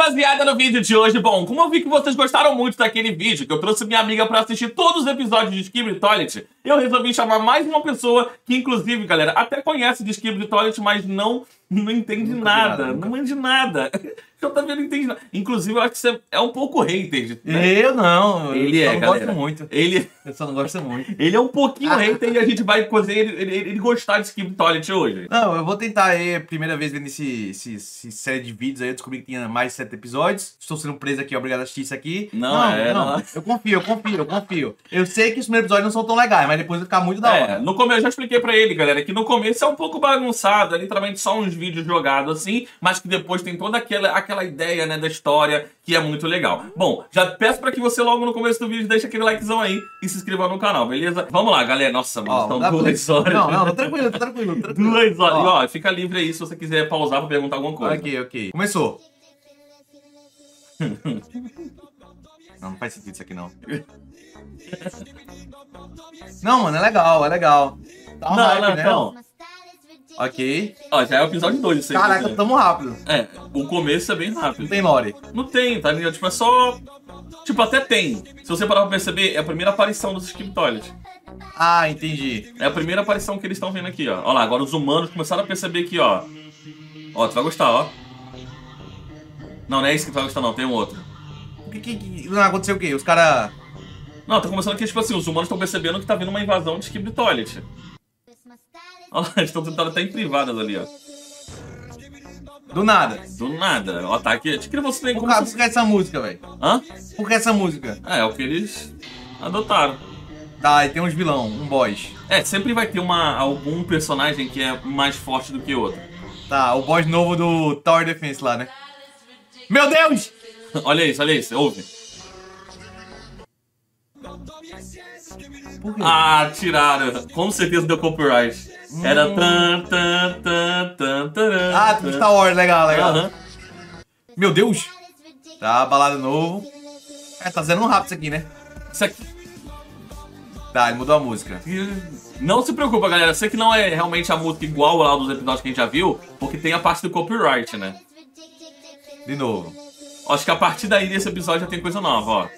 rapaziada, no vídeo de hoje, bom, como eu vi que vocês gostaram muito daquele vídeo, que eu trouxe minha amiga pra assistir todos os episódios de Skibidi Toilet, eu resolvi chamar mais uma pessoa que, inclusive, galera, até conhece de Skibidi Toilet, mas não, não entende vi nada, nada, não entende nada. Eu também não entende nada. Inclusive, eu acho que você é um pouco hater, né? Eu não. Ele eu é, não galera. gosto muito. Ele, Eu só não gosto muito. ele é um pouquinho hater e a gente vai fazer ele, ele, ele gostar de Skibidi Toilet hoje. Não, eu vou tentar aí, primeira vez vendo esse, esse, esse série de vídeos aí, eu descobri que tinha mais de sete episódios. Estou sendo preso aqui, obrigado a assistir isso aqui. Não, é, não. Eu confio, eu confio, eu confio. Eu sei que os primeiros episódios não são tão legais, mas depois vai ficar muito da É, hora. no começo eu já expliquei pra ele, galera, que no começo é um pouco bagunçado, é literalmente só uns vídeos jogados assim, mas que depois tem toda aquela, aquela ideia, né, da história, que é muito legal. Bom, já peço pra que você logo no começo do vídeo deixe aquele likezão aí e se inscreva no canal, beleza? Vamos lá, galera. Nossa, mano, estão pra- duas horas. Não, não, tranquilo, tranquilo, tranquilo. Duas horas. Ó. E, ó, fica livre aí se você quiser pausar pra perguntar alguma coisa. Ok, ok. Começou. não, não faz sentido isso aqui não. Não, mano, é legal, é legal. Tá uma Não, hype, não, né? então. Ok. Ó, já é o episódio 2 isso aí. Caraca, né? tamo rápido. É, o começo é bem Não rápido. tem lore. Não tem, tá ligado? Tipo, é só. Tipo, até tem. Se você parar pra perceber, é a primeira aparição dos Skip Toilet. Ah, entendi. É a primeira aparição que eles estão vendo aqui, ó. Olha lá, agora os humanos começaram a perceber aqui, ó. Ó, tu vai gostar, ó. Não, não é esse que tu vai gostar, não, tem um outro. O que, que, que não, aconteceu o quê? Os caras. Não, tá começando aqui, tipo assim, os humanos estão percebendo que tá vindo uma invasão de Skip Toilet. Olha lá, eles estão tentando até em privadas ali, ó. Do nada. Do nada, o ataque. Acho que você tem Por, como. se- por que essa música, velho? Hã? Por que essa música? É, é o que eles adotaram. Tá, e tem uns vilão, um boss. É, sempre vai ter uma, algum personagem que é mais forte do que outro. Tá, o boss novo do Tower Defense lá, né? Meu Deus! olha isso, olha isso, ouve. Ah, tiraram. Com certeza deu copyright. Era tan, tan, tan, tan, taran, Ah, tan. do Star Wars, legal, legal. Aham. Meu Deus! Tá, balada novo. É, tá sendo um rápido isso aqui, né? Isso aqui. Tá, ele mudou a música. Não se preocupa, galera. Sei que não é realmente a música igual lá dos episódios que a gente já viu, porque tem a parte do copyright, né? De novo. Acho que a partir daí desse episódio já tem coisa nova, ó.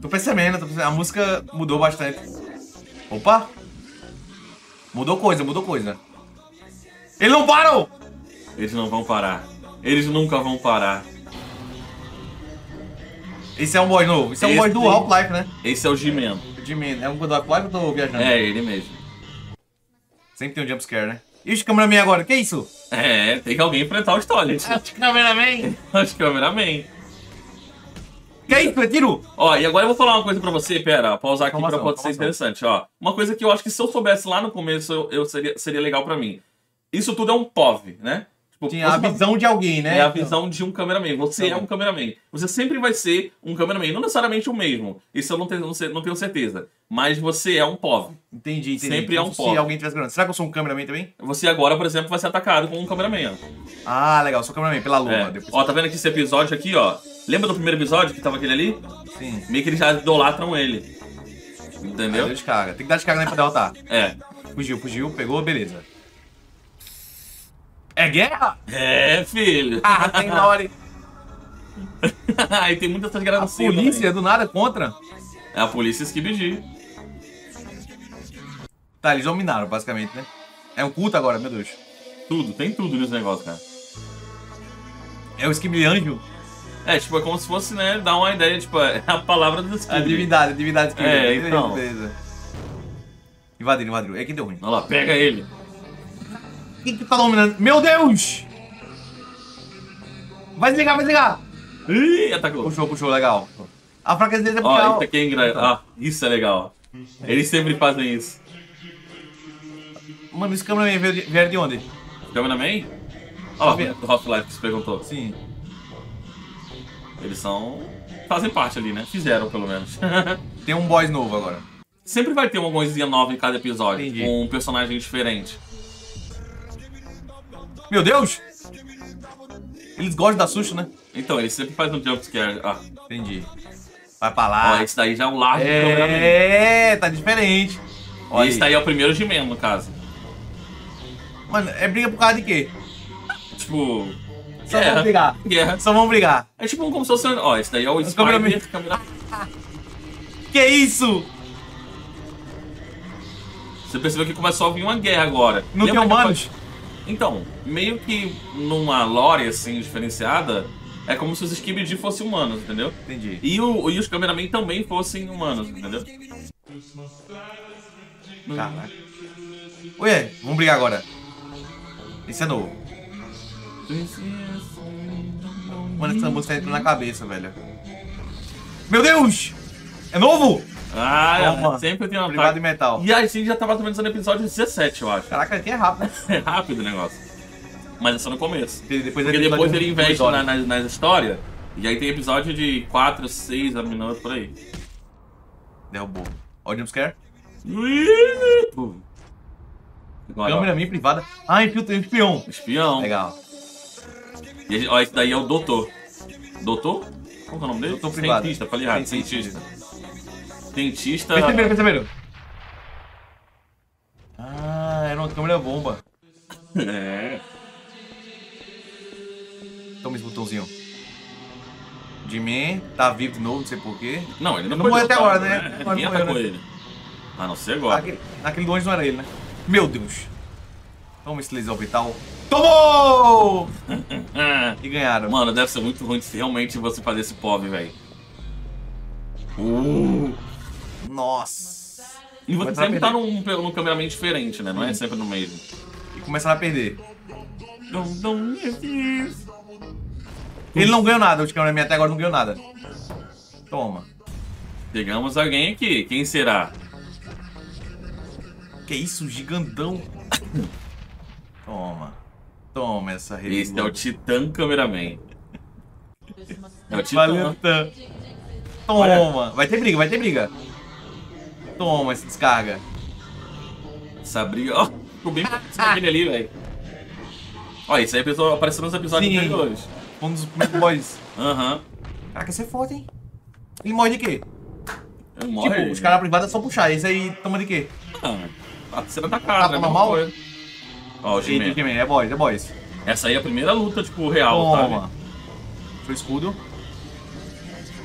Tô percebendo, tô percebendo. A música mudou bastante. Opa! Mudou coisa, mudou coisa. Ele não parou! Eles não vão parar. Eles nunca vão parar. Esse é um boss novo. Esse é um boss do Half-Life, né? Esse é o G-Man. Jimmy, é um do Half-Life ou tô viajando? É, ele mesmo. Sempre tem um jumpscare, né? E os cameraman agora? Que isso? É, tem que alguém enfrentar os toilets. Os cameraman! Os cameraman. Que isso? É tiro? Ó, e agora eu vou falar uma coisa pra você, pera, pausar aqui pra Informação, pode ser interessante, ó. Uma coisa que eu acho que se eu soubesse lá no começo, eu, eu seria, seria legal pra mim. Isso tudo é um POV, né? Tipo, Tinha a visão de alguém, né? É a visão de um cameraman. Você Tá é um cameraman. Você sempre vai ser um cameraman. Não necessariamente o mesmo. Isso eu não tenho, não tenho certeza. Mas você é um POV. Entendi, entendi. Sempre é um Como se alguém tivesse gravando. Será que eu sou um cameraman também? Você agora, por exemplo, vai ser atacado com um cameraman. ó. Ah, legal. Sou cameraman pela lua. É. Depois... Ó, tá vendo aqui esse episódio aqui, ó? Lembra do primeiro episódio que tava aquele ali? Sim. Meio que eles já idolatram ele. Aí Entendeu? deu descarga. Tem que dar descarga nele pra derrotar. É. Fugiu, fugiu, pegou, beleza. É guerra? É, filho. Ah, tem lore. Aí tem muitas essas A polícia do nada contra. É a polícia Skibidi. Tá, eles dominaram, basicamente, né? É um culto agora, meu Deus. Tudo, tem tudo nesse negócio, cara. É o Skibidi Anjo. É, tipo, é como se fosse, né, dar uma ideia, tipo, é a palavra do A Skibidi. divindade, a divindade Skibidi. É, Beleza, então. Beleza. Invadiram, invadiram. É que deu ruim. Olha lá, pega ele. Quem que tá dominando? Meu Deus! Vai desligar, vai desligar! Ih, atacou. Puxou, puxou, legal. A fraqueza dele é Ó, puxar. isso aqui é engraçado. Ah, isso é legal. Eles sempre fazem isso. Mano, esse cameraman veio de, de onde? Cameraman? Ó, lá, do Half-Life que você perguntou. Sim. Eles são... Fazem parte ali, né? Fizeram, pelo menos. Tem um boss novo agora. sempre vai ter uma coisinha nova em cada episódio. Entendi. Com um personagem diferente. Meu Deus! Eles gostam da susto, né? Então, eles sempre fazem um jumpscare. Ah, Entendi. Vai pra ó, lá. esse daí já é um largo cameraman. é, tá diferente. Olha esse aí. daí é o primeiro de mesmo, no caso. Mano, é briga por causa de quê? Tipo, Só brigar. Guerra. Só vamos brigar. É tipo um, como se fosse. Ó, esse daí é o Spider. Câmera... Que isso? Você percebeu que começou a vir uma guerra agora. Não tem Lembra que humanos? Então, meio que numa lore assim diferenciada, é como se os Skibidi fossem humanos, entendeu? Entendi. E, o, e os cameramen também fossem humanos, entendeu? Caraca. Ué, vamos brigar agora. Esse é novo. Mano, essa música entrando na cabeça, velho. Meu Deus! É novo? Ah, Toma. sempre tem uma Privado de metal. E a gente já tava também no episódio 17, eu acho. Caraca, aqui é rápido. É rápido o negócio. Mas é só no começo. Porque depois, Porque é depois ele investe na, horas. na, na história. E aí tem episódio de 4, 6 minutos por aí. Derrubou. Olha o jumpscare. Câmera minha privada. Ah, espião. ó, Espião. Legal. E ó, esse daí é o doutor. Doutor? Qual que é o nome dele? Doutor privado. Cientista, falei errado. Cientista. Cientista. Perceberam, perceberam? Ah, era uma câmera bomba. É. Toma esse botãozinho. Jimmy tá vivo de novo, não sei porquê. Não, ele não, morreu até agora, né? Agora Ninguém atacou né? ele. A não ser agora. Aquele, naquele ônibus não era ele, né? Meu Deus. Toma esse laser orbital. Tomou! E ganharam. Mano, deve ser muito ruim se realmente você fazer esse pobre, velho. Uh. Nossa. E você sempre tá num, num cameraman diferente, né? Não é sempre no mesmo. E começaram a perder. Yes. Ele não ganhou nada, os cameramen até agora não ganhou nada. Toma. Pegamos alguém aqui. Quem será? Que isso, gigantão. Toma. Toma essa rede. Esse é o Titã Cameraman. É o Titã. Valeu. Toma. Vai ter briga, vai ter briga. Toma essa descarga. Essa briga. Ó, ficou bem aquele ali, velho. Ó, isso aí apareceu nos episódios Sim. anteriores. Um dos primeiros boys. Aham. Caraca, esse é forte, hein? Ele morre de quê? Ele Morre. Tipo, os caras privados é só puxar. Esse aí toma de quê? Ah, tá sendo atacado, Tá né? normal? Coisa. Ó, o G-Man. G-Man, é boys, é boys. Essa aí é a primeira luta, tipo, real, Toma. sabe? Foi escudo.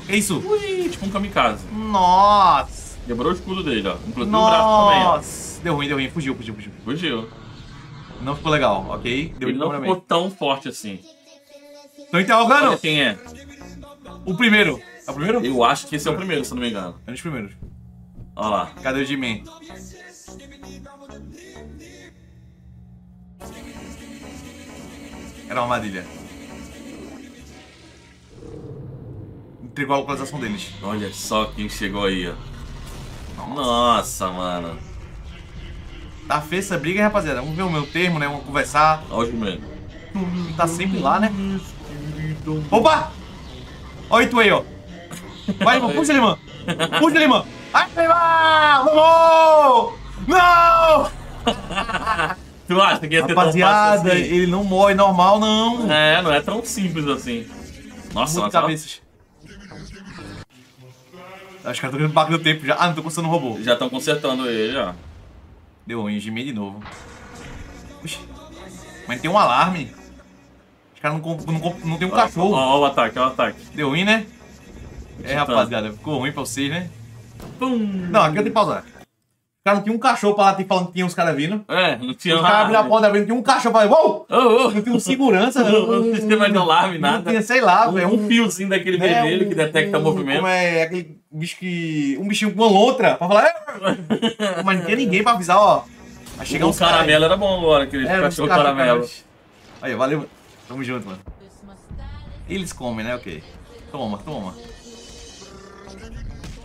Que isso? Ui, tipo um kamikaze. Nossa! Quebrou o escudo dele, ó. Inclusive o braço também, ó. Nossa! Deu ruim, deu ruim. Fugiu, fugiu, fugiu. Fugiu. Não ficou legal, ok? Deu Ele não ficou tão forte assim. Tô Olha interrogando quem é. o primeiro. É o primeiro? Eu acho que esse é o primeiro, se não me engano. É um dos primeiros. Olha lá. Cadê o G-Man? Era uma armadilha. Entregou a localização deles. Olha só quem chegou aí, ó. Nossa, mano. Tá feia essa briga, rapaziada? Vamos ver o meu termo, né? Vamos conversar. Olha o Jumengo. Ele tá sempre lá, né? Opa! Olha tu aí, ó. Vai, irmão. Puxa, Limão. Puxa, Limão. Ai, Limão! Vamos! Não! Tu acha que ia Rapaziada, tão fácil assim? ele não morre normal, não. É, não é tão simples assim. Nossa, mas ó, cabeças. Acho que eu tô ganhando barco do tempo já. Ah, não tô consertando o robô. já estão consertando ele, ó. Deu ruim, Jimmy de novo. Puxa. Mas tem um alarme. Os caras não, não, não tem um cachorro. Ó, ó o ataque, ó o ataque. Deu ruim, né? É, rapaziada, ficou ruim pra vocês, né? Pum. Não, aqui eu tenho que pausar. Os caras não tinham um cachorro pra lá, tem falando que tinha uns caras vindo. É, não tinha Os caras abriram a porta abrindo, tinha um cachorro pra lá. Uou! Ô, ô. Não tinha um segurança. Não sistema de alarme, Não nada. tinha, sei lá, velho. Um fiozinho daquele né, vermelho um- que detecta um- movimento. Como é aquele bicho que. Um bichinho com uma lontra pra falar. "É!" Mas não tinha ninguém pra avisar, ó. Vai chegar aí. caramelo era bom agora, aquele É, cachorro caramelo. Aí, valeu. Tamo junto, mano. Eles comem, né? Ok. Toma, toma.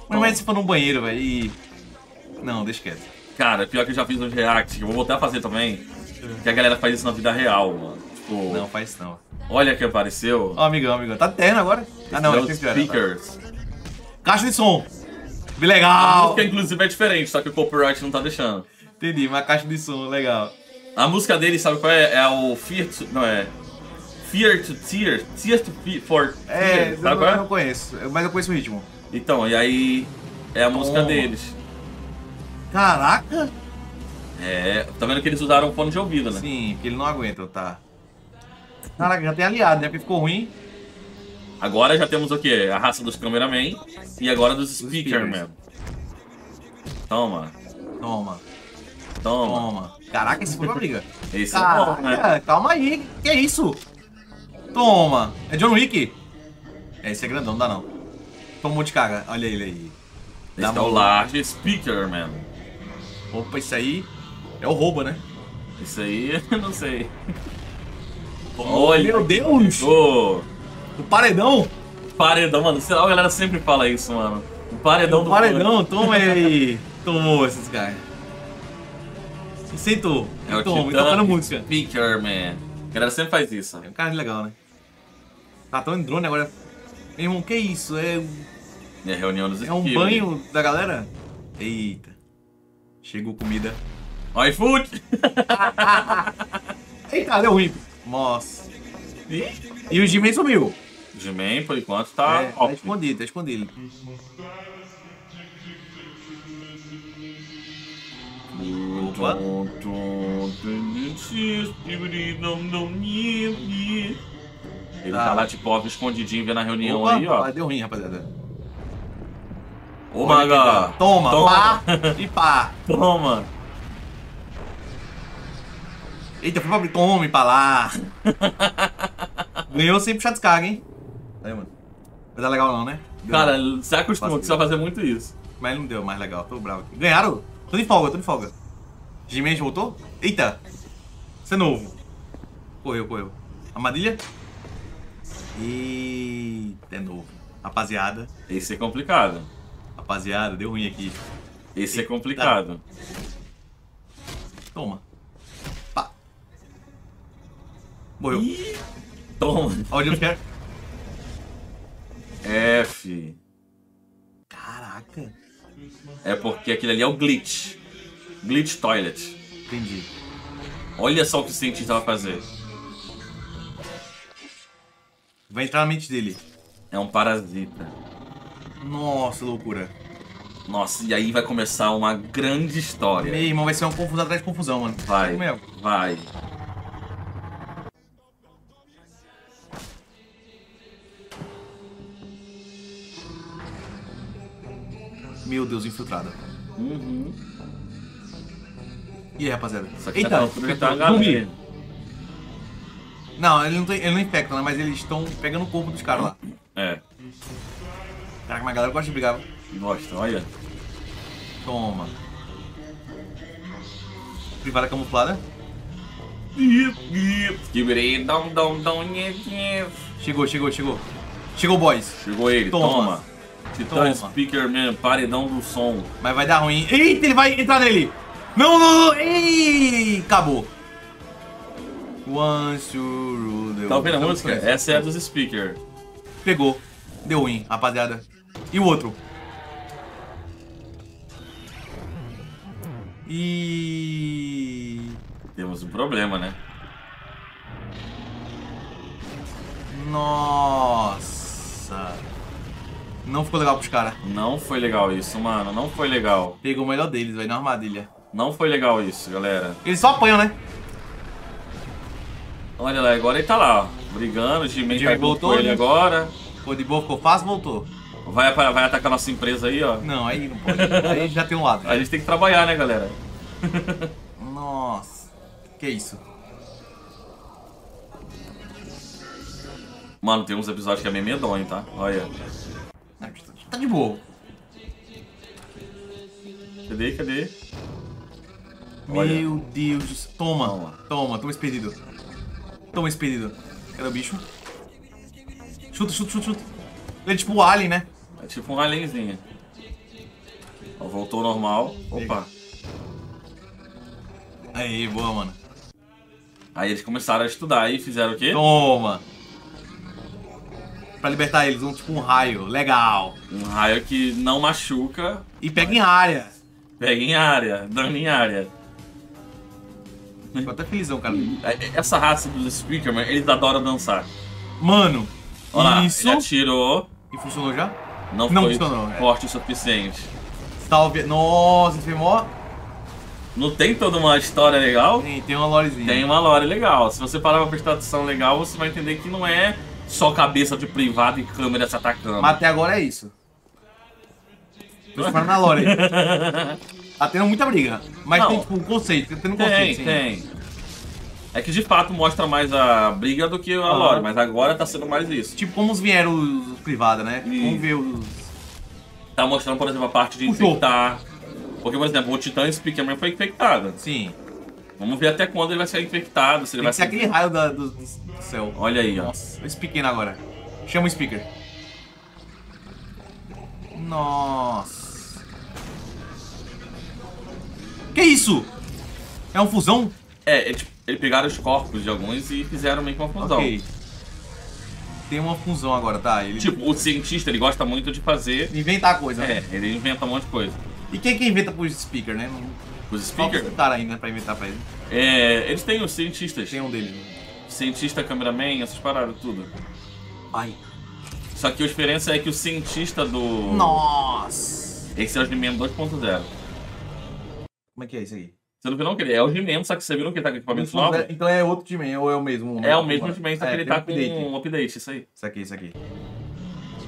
Mas imagina se for num banheiro, velho. E. Não, deixa quieto. Cara, pior que eu já fiz uns reacts, que eu vou voltar a fazer também. Que a galera faz isso na vida real, mano. Tipo, Não, faz isso não. olha que apareceu. Ó, amigão, amigão. Tá terno agora? Ah, não, ele tem esperar. speakers. Caixa de som. Que A legal. música, inclusive, é diferente, só que o copyright não tá deixando. Entendi, uma caixa de som, legal. A música dele, sabe qual é? É o Fear to... Não, é... Fear to Tears. Tears to for É, Fear. eu, Sabe não, qual eu é? não conheço, eu- mas eu conheço o ritmo. Então, e aí... É a música Toma. deles. Caraca! É... Tá vendo que eles usaram fone de ouvido, né? Sim, porque ele não aguenta, tá. Caraca, já tem aliado, né? Porque ficou ruim. Agora já temos o quê? A raça dos cameraman e agora dos speakerman. Toma, Toma, toma. toma. Caraca, esse foi uma briga. Esse é bom, né? Calma aí. Que é isso? Toma. É John Wick? É, esse é grandão, não dá não. Tomou de carga. Olha ele aí. Dá Esse é o large speakerman. Opa, isso aí é o roubo, né? Isso aí, eu não sei. Meu Deus! O paredão! paredão, mano. Sei lá, a galera sempre fala isso, mano. O paredão O do paredão, toma aí. Tomou esses caras. Sentou. É o Titã tocando música. Speakerman. A galera sempre faz isso. É um cara legal, né? Tá tão em drone agora. Meu irmão, que isso? É, É a reunião dos é um banho da galera? Eita. Chegou comida. iFood! Eita, deu ruim. Nossa. E o Jimmy sumiu. G-Man, por enquanto, tá é, tá escondido, tá escondido. Opa. Ele Tá. tá lá, tipo, ó, escondidinho, vendo a reunião Opa, aí, ó. Deu ruim, rapaziada. Ô, Maga! Toma, Toma! pá e pá. Toma! Eita, foi pra tome pra lá. Ganhou sem puxar descarga, hein? Aí, mano. Vai dar legal não, né? Deu Cara, não. você acostuma que você vai fazer muito isso. Mas não deu mais legal, tô bravo aqui. Ganharam? Tô de folga, tô de folga. Jimenez voltou? Eita! Isso é novo. Correu, correu. Armadilha? Eita, é novo. Rapaziada, Esse é complicado. Rapaziada, deu ruim aqui. Esse é complicado. Toma. Pá. Morreu. Ih, Toma. Olha o quer. F. Caraca. É porque aquele ali é o glitch. Glitch toilet. Entendi. Olha só o que o cientista vai fazer. Vai entrar na mente dele. É um parasita. Nossa, loucura. Nossa, e aí vai começar uma grande história. Meu irmão, vai ser uma confusão atrás de confusão, mano. Vai, Meu. vai. Meu Deus, infiltrado. Uhum. E aí, rapaziada? Só que Eita, tá confusão, tá zumbi. Não, ele não, tem, ele não infecta, né? Mas eles estão pegando o corpo dos caras lá. É, Caraca, mas a galera gosta de brigar. gosta, olha. Toma. Privada camuflada. Chegou, chegou, chegou. Chegou, boys. Chegou ele, Toma. toma. Titã Toma. Speakerman, paredão do som. Mas vai dar ruim. Eita, ele vai entrar nele. Não, não, não. Ei, acabou. Once you rule the Tá ouvindo a música? Essa é a dos speakers. Pegou. Deu ruim, rapaziada. E o outro? E... Temos um problema, né? Nossa. Não ficou legal pros caras. Não foi legal isso, mano. Não foi legal. Pegou o melhor deles, velho, na armadilha. Não foi legal isso, galera. Eles só apanham, né? Olha lá, agora ele tá lá, ó, brigando. O Jimmy voltou, ele né? agora. Ficou de boa, ficou fácil, voltou. Vai, vai atacar nossa empresa aí, ó. Não, aí não pode. aí já tem um lado. A gente tem que trabalhar, né, galera? Nossa. Que isso? Mano, tem uns episódios que é meio medonho, tá? Olha. Tá de boa. Cadê, cadê? Olha. Meu Deus do céu. Toma, Toma. toma, toma esse perdido. Toma esse perdido. Cadê o bicho? Chuta, chuta, chuta, chuta. Ele é tipo o Alien, né? É tipo um alienzinho. Ó, voltou ao normal. Opa. Aí, boa, mano. Aí eles começaram a estudar e fizeram o quê? Toma. Pra libertar eles, um tipo um raio. Legal. Um raio que não machuca, E pega em área. pega em área, dano em área. Ficou até felizão, cara. É- Essa raça dos Speakerman, eles adoram dançar. Mano, Olha lá, isso. ele atirou, E funcionou já? Não, Não foi funcionou, é. forte o suficiente. Salve. Nossa, esse foi mó. Não tem toda uma história legal? Tem, tem uma lorezinha. Tem uma lore legal. Se você parar pra prestar atenção legal, você vai entender que não é só cabeça de privado e câmera se atacando. Mas até agora é isso. Tô na lore. tá tendo muita briga. Mas Não. tem tipo um conceito, tendo um Tem, conceito, sim. tem. É que de fato mostra mais a briga do que a Aham. lore, mas agora tá sendo mais isso. Tipo, como os vieram os privados, né? Isso. Vamos ver os. Tá mostrando, por exemplo, a parte de infectar. Porque, por exemplo, o Titã Speakerman foi infectado. Sim. Vamos ver até quando ele vai ser infectado, se ele Tem vai ser aquele raio da- do, do céu. Olha aí, ó. Nossa, pequeno agora. Chama o speaker. Nossa. Que isso? É um fusão? É, eles, eles pegaram os corpos de alguns e fizeram meio que uma fusão. Ok. Tem uma fusão agora, tá? Ele Tipo, o cientista, ele gosta muito de fazer... inventar coisa, né? É, ele inventa um monte de coisa. E quem que inventa pros speaker, né? Os speakers, esse cara ainda pra inventar pra ele. é, eles têm os cientistas. Tem um deles. né? Cientista, cameraman, essas paradas, tudo. Ai. Só que a diferença é que o cientista do... Nossa. Esse é o He-Man 2.0. Como é que é isso aí? Você não viu não que ele é o He-Man, só que você viu que ele tá com equipamento novo? Então é outro time, ou é o mesmo? É o mesmo He-Man, só que É, ele tá um com update. um update, isso aí. Isso aqui, isso aqui.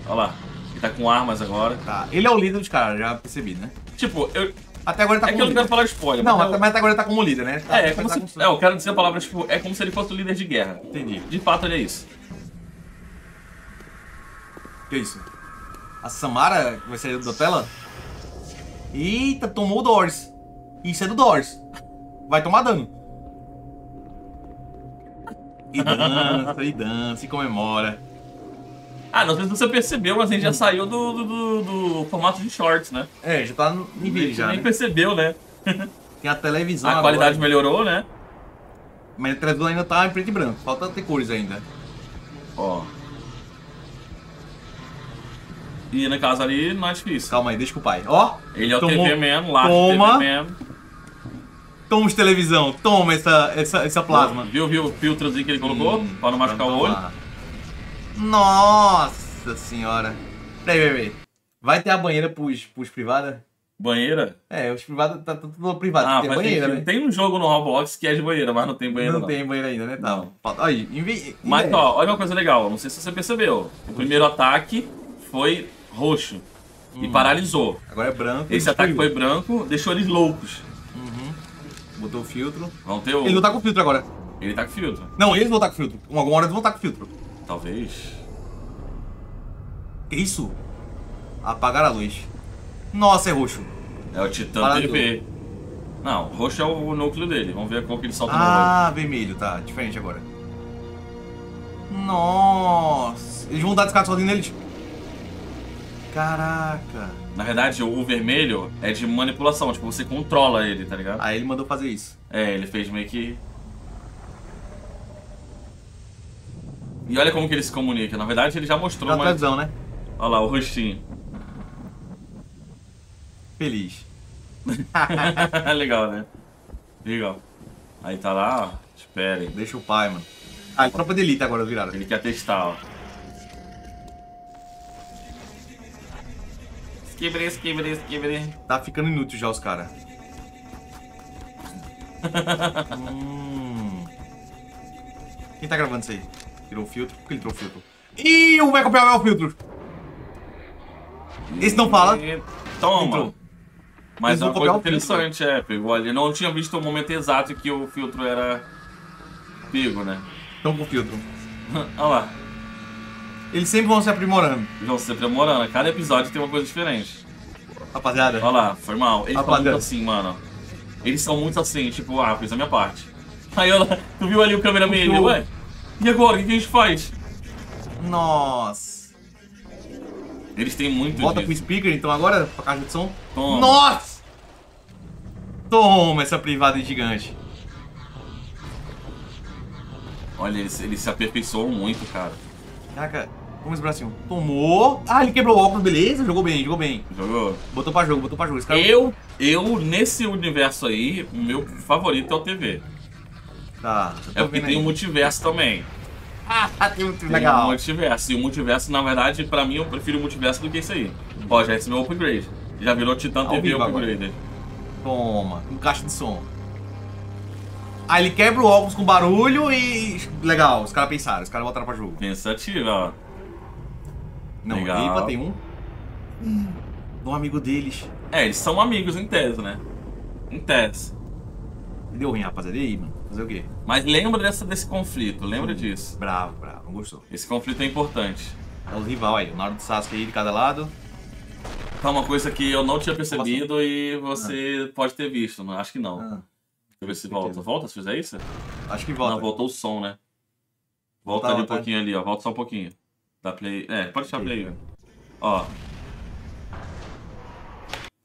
Olha lá. Ele tá com armas agora. Tá. Ele é o líder dos caras, já percebi, né? Tipo, eu... Até agora ele tá é que como eu não quero falar spoiler. Não, mas mas até agora ele tá como líder, né? Tá- É, é tá- como tá se... com- É, eu quero dizer a palavra, tipo, é como se ele fosse o líder de guerra. Entendi. De fato, ele é isso. Que isso? A Samara que vai sair da tela? Eita, tomou o Doors. Isso é do Doors. Vai tomar dano. E dança, e dança, e comemora. Ah, não sei se você percebeu, mas a gente já saiu do, do, do- do formato de shorts, né? É, já tá no em vídeo já, nem né? percebeu, né? Tem a televisão A agora. qualidade melhorou, né? Mas a televisão ainda tá em preto e branco. Falta ter cores ainda. Ó. E no caso ali, não é difícil. Calma aí, deixa com o pai. Ó, Ele é o Tomou- TV Man, lá Toma. TV Man. Toma de televisão. Toma essa, essa, essa plasma. Viu, viu o filtrozinho que ele colocou? Hum, pra não machucar o vamos olho? lá. Nossa senhora. Peraí, peraí, peraí. Vai ter a banheira pros, pros privados? Banheira? É, os privados tá tudo privado. Ah, tem mas banheira, tem, né? tem um jogo no Roblox que é de banheira, mas não tem banheira não, não. tem banheira ainda, né? Tá. Aí, inve... Mas ó, olha uma coisa legal, não sei se você percebeu. O primeiro ataque foi roxo e paralisou. Agora é branco. Esse ataque foi branco, deixou eles loucos. Botou o filtro. Vão ter o. Ele não tá com filtro agora. Ele tá com filtro. Não, eles vão estar com filtro. Alguma hora eles vão estar com filtro. Talvez. Que isso? Apagaram a luz. Nossa, é roxo. É o Titã. TV. Não, roxo é o núcleo dele. Vamos ver qual que ele solta no olho. Ah, vermelho, tá. Diferente agora. Nossa. Eles vão dar descarga sozinho neles. Caraca. Na verdade, o vermelho é de manipulação, tipo, você controla ele, tá ligado? Aí ele mandou fazer isso. É, ele fez meio que. E olha como que ele se comunica. Na verdade, ele já mostrou uma. televisão, né? Olha lá, o rostinho. Feliz. Legal, né? Legal. Aí tá lá, ó. Esperem. Deixa o pai, mano. Ah, tropa de elite agora viraram. Ele quer testar, ó. Skibri, skibri, skibri. Tá ficando inútil já os caras. hum. Quem tá gravando isso aí? Tirou o filtro? Por que ele tirou o filtro? Ih, o vai copiar o filtro! Esse não fala. E Toma. Entrou. Mas é uma copiar coisa o filtro. interessante, é, pegou ali. Não tinha visto o momento exato que o filtro era pego, né? Estão com o filtro. Olha lá. Eles sempre vão se aprimorando. Eles vão se aprimorando. Cada episódio tem uma coisa diferente. Rapaziada. Olha lá, foi mal. Eles Rapaziada. muito assim, mano. Eles são muito assim, tipo, ah, fiz a minha parte. Aí eu, tu viu ali o cameraman ele, ué? E agora, o que a gente faz? Nossa. Eles têm muito Volta pro disso. speaker então agora, pra caixa de som. Toma. Nossa! Toma essa privada gigante. Olha, eles, eles se aperfeiçoam muito, cara. Caraca, como esse bracinho? Tomou. Ah, ele quebrou o óculos, beleza? Jogou bem, jogou bem. Jogou? Botou pra jogo, botou pra jogo. Cara... Eu, eu, nesse universo aí, o meu favorito é o TV. Tá, É porque tem aí. um multiverso também. Ah, tem muito Tem um legal. multiverso. E o multiverso, na verdade, pra mim, eu prefiro o multiverso do que isso aí. Ó, já esse é meu upgrade. Já virou Titã Ao TV vivo agora. upgrade. Toma, um caixa de som. Aí ele quebra o óculos com barulho e. Legal, os caras pensaram, os caras botaram pra jogo. Pensativo, ó. Não, Legal. epa, tem um. Um amigo deles. É, eles são amigos em tese, né? Em tese. Deu ruim, rapaziada. E aí, mano? Fazer o quê? Mas lembra dessa, desse conflito, lembra disso. Bravo, bravo, não gostou. Esse conflito é importante. É o rival aí, o Naruto Sasuke aí de cada lado. Tá uma coisa que eu não tinha percebido e você pode ter visto, não? Acho que não. Ah, eu ver se volta. Volta se fizer isso? acho que volta. Não, voltou o som, né? Volta Volta, ali um volta. pouquinho ali, ó. Volta só um pouquinho. Dá play. É, pode deixar play. Ó,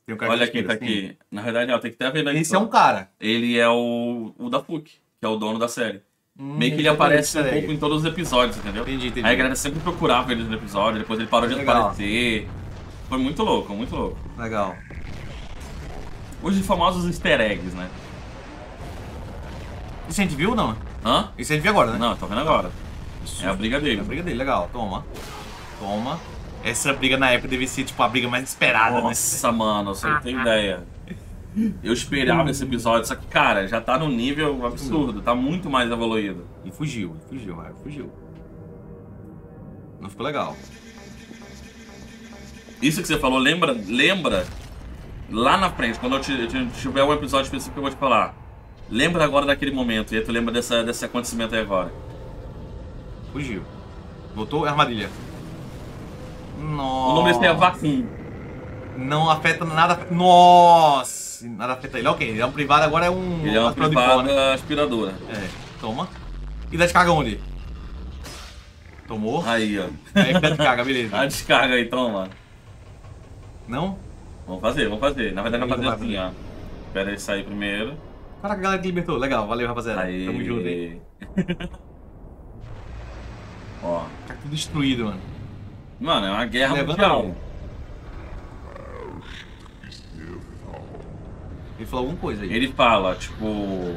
um olha quem tá aqui. Na verdade, ó, tem que até ver na Esse é um cara. Ele é o, o da PUC, que é o dono da série. Hum, Meio que ele então aparece um pouco em todos os episódios, entendeu? Entendi, entendi. Aí a galera sempre procurava ele no episódio, depois ele parou de Legal. aparecer. Foi muito louco, muito louco. Legal. Os famosos easter eggs, né? Isso a gente viu ou não? Hã? Isso a gente viu agora, né? Não, tô vendo agora. É a briga É dele. a briga dele, legal. Toma. Toma. Essa briga na época devia ser, tipo, a briga mais esperada, né? Nossa, mano, você não tem ideia. Eu esperava esse episódio, só que, cara, já tá num nível absurdo, tá muito mais evoluído. E fugiu, fugiu, Mario, fugiu. Não ficou legal. Isso que você falou, lembra, lembra lá na frente, quando eu ti- ti- tiver um episódio específico que eu vou te falar. Lembra agora daquele momento, e aí tu lembra dessa, desse acontecimento aí agora. Fugiu. Voltou, é armadilha. Nossa. O nome desse é Vacum. Não afeta nada. Nossa! Nada afeta ele. Ok, ele é um privado, agora é um. Ele é uma privada né? aspiradora. É, toma. E dá descarga onde? Tomou. Aí, ó. Aí dá descarga, beleza. A descarga aí, toma. Não? Vamos fazer, vamos fazer. Na verdade, vamos fazer assim, ó. Espera ele sair primeiro. Caraca, a galera que libertou. Legal, valeu, rapaziada. Aí. Tamo junto aí. Ó. Tá tudo destruído, mano. Mano, é uma guerra Levanta mundial. ele. Falou alguma coisa aí. Ele fala, tipo.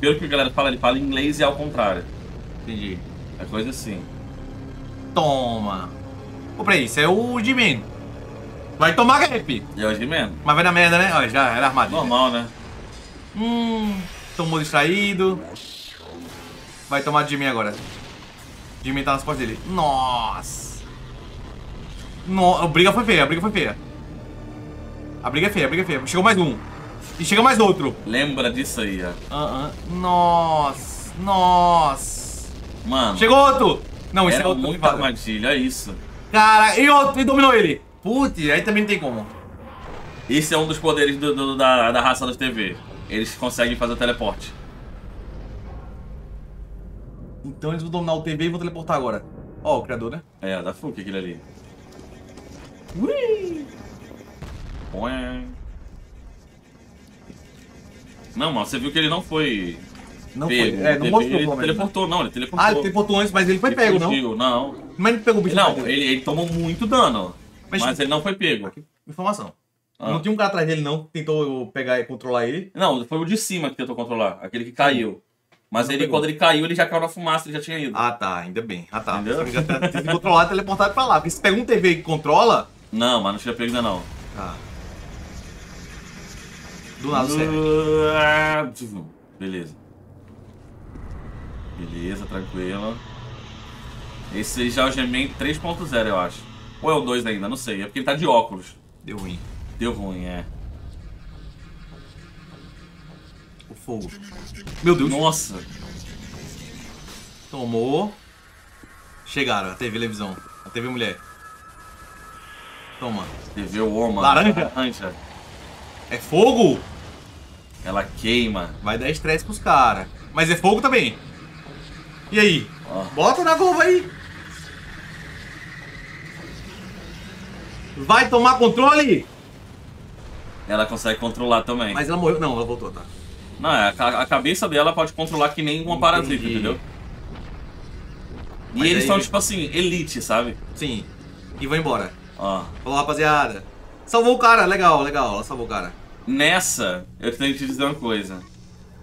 Pelo que a galera fala, ele fala inglês e ao contrário. Entendi. É coisa assim. Toma. Ô, peraí, isso é o Jimin. Vai tomar gap. E é o He-Man. Mas vai na merda, né? Ó, já era armadilha. Normal, né? Hum, tomou distraído. Vai tomar de Jimin agora. Jimin tá nas costas dele. Nossa. No, a briga foi feia, a briga foi feia. A briga é feia, a briga é feia. Chegou mais um. E chega mais outro. Lembra disso aí, ó. Ah, ah. Nossa. Nossa. Mano, Chegou outro. Não, esse era é outro. muita armadilha, é isso. Cara, e outro, e dominou ele. Putz, aí também não tem como. Esse é um dos poderes do- do- da, da raça das TV. Eles conseguem fazer teleporte. Então eles vão dominar o TV e vão teleportar agora. Ó, o criador, né? É, da Fuki aquele ali. Ui! Põe. Não, mano, você viu que ele não foi. Não pego. foi. É, não Ele- mostrou Ele teleportou, não, ele teleportou. Ah, ele teleportou antes, mas ele foi Ele pego, não? fugiu, não? Mas ele pegou o bicho Não, ele, tomou muito dano. Mas- Mas, ele não foi pego. Informação. Ah. Não tinha um cara atrás dele, não, que tentou pegar e controlar ele. Não, foi o de cima que tentou controlar, aquele que caiu. Mas Não ele, pegou. quando ele caiu, ele já caiu na fumaça, ele já tinha ido. Ah, tá, ainda bem. Ah, tá. Entendeu? Ele já tá controlado teleportado pra lá. Porque se pega um TV que controla. Não, mas não tinha pego ainda não. Ah. Do nada. Uh, Beleza. Beleza, tranquilo. Esse já é o G-Man 3.0, eu acho. Ou é o 2 ainda, não sei. É porque ele tá de óculos. Deu ruim. Deu ruim, é. O fogo. Meu Deus. Nossa. Tomou. Chegaram, a TV televisão. A TV mulher. Toma. TV Woman. Laranja? Laranja. É fogo? Ela queima. Vai dar estresse pros caras. Mas é fogo também. E aí? Ó. Bota na Globo aí. Vai tomar controle? Ela consegue controlar também. Mas ela morreu. Não, ela voltou, tá? Não, é, a, a cabeça dela pode controlar que nem uma parasita, Entendi. entendeu? E Mas eles aí- são, tipo assim, elite, sabe? Sim. E vai embora. Ó. Falou, rapaziada. Salvou o cara, legal, legal. Ela salvou o cara. Nessa, eu tenho que te dizer uma coisa.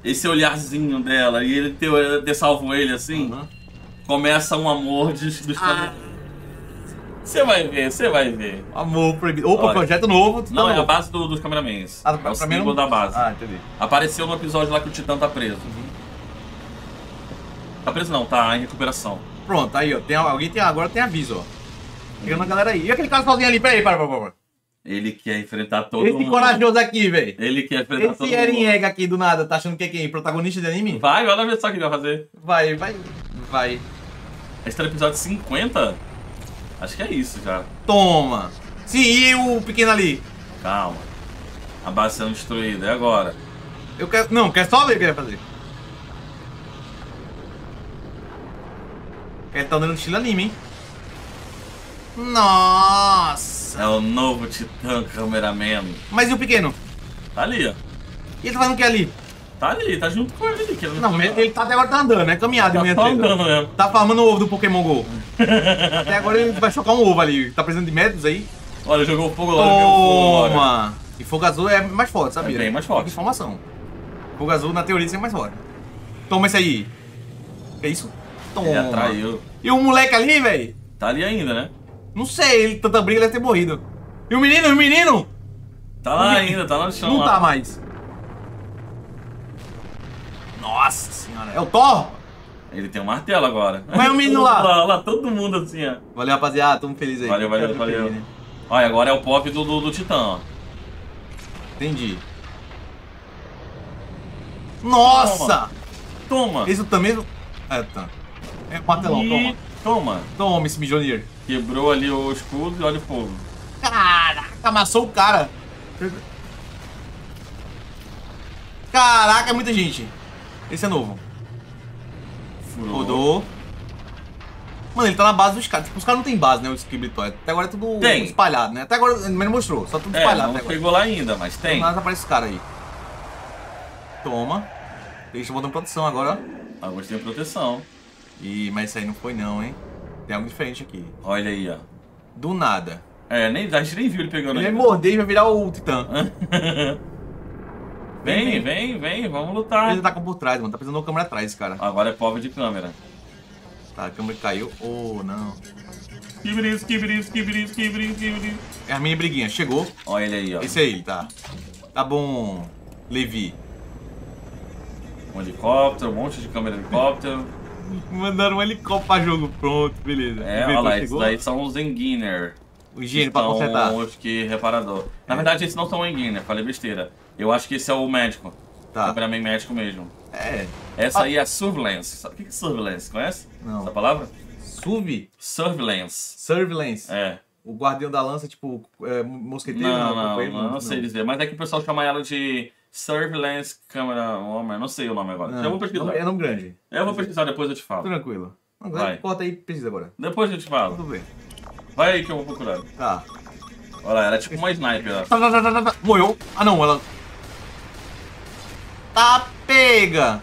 Esse olharzinho dela e ele ter, ter salvo ele assim, Aham. começa um amor de, dos Ah. Você vai ver, você vai ver. Amor proibido. Opa, Olha. projeto novo. Não, é a novo. base do- dos cameramans. Ah, é o pra mim símbolo não- da base. Ah, entendi. Apareceu no episódio lá que o Titã tá preso. Tá preso não, tá em recuperação. Pronto, aí, ó. Tem, alguém tem, agora tem aviso, ó. Chegando a galera aí. E aquele cara sozinho ali? Peraí, para, para, para. Ele quer enfrentar todo Esse mundo. corajoso aqui, velho. Ele quer enfrentar todo Esse Eren mundo. Egg aqui do nada, tá achando que é quem? Protagonista de anime? Vai, olha ver só o que ele vai fazer. Vai, vai, vai. Esse tá no episódio 50? Acho que é isso já. Toma. Sim, e o pequeno ali? Calma. A base sendo destruída. É agora. Eu quero. Não, quer só ver o que ele vai fazer. Ele tá dando estilo anime, hein? Nossa! É o novo Titã Cameraman. Mas e o pequeno? Tá ali, ó. E ele tá fazendo o que ali? Tá ali, tá junto com ele ali. Que ele Não, ele, ele tá até agora tá andando, né? Caminhada de tá manhã só cedo. andando mesmo. Tá farmando o ovo do Pokémon GO. até agora ele vai chocar um ovo ali. Tá precisando de métodos aí? Olha, jogou fogo lá. Toma! E fogo azul é mais forte, sabia? É bem mais forte. Informação. Fogo azul, na teoria, é mais forte. Toma esse aí. Que isso? Toma. Ele atraiu. E o moleque ali, velho? Tá ali ainda, né? Não sei, ele, tanta briga, ele deve ter morrido. E o menino, e o menino? Tá lá ainda, tá lá no chão. Não lá. tá mais. Nossa senhora. É o Thor? Ele tem um martelo agora. Mas o menino lá? lá, lá, todo mundo assim, ó. Valeu, rapaziada. Tamo feliz aí. Valeu, valeu, valeu. feliz, né? Olha, agora é o pop do, do, do Titã, ó. Entendi. Nossa! Toma! Esse também... É, tá. É o martelão, E- toma. Toma! Toma esse Mijonir. Quebrou ali o escudo e olha o fogo. Caraca, amassou o cara. Caraca, é muita gente. Esse é novo. Furou. Rodou. Mano, ele tá na base dos caras. Tipo, os caras não tem base, né? O Skibbletoy. Até agora é tudo Tem. espalhado, né? Até agora, ele não mostrou. Só tudo É, espalhado não agora. pegou lá ainda, mas tem. Nada aparece os caras aí. Toma. Deixa eu botar em produção agora, ó. Alguns têm proteção. Ih, mas isso aí não foi não, hein? Tem algo diferente aqui. Olha aí, ó. Do nada. É, nem, a gente nem viu ele pegando Ele vai morder e vai virar o Titã. Vem, vem, vem, vamos lutar. Ele tá com por trás, mano. Tá precisando da câmera atrás, cara. Agora é pobre de câmera. Tá, a câmera caiu. Oh, não. Kibris, kibris, kibris, kibris, kibris. É a minha briguinha. Chegou. Olha ele aí, ó. Esse ele, tá. Tá bom, Levi. Um helicóptero, um monte de câmera de helicóptero. Mandaram um helicóptero pra jogo. Pronto, beleza. É, olha lá, esses daí são os Enginner. O higiene pra consertar. Os que reparador. Na É. verdade, esses não são Enginner, falei besteira. Eu acho que esse é o médico. Tá. Cameraman médico mesmo. É. Essa Ah. aí é a Surveillance. Sabe o que é Surveillance? Conhece? Não. Essa palavra? Suv. Surveillance. Surveillance. É. O guardião da lança, tipo, é, mosqueteiro. Não, não, companheiro, não, não sei dizer. Mas é que o pessoal chama ela de Surveillance Camera Woman. Não sei o nome agora. Não, eu vou pesquisar. É nome grande. Eu vou pesquisar, depois eu te falo. Tranquilo. Não, Vai. Corta aí e pesquisa agora. Depois eu te falo. Tudo bem. Vai aí que eu vou procurar. Tá. Olha lá, ela é tipo uma sniper. Tá, tá, tá, tá, tá, tá. Morreu. Ah, não, ela... Tá pega.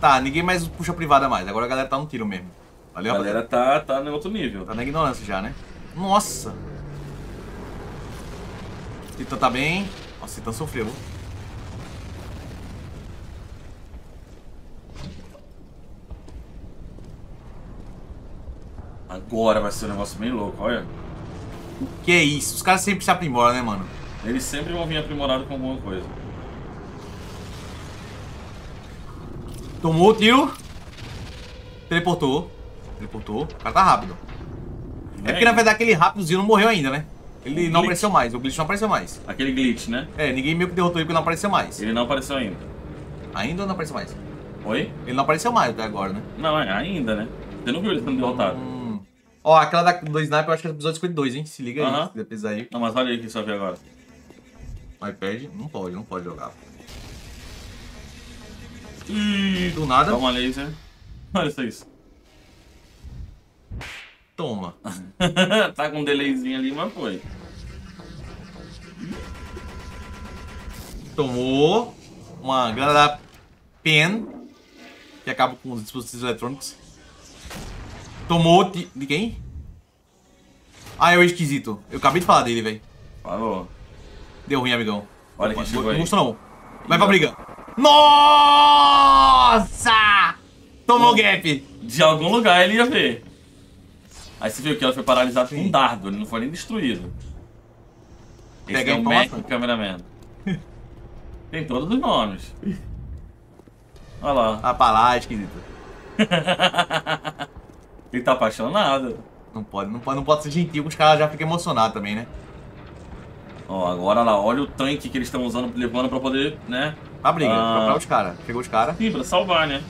Tá, ninguém mais puxa privada mais. Agora a galera tá no tiro mesmo. A Valeu, galera tá, tá em outro nível. Tá na ignorância já, né? Nossa! Titã tá bem. Nossa, Titã sofreu. Agora vai ser um negócio bem louco, olha. Que é isso? Os caras sempre se aprimoram, né, mano? Eles sempre vão vir aprimorado com alguma coisa. Tomou o tiro. Teleportou. Teleportou. O cara tá rápido. É porque na verdade aquele rápidozinho não morreu ainda, né? Ele não apareceu mais. O glitch não apareceu mais. Aquele glitch, né? É, ninguém meio que derrotou ele porque não apareceu mais. Ele não apareceu ainda. Ainda ou não apareceu mais? Oi? Ele não apareceu mais até agora, né? Não, é ainda, né? Você não viu ele sendo derrotado. Hum. Ó, aquela da, do Sniper eu acho que é o episódio 52, hein? Se liga aí, Aham. se quiser pisar aí. Não, mas olha aí que só vê agora. iPad, não pode, não pode jogar. Ih, Do nada. Toma laser. Olha isso aí. Toma. tá com um delayzinho ali, mas foi. Tomou uma granada pen que acaba com os dispositivos eletrônicos. Tomou ti- de quem? Ah, é o esquisito. Eu acabei de falar dele, velho. Falou. Deu ruim, amigão. Olha quem chegou Não aí. gostou não. Vai pra briga. Nossa! Tomou gap. De algum lugar ele ia ver. Aí você viu que ela foi paralisada com um dardo, ele não foi nem destruído. Esse Pega é o. Mac Cameraman. Tem todos os nomes. Olha lá. Ah, pra lá, esquisito. Ele tá apaixonado. Não pode, não pode, não pode ser gentil, que os caras já ficam emocionados também, né? Ó, agora lá, olha o tanque que eles estão usando, levando pra poder, né? Pra briga, Ah. procurar os caras. Pegou os caras. Sim, pra salvar, né?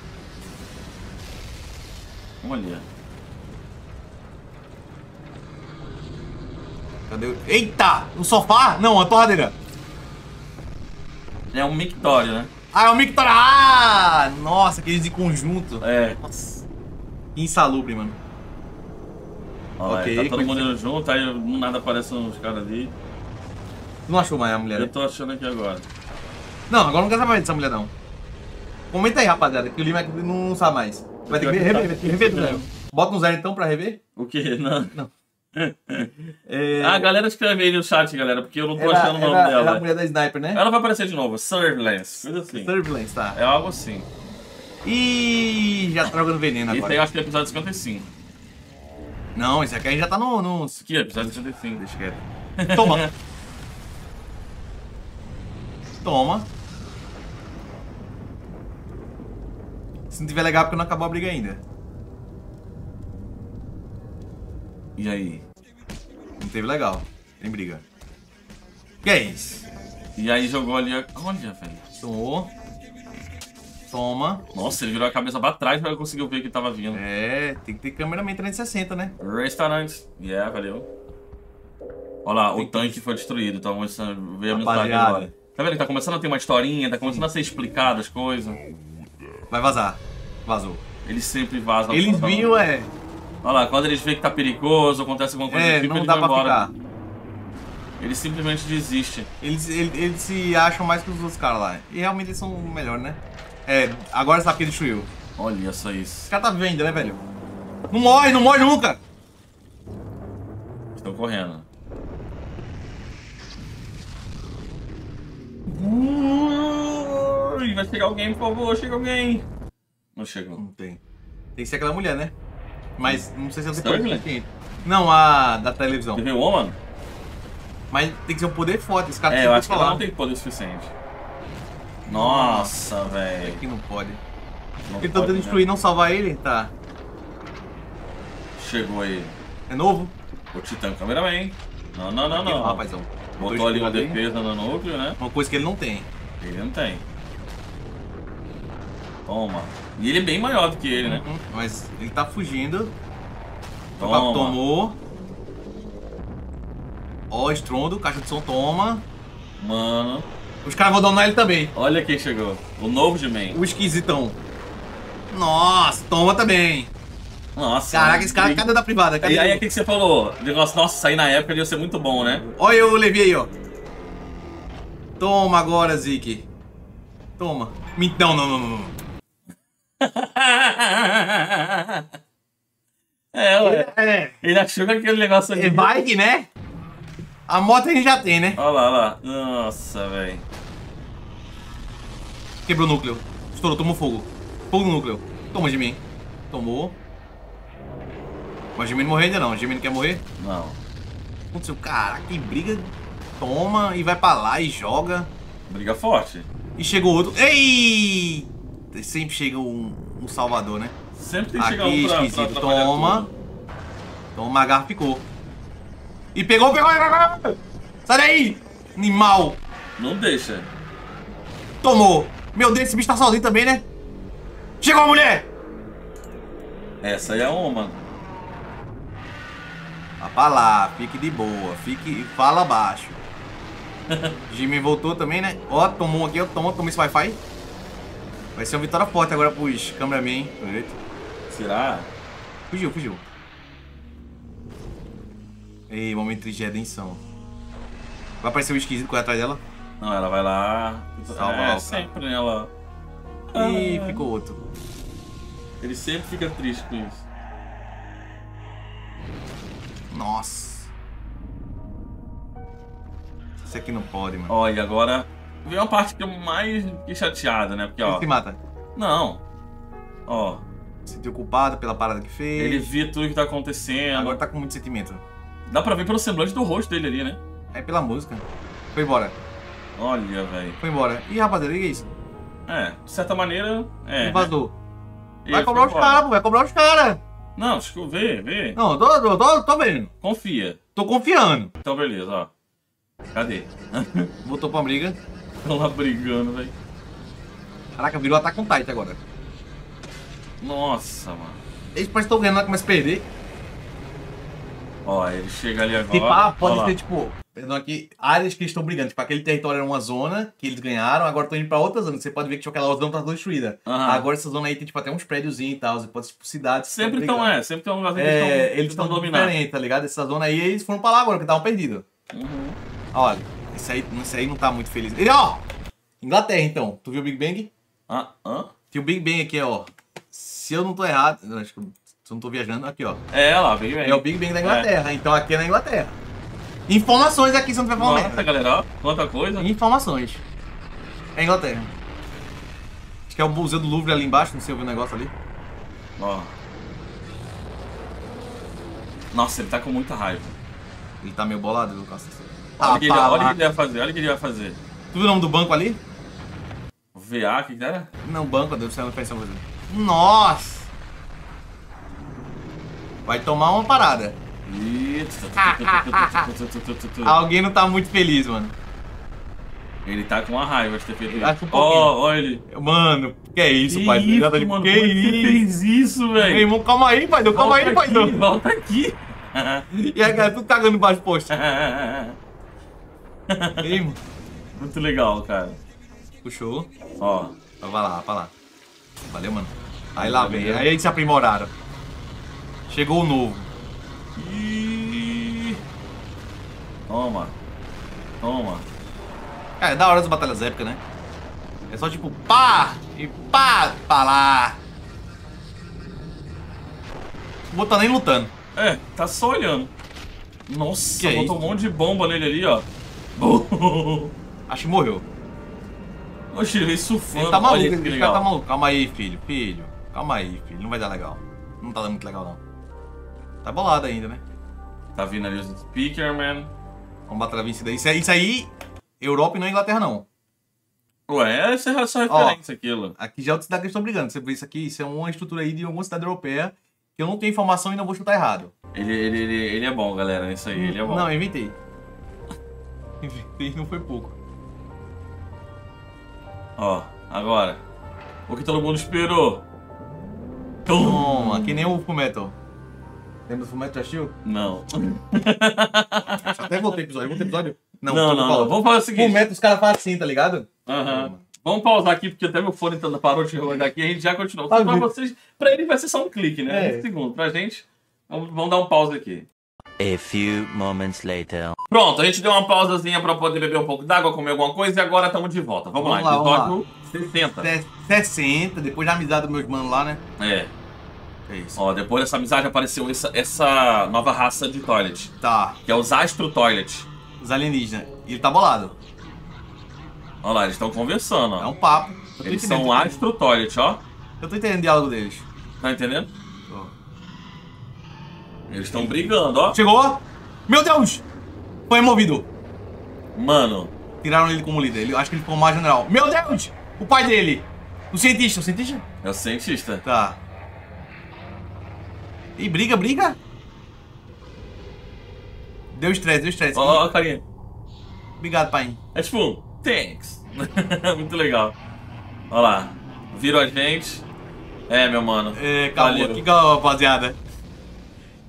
Olha. Cadê? o- Eita! Um sofá? Não, uma torradeira. É um mictório, né? Ah, é um Mictor. Ah! Nossa, aqueles de conjunto. É. Nossa. Insalubre, mano. Olha lá, Ok, tá todo mundo junto, aí do nada aparecem uns caras ali. Não achou mais a mulher? Eu tô achando aqui agora. Não, agora não quero saber mais dessa mulher, não. Comenta aí, rapaziada, que o Lima não sabe mais. Vai ter que rever, que rever do zero. Bota um zero então pra rever. O quê? Não. Não. É... Ah, galera escreve aí no chat, galera, porque eu não tô era, achando o nome era- dela. era a mulher da Sniper, né? Ela vai aparecer de novo, Surveillance, coisa assim. Surveillance, tá. É algo assim. Ih, já tá jogando veneno Esse agora. aí eu acho que é episódio 55. Não, esse aqui a gente já tá no... no... Aqui é episódio 55. Deixa quieto. Toma. Toma. Se não tiver legal, é porque não acabou a briga ainda. E aí? Não teve legal. Tem briga. Que é isso? E aí jogou ali. a- Olha, velho. Tomou. Toma. Nossa, ele virou a cabeça pra trás pra eu conseguir ver que tava vindo. É, tem que ter cameraman 360, né? Restaurante. Yeah, valeu. Olha lá, o Tem que- tanque foi destruído. Começando a ver a mensagem agora. Tá vendo? Tá começando a ter uma historinha, tá começando a ser explicado as coisas. Vai vazar. Vazou. Eles sempre vazam. Eles vinham, é. Olha lá, quando eles veem que tá perigoso, acontece alguma coisa É, tipo, não eles dá vão pra embora. ficar. Eles simplesmente desistem. Eles, eles, eles se acham mais que os outros caras lá. E realmente eles são melhor, né? É, agora sabe que ele destruiu. Olha só Esse isso. cara tá vendo, né, velho? Não morre, não morre nunca! Estão correndo. Ui, vai chegar alguém, por favor, chega alguém. Não chegou. Não tem. Tem que ser aquela mulher, né? Mas não sei se ela tem poder. Não, a da televisão. TV Woman? Mas tem que ser um poder forte. Esse cara É, eu acho que ela não tem poder suficiente. Nossa, velho. que não pode. Não Ele tá tentando né? destruir, não salvar ele? Tá. Chegou aí. É novo? O Titã Cameraman. Não, não, não, Aqui, não. rapazão. Botou ali uma defesa no núcleo, né? Uma coisa que ele não tem. Ele não tem. Toma. E ele é bem maior do que ele, né? Uhum, Mas ele tá fugindo. Toma. tomou. Ó, estrondo, caixa de som toma. Mano. Os caras vão dominar ele também. Olha quem chegou. O novo de Man. O esquisitão. Nossa, toma também. Nossa. Caraca, esse cara, E- cadê da privada? Cadê E aí, o- que que você falou? O Negócio, nossa, sair na época ia ser muito bom, né? Olha eu levei aí, ó. Toma agora, Zik. Toma. Não, não, não, não. é, ué. É, Ele achou que aquele negócio é ali. bike, né? A moto a gente já tem, né? Olha lá, olha lá. Nossa, velho. Quebrou o núcleo. Estourou, tomou fogo. Fogo no núcleo. Toma, Jimmy. Tomou. Mas Jimmy não morreu ainda não. Jimmy não quer morrer? Não. Aconteceu. Caraca, que briga. Toma e vai pra lá e joga. Briga forte. E chegou outro. Ei! Sempre chega um, um salvador, né? Sempre tem que chegar Aqui, um pra, pra esquisito. Toma. tudo. Toma, a garra ficou. E pegou, pegou, pegou, pegou. Sai daí! Animal! Não deixa. Tomou! Meu Deus, esse bicho tá sozinho também, né? Chegou a mulher! Essa é uma. Vá pra lá, fique de boa, fique. Fala baixo. Jimmy voltou também, né? Ó, tomou um aqui, ó, tomou, tomou esse Wi-Fi. Vai ser uma vitória forte agora pros cameraman, pelo jeito. Será? Fugiu, fugiu. Ei, momento de redenção. Vai aparecer o esquisito correr atrás dela. Não, ela vai lá. Salva é, lá sempre ela. E Ah. ficou outro. Ele sempre fica triste com isso. Nossa. Isso aqui não pode, mano. E agora vem uma parte que eu mais fiquei chateado, né? Porque, Ele ó. se mata. Não. Ó. Se sentiu culpado pela parada que fez. Ele vê tudo que tá acontecendo. Agora tá com muito sentimento. Dá pra ver pelo semblante do rosto dele ali, né? É pela música. Foi embora. Olha, velho. Foi embora. Ih, rapaziada, o que é isso? É, de certa maneira, é. Ele vazou. Ele Vai cobrar os caras. Vai cobrar os caras. Não, acho que vê, vê. Não, tô, tô, tô, tô vendo. Confia. Tô confiando. Então, beleza, ó. Cadê? Voltou pra briga. Estão lá brigando, velho. Caraca, virou Attack on Titan agora. Nossa, mano. Eles parecem que estão ganhando, começa a perder. Ó, ele chega ali agora. Tipo, ah, pode ser, tipo, aqui, áreas que eles estão brigando. Tipo, aquele território era uma zona que eles ganharam, agora estão indo pra outra zona. Você pode ver que tipo, aquela zona tá toda destruída. Aham. Agora essa zona aí tem, tipo, até uns prédiozinhos e tal. Você pode, tipo, cidades. que Sempre estão é, sempre estão um lugarzinho É, que eles estão dominando. tá ligado? Essa zona aí, eles foram pra lá agora, porque estavam perdidos. Uhum. Olha, esse aí, esse aí não tá muito feliz. E, ó! Inglaterra, então. Tu viu o Big Bang? Ah, hã? Tem o Big Bang aqui, ó. Se eu não tô errado, eu acho que se eu não tô viajando, aqui, ó. É, lá, veio aí. É o Big Bang da Inglaterra, então aqui é na Inglaterra. Informações aqui, se eu não tiver falando Nossa, galera, ó, quanta coisa. Informações. É Inglaterra. Acho que é o Museu do Louvre ali embaixo, não sei o negócio ali. Ó. Nossa, ele tá com muita raiva. Ele tá meio bolado, Cássio? Olha o Ah, que, ele, tá que ele ia fazer, olha o que ele ia fazer. Tu viu o nome do banco ali? VA, o que que era? Não, banco, deve ser uma pensão fazer. Nossa! Vai tomar uma parada. Alguém não tá muito feliz, mano. Ele tá com uma raiva de ter feito um isso. Ó, olha ele. Mano, que é isso, pai? isso, mano, que é que isso? fez isso, Meu velho? irmão, calma aí, pai. Calma aí, pai. volta aqui. E a galera tudo cagando embaixo do posto. Ei, mano. Muito legal, cara. Puxou. Ó. Vai lá, vai lá. Valeu, mano. Aí lá vem. Aí eles se aprimoraram. Chegou o novo. Ih. Toma. Toma. Cara, é da hora as batalhas épicas, né? É só tipo pá e pá pra lá. Não botar nem lutando. É, tá só olhando. Nossa, Que é botou isso? um monte de bomba nele ali, ó. Acho que morreu. Oxe, ele surfando. Ele tá maluco, Olha isso que esse cara legal. tá maluco. Calma aí, filho. Filho. Calma aí, filho. Não vai dar legal. Não tá dando muito legal, não. Tá bolado ainda, né? Tá vindo ali os speaker, man. Vamos batalha vencida. Isso aí, isso aí, Europa e não Inglaterra, não. Ué, essa é só referência aquilo. Aqui já é outra cidade que eles estão brigando. Você vê isso aqui, isso é uma estrutura aí de alguma cidade europeia que eu não tenho informação e não vou chutar errado. Ele, ele, ele, ele é bom, galera. Isso aí, ele é bom. Não, eu inventei. Inventei, não foi pouco. Ó, agora. O que todo mundo esperou. Toma, que nem o Fullmetal. Lembra do já assistiu? Não. Até voltei episódio. Voltei episódio? Não, não, não. pausa. Vamos fazer o seguinte. Fullmetal os caras fazem assim, tá ligado? Aham. Vamos pausar aqui, porque até meu fone tá- parou de rodar aqui e a gente já continuou. Tá pra bem. vocês, pra ele vai ser só um clique, né? É. Um segundo. Pra gente, vamos, vamos dar um pause aqui. A few moments later. Pronto, a gente deu uma pausazinha pra poder beber um pouco d'água, comer alguma coisa e agora estamos de volta. Vamos, Vamos lá, lá, vamos episódio 60. Se- 60, depois da amizade dos meus manos lá, né? É. É isso. Ó, depois dessa amizade apareceu essa, essa nova raça de toilet, Tá, que é os Astro Toilet. os alienígenas. E ele tá bolado. Olha lá, eles estão conversando, ó. É um papo. Tô Eles são tô- Astro Toilet, ó. Eu tô entendendo o diálogo deles. Tá entendendo? Ó. Eles estão brigando, ó. Chegou! Meu Deus! Foi removido. Mano, Tiraram ele como líder. Ele, acho que ele ficou mais general. Meu Deus! O pai dele! O cientista, o cientista? é o cientista. Tá. Ih, briga, briga! Deu estresse, deu estresse. Ó, ó, ó, carinha. Obrigado, pai. É tipo, um, thanks. Muito legal. Olha lá. Viram a gente. É, meu mano. É, calma, que calma, rapaziada.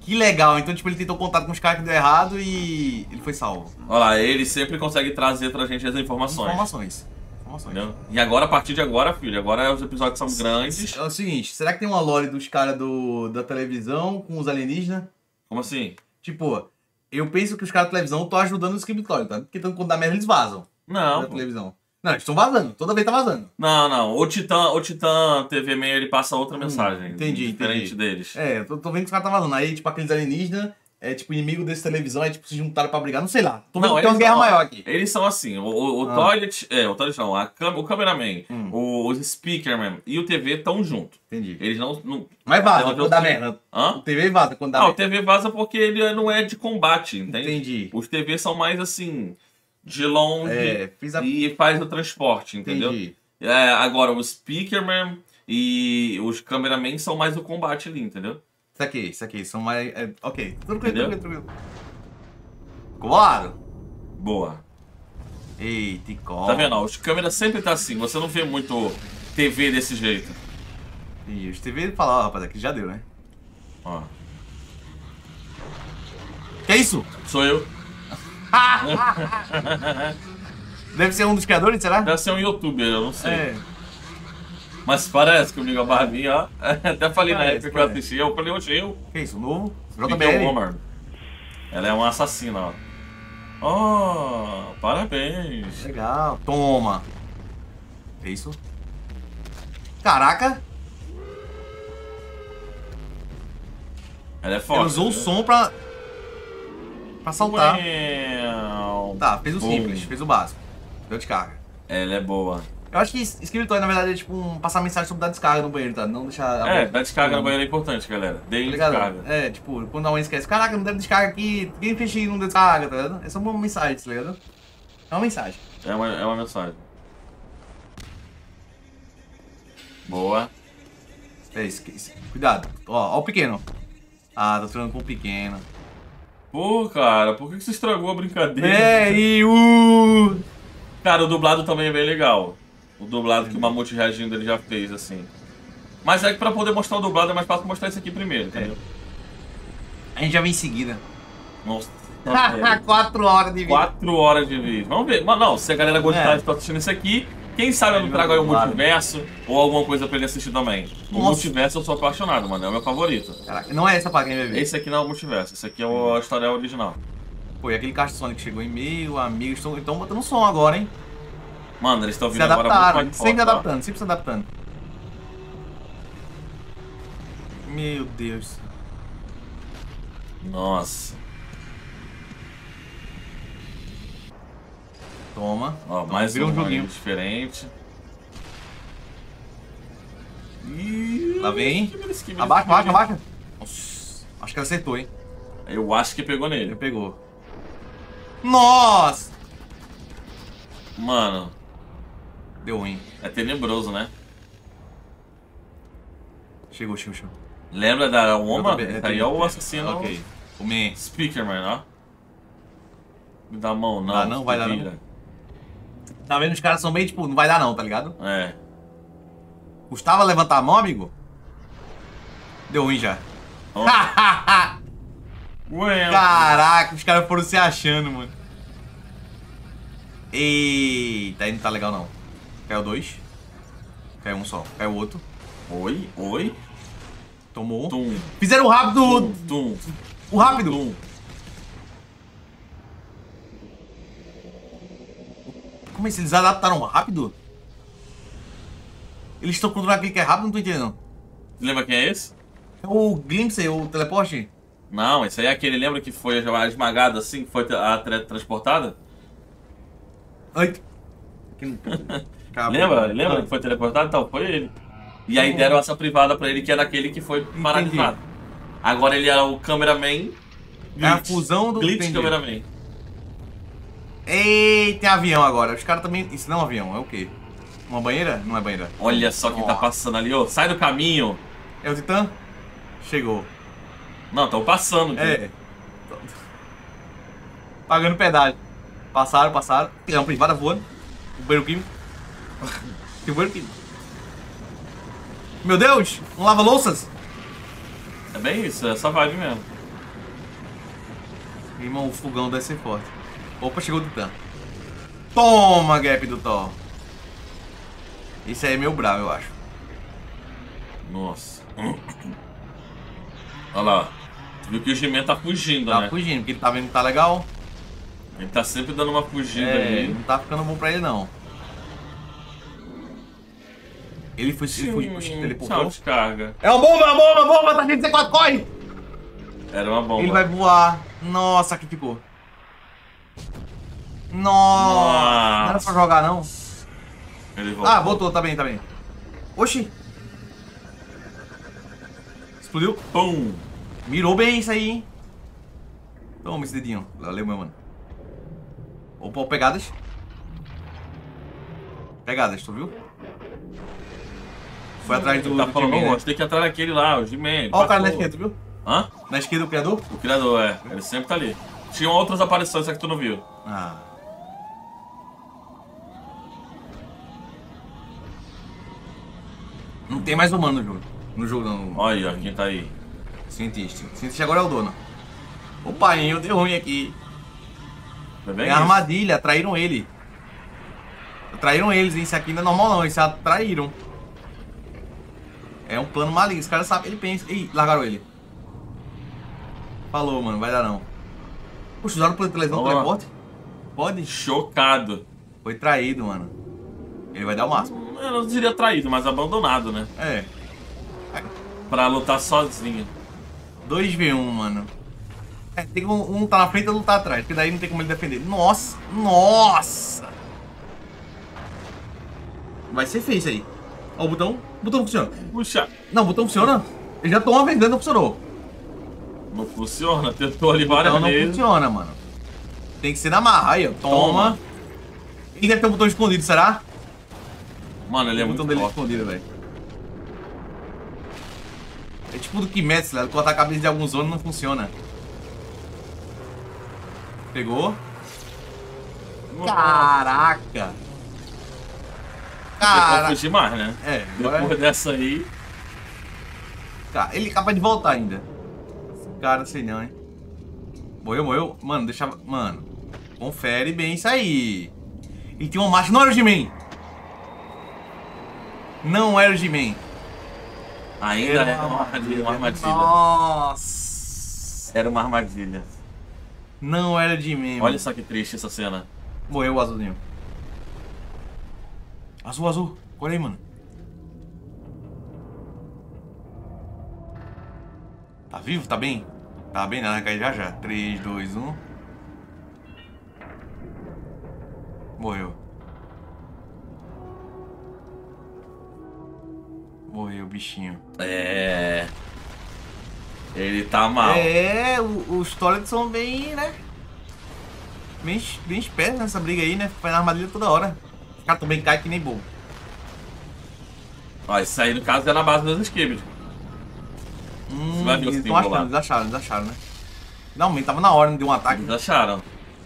Que legal. Então, tipo, ele tentou contato com os caras que deu errado e ele foi salvo. Olha lá, ele sempre consegue trazer pra gente as informações. Informações. Entendeu? E agora, a partir de agora, filho, agora os episódios são grandes. É o seguinte, será que tem uma lore dos caras do, da televisão com os alienígenas? Como assim? Tipo, eu penso que os caras da televisão estão ajudando os criptórios, tá? Porque quando dá merda eles vazam Não, da pô. televisão. Não, eles estão vazando. Toda vez tá vazando. não, não. O Titã, o Titã TV Meio, ele passa outra mensagem. entendi, Diferente entendi. deles. É, eu tô, tô vendo que os caras tá vazando. Aí, tipo, aqueles alienígenas é tipo inimigo desse televisão, é tipo se juntaram pra brigar, não sei lá. Tô Não, tem uma guerra maior aqui. Eles são assim, o, o, o Ah. toilet, é, o toilet não, a cam- o cameraman, Hum. o, os speakerman e o TV estão juntos. Entendi. Eles não... não Mas vaza quando dá merda. Hã? O TV vaza quando dá Ah, o merda. TV vaza porque ele não é de combate, entende? Entendi. Os TV são mais assim, de longe É, a... e faz o transporte, entendeu? Entendi. É, agora, o speakerman e os cameramen são mais o combate ali, entendeu? Isso aqui, isso aqui, são mais... é, ok, tranquilo, tranquilo, tranquilo. Claro. Boa. Eita, e Tá vendo? ó, Os câmeras sempre tá assim, você não vê muito TV desse jeito. E os TV falam, ó, rapaz, aqui já deu, né? Ó, Que isso? sou eu. Deve ser um dos criadores, será? Deve ser um youtuber, eu não sei. É. Mas parece que o Miguel Barbinha, ó. Até falei na Parece, época que eu assisti, eu falei, hoje eu. Que isso, novo? JBL. Ela é uma assassina, ó. Oh, parabéns. Legal. Toma. Que isso? Caraca, Ela é forte. ele usou o né? som pra... Pra saltar. Uau. Tá, fez o simples, fez o básico. Deu descarga. Ela é boa. Eu acho que escritório, na verdade, é tipo um, passar mensagem sobre dar descarga no banheiro, tá? Não deixar... É, dar descarga no banheiro é importante, galera. Deem Tá descarga. É, tipo, quando alguém esquece, caraca, não deve descarga aqui, quem fez isso não deu descarga, tá ligado? É uma mensagem, tá ligado? É uma mensagem. É uma, é uma mensagem. Boa. É isso. Cuidado. Ó, ó o pequeno. Ah, tô treinando com o pequeno. Pô, cara, por que que você estragou a brincadeira? É, e o... Cara, o dublado também é bem legal. O dublado que o Mamute reagindo ele já fez, assim. Mas é que pra poder mostrar o dublado é mais fácil mostrar isso aqui primeiro, entendeu? A gente já vem em seguida. Nossa. Quatro horas de vídeo. Quatro horas de vídeo. Vamos ver. Mas não, se a galera gostar É. de estar assistindo isso aqui, quem sabe eu não trago aí o multiverso ou alguma coisa pra ele assistir também. Nossa. multiverso eu sou apaixonado, mano. É o meu favorito. Caraca, não é essa pra quem vai ver. Esse aqui não é o multiverso, esse aqui é o- a história original. Pô, e aquele caixa de Sonic chegou em meio, amigos, estão botando som agora, hein? Mano, eles estão Se vindo agora muito mais sempre ó. adaptando, sempre se adaptando. Meu Deus. Nossa. Toma. Ó, Toma, mais um um joguinho. diferente. Ih, Lá vem. beleza, Abaixa, abaixa, beleza. abaixa. Nossa, acho que ela acertou, hein? Eu acho que pegou Ele nele. pegou. Nossa! Mano, Deu ruim. é tenebroso, né? Chegou, chegou, chegou. Lembra da? JB, Esse aí o assassino Ok. O Man. Speakerman, ó. Me dá a mão, não. Ah, não, vai dar não. Tá vendo? Os caras são meio tipo, não vai dar não, tá ligado? É. Custava levantar a mão, amigo? Deu ruim já. Ué, Caraca, os caras foram se achando, mano. Eita, aí não tá legal não. Caiu dois. Caiu um só. Caiu outro. Oi, oi. Tomou. Tum, Fizeram o rápido. tum, tum, O rápido. tum. Como é isso? Eles adaptaram rápido? Eles estão controlando aquele que é rápido? Não tô entendendo. Lembra quem é esse? É o Glimpse, o teleporte? Não, esse aí é aquele, lembra que foi esmagado assim, que foi tra- transportada? Ai. Que não- Acabou. Lembra? Lembra que foi teleportado? Então, foi ele. E aí deram essa privada pra ele, que era aquele que foi paralisado. Agora ele é o cameraman. É a fusão do- Glitch entendi. cameraman. Eita, tem avião agora. Os caras também. Isso não é um avião, é o quê? Uma banheira? Não é banheira. Olha só quem tá Nossa. passando ali, ó. Sai do caminho. É o Titã? Chegou. Não, estão passando. aqui. É. Pagando pedágio. Passaram, passaram. Tem uma privada voando. O banheiro químico. Banheiro químico. Meu Deus! Um lava-louças? É bem isso, é essa vibe mesmo. Irmão, o fogão deve ser forte. Opa, chegou o Titã. Toma, gap do Thor. Esse aí é meu bravo, eu acho. Nossa. Olha lá. Tu viu que o G-Man tá fugindo, Tá né? fugindo, porque ele tá vendo que tá legal. Ele tá sempre dando uma fugida É, ali. não tá ficando bom pra ele, não. Ele foi se Tchau, teleportou. descarga. É uma bomba, é uma bomba, é uma bomba, tá gente C4, corre! Era uma bomba. Ele vai voar. Nossa, aqui ficou. Nossa. Nossa. Não era pra jogar, não. Ele voltou. Ah, voltou, tá bem, tá bem. Oxi. Explodiu. Pum. Mirou bem isso aí, hein? Toma esse dedinho. Valeu, meu mano. Opa, pegadas. Pegadas, tu viu? Foi atrás do. Ele tá do falando, Jimmy, não, né? a gente tem que ir atrás daquele lá, o G-Man. Ó o cara na esquerda, viu? Hã? Na esquerda o criador? O criador, é. Ele sempre tá ali. Tinham outras aparições, só que tu não viu. Ah. Não tem mais humano no jogo. No jogo não. Olha quem tá aí. Cientista. Cientista agora é o dono. Opa, hein, eu dei ruim aqui. Foi bem É armadilha, atraíram ele. Atraíram eles, hein? Isso aqui não é normal não, isso atraíram. É um plano maligno, os caras sabem, ele pensa. Ih, largaram ele. Falou, mano, vai dar não. Puxa, usaram o televisão lá. teleporte? Pode? Chocado. Foi traído, mano. Ele vai dar o máximo. Eu não diria traído, mas abandonado, né? É. Pra lutar sozinho. 2v1, mano. É, tem que um, um tá na frente e outro tá atrás, porque daí não tem como ele defender. Nossa! Nossa! Vai ser feio isso aí. Ó, o botão. O botão não funciona. Puxa, Não, o botão funciona. Ele já tomou uma vez, não funcionou. não funciona. Tentou ali várias não vezes. funciona, mano. Tem que ser na marra. Aí, ó. Toma. E deve ter um botão escondido, será? Mano, ele é o muito botão dele forte. escondido, velho. É tipo do Kimetsu, né? Cortar a cabeça de alguns zonas não funciona. Pegou. Caraca! Tem Cara, como fugir mais, né? é, agora, Depois dessa aí. cara, ele é capaz de voltar ainda. Cara, sei não, hein? Morreu, morreu? Mano, deixa. Mano, confere bem isso aí. Ele tinha uma marcha. Não era o G-Man! Não era o G-Man. Ainda é uma armadilha. Uma armadilha. Nossa! Era uma armadilha. Não era de mim. Olha só que triste essa cena. Morreu o azulzinho. Azul, azul. Olha aí, mano. Tá vivo? Tá bem? Tá bem, né? Vai cair já já. 3, 2, 1. Morreu. Morreu o bichinho. É. Ele tá mal. É, os Toilets são bem, né? Bem, bem espertos nessa briga aí, né? Faz na armadilha toda hora. Caras também caem que nem bobo. Ó, isso aí no caso é na base das skibbles. Hum, eles estão achando, eles acharam, eles acharam, né? Finalmente, tava na hora de um ataque. Eles acharam.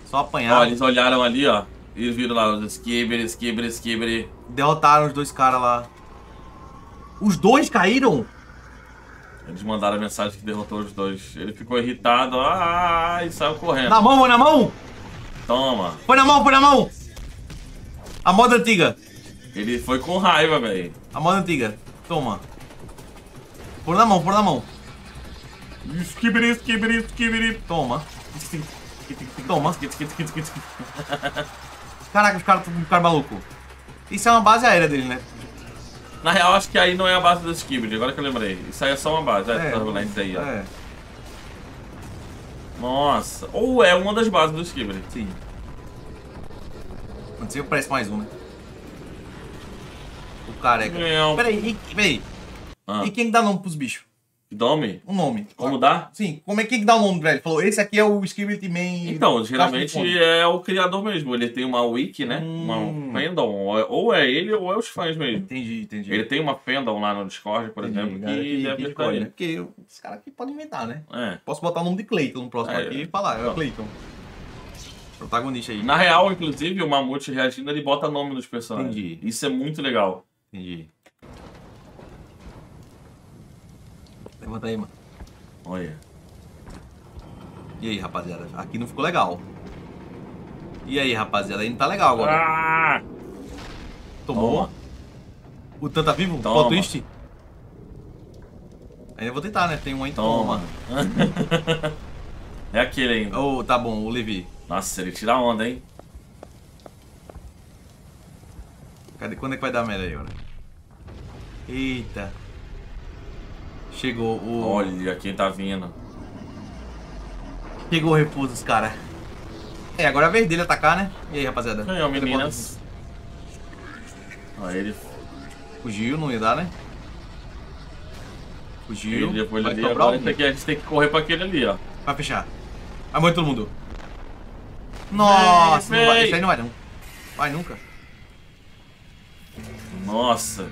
Só Ó, apanharam. eles olharam ali, ó. E viram lá os skibber, skibber, skibber. Derrotaram os dois caras lá. Os dois caíram? Eles mandaram a mensagem que derrotou os dois. Ele ficou irritado, ah, e saiu correndo. Na mão, foi na mão! Toma. Foi na mão, foi na mão! A moda antiga. Ele foi com raiva, velho. A moda antiga. Toma. Por na mão, por na mão. Skibber, skibber, skibber. Toma. Toma. Caraca, os caras estão um cara maluco. Isso é uma base aérea dele, né? Na real, acho que aí não é a base dos skibber, agora que eu lembrei. Isso aí é só uma base, é, É, Turbulence aí, ó. É, Nossa. Ou é uma das bases dos skibber. sim. Quando você parece mais um, né? O careca. Não. Peraí, e, peraí. Ah, E quem que dá nome pros bichos? Dome? Um nome. Como dá? Sim, como é que dá o nome, velho? Falou, esse aqui é o Skibidi Man. Então, geralmente é o criador mesmo. Ele tem uma wiki, né? Hum. Uma fandom. Ou é- Ou é ele ou é os fãs mesmo. Entendi, entendi. Ele tem uma fandom lá no Discord, por Entendi, exemplo, cara, que, que, deve estar né? Porque os caras aqui podem inventar, né? É. Posso botar o nome de Clayton no próximo É, aqui e falar, é. Clayton. Protagonista aí. Na real, inclusive, o Mamute reagindo, ele bota nome nos personagens. Entendi. Isso é muito legal. Entendi. Levanta aí, mano. Olha. E aí, rapaziada? Aqui não ficou legal. E aí, rapaziada? Aí não tá legal agora. Ah! Tomou. Toma. O Tan tá vivo? Toma. Twist? Ainda vou tentar, né? Tem um aí. Toma. é aquele ainda. Oh, tá bom, o Levi. Nossa, ele tira onda, hein? Cadê? Quando é que vai dar merda aí, olha? Eita. Chegou o. Olha quem tá vindo. Pegou o repouso dos caras. É, agora é a vez dele atacar, né? E aí, rapaziada? Ganhou, meninas. Ó, ele, Fugiu, não ia dar, né? Fugiu. ele depois Vai ali. Agora um. a gente tem que correr pra aquele ali, ó. Vai fechar. Vai morrer todo mundo. Nossa, não vai, isso aí não vai não. Vai nunca. Nossa.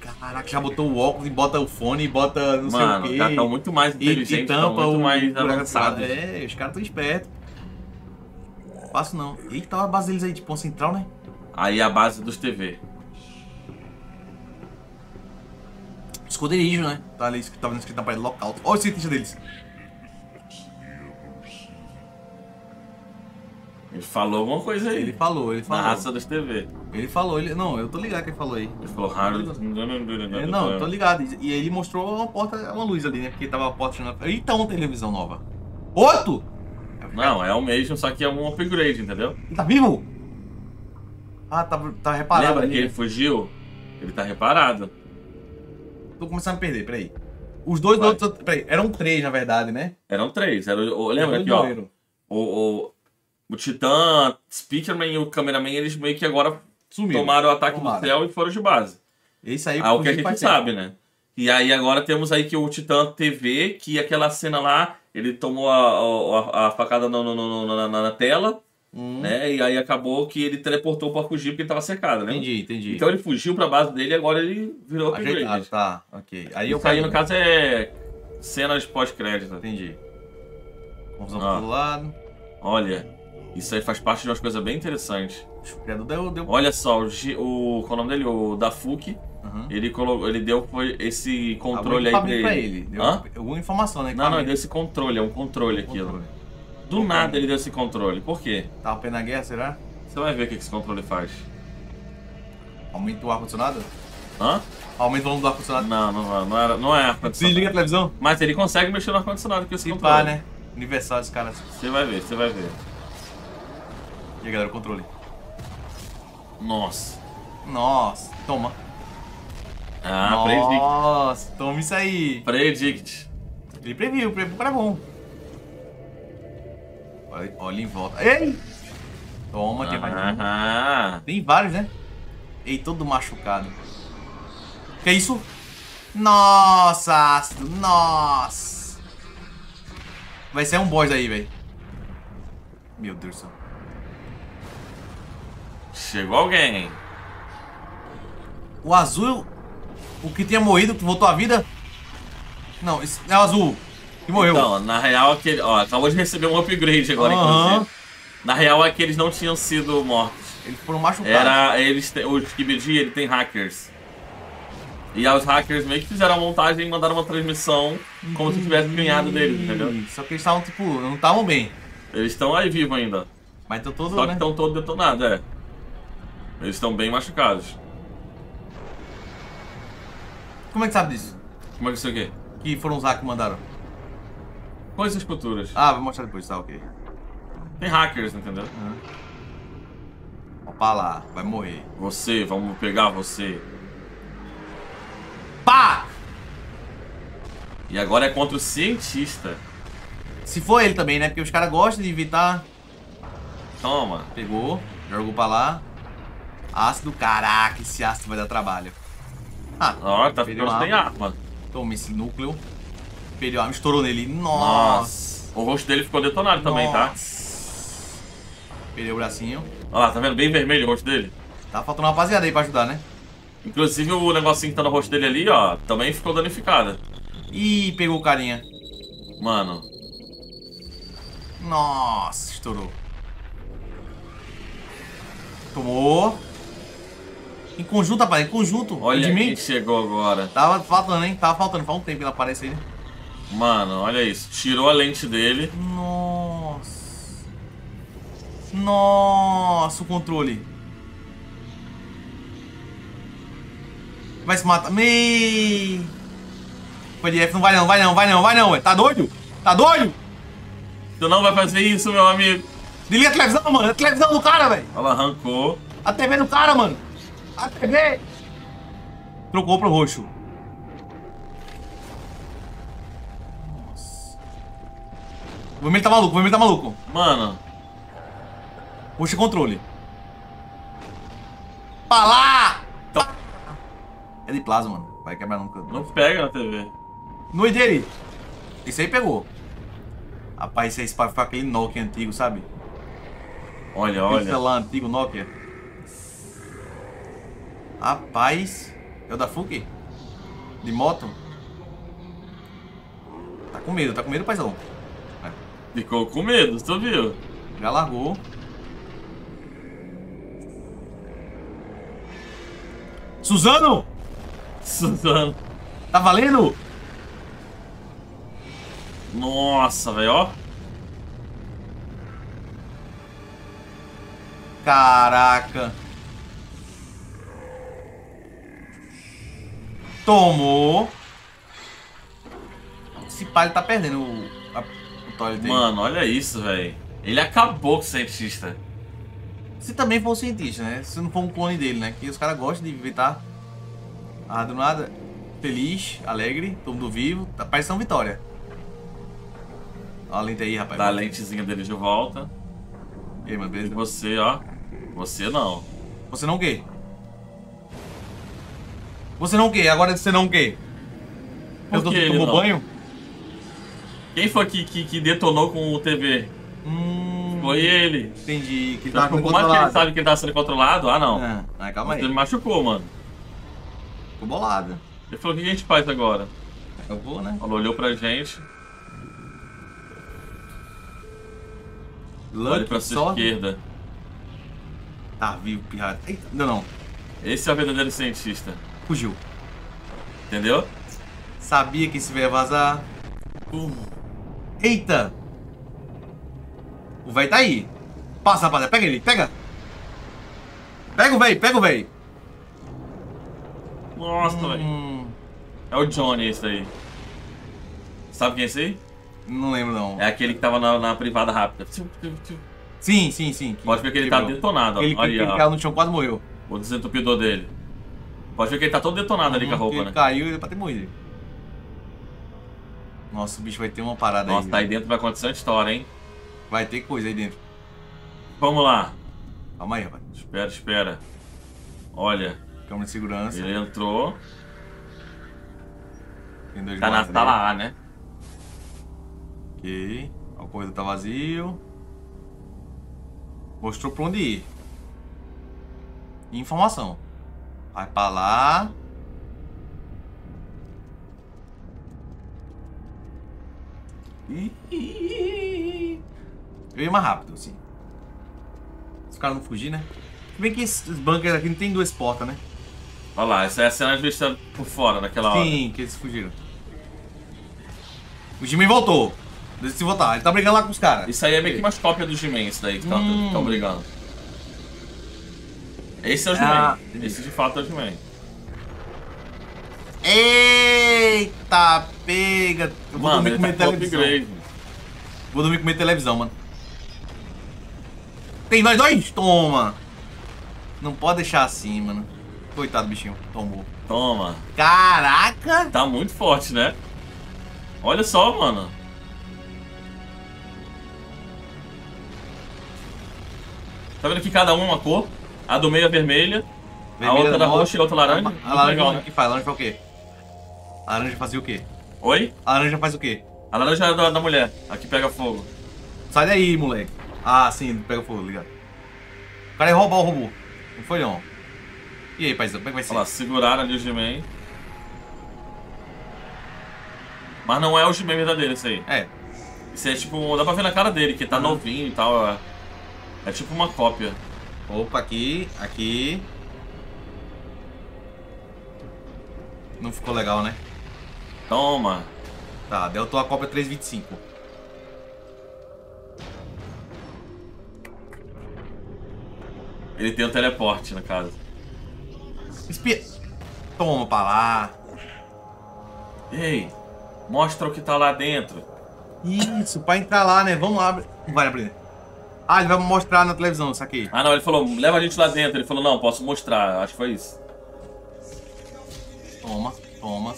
Caraca, já botou o óculos e bota o fone e bota não Mano, sei o quê. estão muito mais e, inteligentes, e estão tampa muito o mais buraco. avançados. É, os caras tão espertos. Faço não. Eita, tá a base deles aí, tipo, ponto central, né? Aí a base dos TV. Esconderijo, né? Tá ali, escrito- tava escrito na parede local. Olha o cientista deles. Ele falou alguma coisa aí. Ele falou, ele na falou. raça dos TV. Ele falou, ele. Não, eu tô ligado que ele falou aí. Ele falou raro. É, não, eu tô ligado. E ele mostrou uma porta, uma luz ali, né? Porque tava a porta chamando. Eita, uma televisão nova. Outro! Não, é o mesmo, só que é um upgrade, entendeu? Ele tá vivo? Ah, tá, tá reparado Lembra ali. que ele né? fugiu? Ele tá reparado. Tô começando a perder, peraí. Os dois Vai. outros. Peraí, eram três, na verdade, né? Eram três. Era lembra aqui, ó. O, o, o Titã, Speakerman e o Cameraman, eles meio que agora Sumiram. tomaram o ataque Tomaram. do céu e foram de base. Esse aí Ah, o que a gente sabe, né? E aí agora temos aí que o Titã TV, que aquela cena lá, ele tomou a, a, a facada no- no- no- na, na tela. Hum, né? E aí acabou que ele teleportou pra fugir porque ele tava cercado, né? Entendi, entendi. Então ele fugiu pra base dele e agora ele virou upgrade. Ajeitado, tá, ok. Aí eu Isso aí, caí no caso, é cenas pós-crédito. Entendi. Confusão Ah. pro lado. Olha, isso aí faz parte de umas coisas bem interessantes. Deu. deu... Olha só, o, o qual é o nome dele? O Dafuki, Uhum. ele, colocou, ele deu esse controle aí pra equipamento pra ele. ele. Deu Hã? alguma informação, né? Não, não, ele deu esse controle, é um controle aquilo. Controle. Do nada ele deu esse controle. Por quê? Tava pena a guerra, será? Você vai ver o que esse controle faz. Aumenta o ar-condicionado? Hã? Aumenta o volume do ar-condicionado. Não, não, não, era, não é ar-condicionado. liga a televisão? Mas ele consegue mexer no ar-condicionado com esse Se controle. pá, né? Universal esse cara. Você vai ver, você vai ver. E aí, galera, o controle. Nossa. Nossa, toma. Ah, predict. Nossa, toma isso aí. Predict. Ele previu, previu, é bom. Olha, olha em volta. Ei! Toma, mais um. Aham. Tem vários, né? Ei, todo machucado. Que isso? Nossa, ácido, nossa. Vai ser um boss aí, velho. Meu Deus do céu. Chegou alguém. O azul, o que tinha morrido, que voltou à vida? Não, esse é o azul, que morreu. Então, na real, aquele, ó, acabou de receber um upgrade agora, inclusive. Na real, é que eles não tinham sido mortos. Eles foram machucados. Era, eles, o Skibidi, ele tem hackers. E os hackers meio que fizeram a montagem e mandaram uma transmissão como se tivesse ganhado deles, entendeu? Ih, Só que eles estavam, tipo, não estavam bem. Eles estão aí vivos ainda. Mas estão todos, Só que né? estão todos detonados, é. Eles estão bem machucados. Como é que sabe disso? Como é que isso aqui? Que foram os hackers que mandaram. Coisas futuras. Ah, vou mostrar depois, tá, ok. Tem hackers, entendeu? Opa lá, vai morrer. Você, vamos pegar você. Pá! E agora é contra o cientista. Se for ele também, né? Porque os caras gostam de evitar. Toma. Pegou, jogou pra lá. Ácido, caraca, esse ácido vai dar trabalho. Ah, Ó, tá ficando sem arma. Toma esse núcleo. Perdeu a arma, estourou nele. Nossa. O rosto dele ficou detonado também, tá? Nossa. Perdeu o bracinho. Olha lá, tá vendo? Bem vermelho o rosto dele. Tá faltando uma rapaziada aí pra ajudar, né? Inclusive o negocinho que tá no rosto dele ali, ó, também ficou danificado. Ih, pegou o carinha. Mano, Nossa, estourou. Tomou. Em conjunto, rapaz, em conjunto. olha de mim. chegou agora. Tava faltando, hein? Tava faltando. Faz um tempo que ele aparece aí? Mano, olha isso. Tirou a lente dele. Nossa. Nossa, o controle. Vai se matar. Mei. Foi de F, não vai não, vai não, vai não, vai não. Tá doido? Tá doido? Tu não vai fazer isso, meu amigo. Desliga a televisão, mano. A televisão do cara, velho. Ela arrancou. A TV do cara, mano. A TV. Trocou pro roxo. Nossa. O vermelho tá maluco, o vermelho tá maluco. Mano, Puxa o controle. Pra lá! Tá. É de plasma, mano. Vai quebrar nunca. não pega na TV. No dele. Esse aí pegou. Rapaz, esse aí foi aquele Nokia antigo, sabe? Olha, olha. celular antigo Nokia. Rapaz. É o da Fuki? De moto? Tá com medo, tá com medo, paizão. Ficou com medo, tu viu? Já largou. Suzano! Suzano. Tá valendo? Nossa, velho, ó. Caraca. Tomou. Esse ele tá perdendo o, a, o toilet dele. Mano, olha isso, velho. Ele acabou com o cientista. Se também for um cientista, né? Se não for um clone dele, né? Que os caras gostam de inventar. Ah, do nada. Feliz, alegre, todo mundo vivo. Tá parecendo vitória. Olha a lente aí, rapaz. Dá a lentezinha dele de volta. E aí, mano, E beleza? você, ó. Você não. Você não o quê? Você não o quê? Agora você não o quê? Por que ele tomou não? banho? Quem foi que, que, que detonou com o TV? Hum. Foi ele. Entendi. Que Então, tá por mais que ele sabe que ele tá sendo controlado, ah não. Ah, ah, calma aí. me machucou, mano. Ficou bolado. Ele falou, o que a gente faz agora? Eu vou, né? Ela olhou pra gente, olha Lucky pra sua só. esquerda. Tá vivo, pirata. Eita, não, não. Esse é o verdadeiro cientista. Fugiu. Entendeu? Sabia que esse velho ia vazar. Uh, Eita! O velho tá aí. Passa, rapaziada. Pega ele, pega. Pega o velho, pega o velho. Nossa, velho. Hum, É o Johnny esse daí. Sabe quem é esse aí? não lembro, não. É aquele que tava na, na privada rápida. Sim, sim, sim. Pode ver que ele tá quebrou. detonado. ó. Ele, Olha ele aí, ó. caiu no chão, quase morreu. O desentupidor dele. Pode ver que ele tá todo detonado ali com a roupa, né? caiu e ele pra ter morrido. Nossa, o bicho vai ter uma parada Nossa, aí. tá aí dentro vai acontecer uma história, hein? Vai ter coisa aí dentro. Vamos lá. Calma aí, rapaz. Espera, espera. Olha, Câmera de segurança. ele entrou. Tem dois Tá na sala. A, né? Ok. O corredor tá vazio. Mostrou pra onde ir. Informação. Vai pra lá. Eu ia mais rápido, assim. Se os caras não fugir, né? Se bem que esses bunkers aqui não tem duas portas, né? Olha lá, essa é a cena vista por fora daquela hora. Sim, que eles fugiram. O Jimmy voltou. Deixa se voltar. Ele tá brigando lá com os caras. Isso aí é meio que umas cópias do He-Man, isso daí que tá- Hum. estão brigando. Esse é o Ah. Esse de fato é o He-Man. Eita, pega. Eu vou Mano, dormir com de tá televisão. Vou dormir com de televisão, mano. Tem nós dois? Toma. Não pode deixar assim, mano. Coitado do bichinho. Tomou. Toma. Caraca. Tá muito forte, né? Olha só, mano. Tá vendo que cada um é uma cor? A do meio é vermelha, a outra da roxa e a outra laranja. A, Muito laranja legal, o né? que faz? A laranja faz o quê? A laranja fazia o quê? Oi? A laranja faz o quê? A laranja é da, da mulher, a que pega fogo. Sai daí, moleque. Ah, sim, pega fogo, ligado. O cara ia roubar o robô. Não foi não. E aí, paizão, como é que vai ser? Olha lá, seguraram ali o He-Man. Mas não é o He-Man verdadeiro esse aí. É, Esse é tipo, dá pra ver na cara dele, que tá novinho e tal. É, é tipo uma cópia. Opa, aqui, aqui. Não ficou legal, né? Toma. Tá, deltou a cópia 325. Ele tem o teleporte na casa. Espia... Toma pra lá. Ei, mostra o que tá lá dentro. Isso, pra entrar lá, né? Vamos lá. Não vai abrir. Ah, ele vai mostrar na televisão isso aqui. Ah não, ele falou, leva a gente lá dentro. Ele falou, não, posso mostrar. Acho que foi isso. Toma, toma.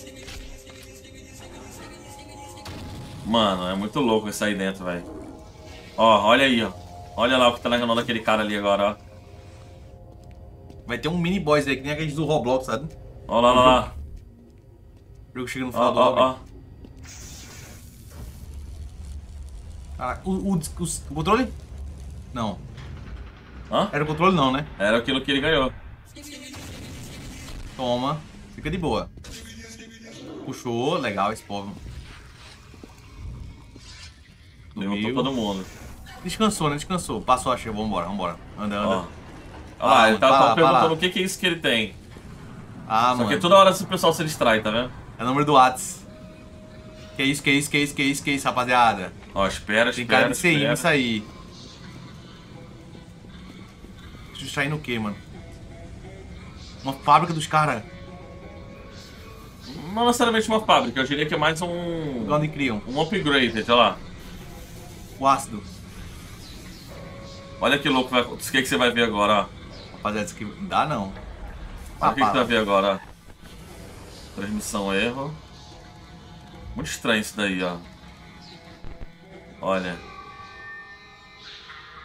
Mano, é muito louco isso aí dentro, velho. Ó, olha aí, ó. Olha lá o que tá na mão daquele cara ali agora, ó. Vai ter um mini boss aí, que nem aqueles do Roblox, sabe? Olha lá, olha lá. O jogo chega no Ó, final do ó, ó. Caraca, o, o, o, o controle? Não. Hã? Era o controle não, né? Era aquilo que ele ganhou. Toma. Fica de boa. Puxou, legal esse povo. Dormiu. todo mundo. Descansou, né? Descansou. Passou a cheia. Vambora, vambora. Anda, anda. Ó. Olha lá, ele tá, lá, tá perguntando lá. o que, que é isso que ele tem. Ah, Só mano. que toda hora esse pessoal se distrai, tá vendo? É o número do Whats. Que isso, que isso, que isso, que isso, que isso, rapaziada. Ó, espera, Tem espera, cara de CI espera. nisso aí. Deixa eu distrair no quê, mano? Uma fábrica dos caras. Não necessariamente uma fábrica, eu diria que é mais um... Onde criam? Um upgrade, olha lá. O ácido. Olha que louco, vai... o que, que você vai ver agora, ó. Rapaziada, isso aqui não dá não. Olha o que, que vai ver agora. Transmissão erro. Muito estranho isso daí, ó. Olha.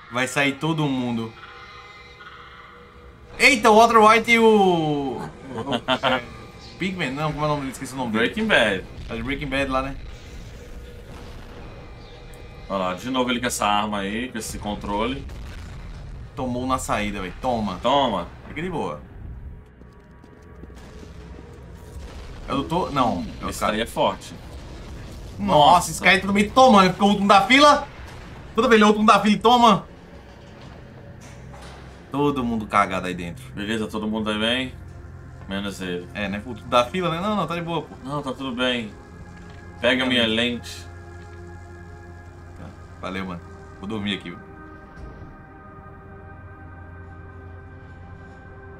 Vai sair todo mundo. Eita, o Walter White e o. é, Pigman? Não, como é o nome dele? Esqueci o nome dele. Breaking Bad. É de Breaking Bad lá, né? Olha lá, de novo ele com essa arma aí, com esse controle. Tomou na saída, velho. Toma. Toma. Fica de boa. É o doutor? Não. É o Esse cara. daí é forte. Nossa, esse cara aí também toma. Ele ficou o último da fila. Toda vez ele é o último da fila e toma. Todo mundo cagado aí dentro. Beleza, todo mundo aí bem? Menos ele. É, né? O da fila, né? Não, não, tá de boa, pô. Não, tá tudo bem. Pega minha lente. Valeu, mano. Vou dormir aqui.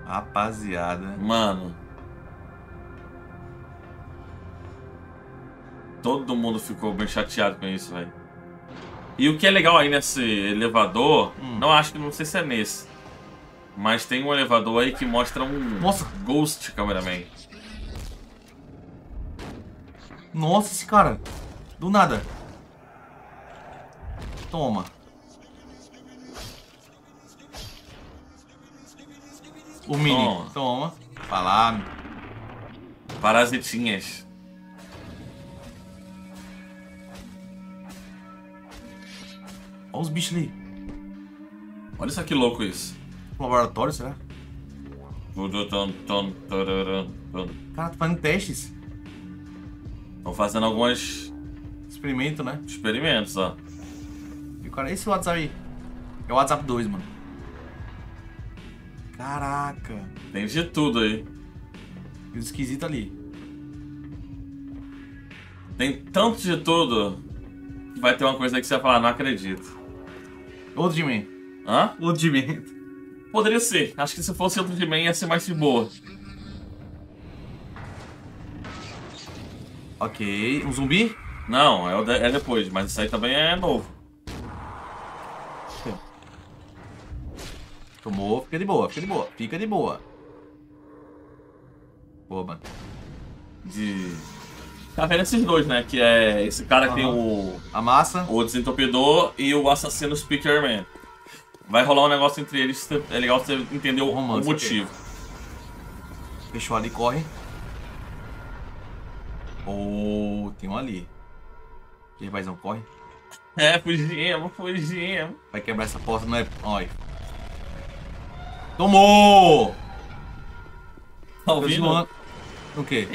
Rapaziada. Mano. Todo mundo ficou bem chateado com isso, velho. E o que é legal aí nesse elevador, Hum. não acho que não sei se é nesse. Mas tem um elevador aí que mostra um Nossa. Ghost Cameraman. Nossa, esse cara. Do nada. Toma. O mini. Toma. Lá. Parasitinhas. Olha os bichos ali. Olha isso aqui louco isso. Um laboratório, será? Estão Cara, tá fazendo testes. fazendo alguns Experimento, né? experimentos, ó. E o cara, esse WhatsApp aí. É o WhatsApp 2, mano. Caraca. Tem de tudo aí. Que esquisito ali. Tem tanto de tudo que vai ter uma coisa aí que você vai falar, não acredito. Outro de mim. Hã? Outro de mim. Poderia ser. Acho que se fosse outro de Man ia ser mais de boa. Ok. Um zumbi? Não, é, de- é depois, mas isso aí também é novo. Tomou, fica de boa, fica de boa, fica de boa. Boa, mano. De. Tá vendo esses dois, né? Que é esse cara que tem o, A massa. o desentupidor e o assassino Speakerman. Vai rolar um negócio entre eles, é legal você entender o, o Romance, motivo. Fechou ali, corre. Oh, tem um ali. E aí, paizão, corre. É, fugimos, fugimos. Vai quebrar essa porta, não é? Olha. Tomou! Tá ouvindo? zoando. O quê?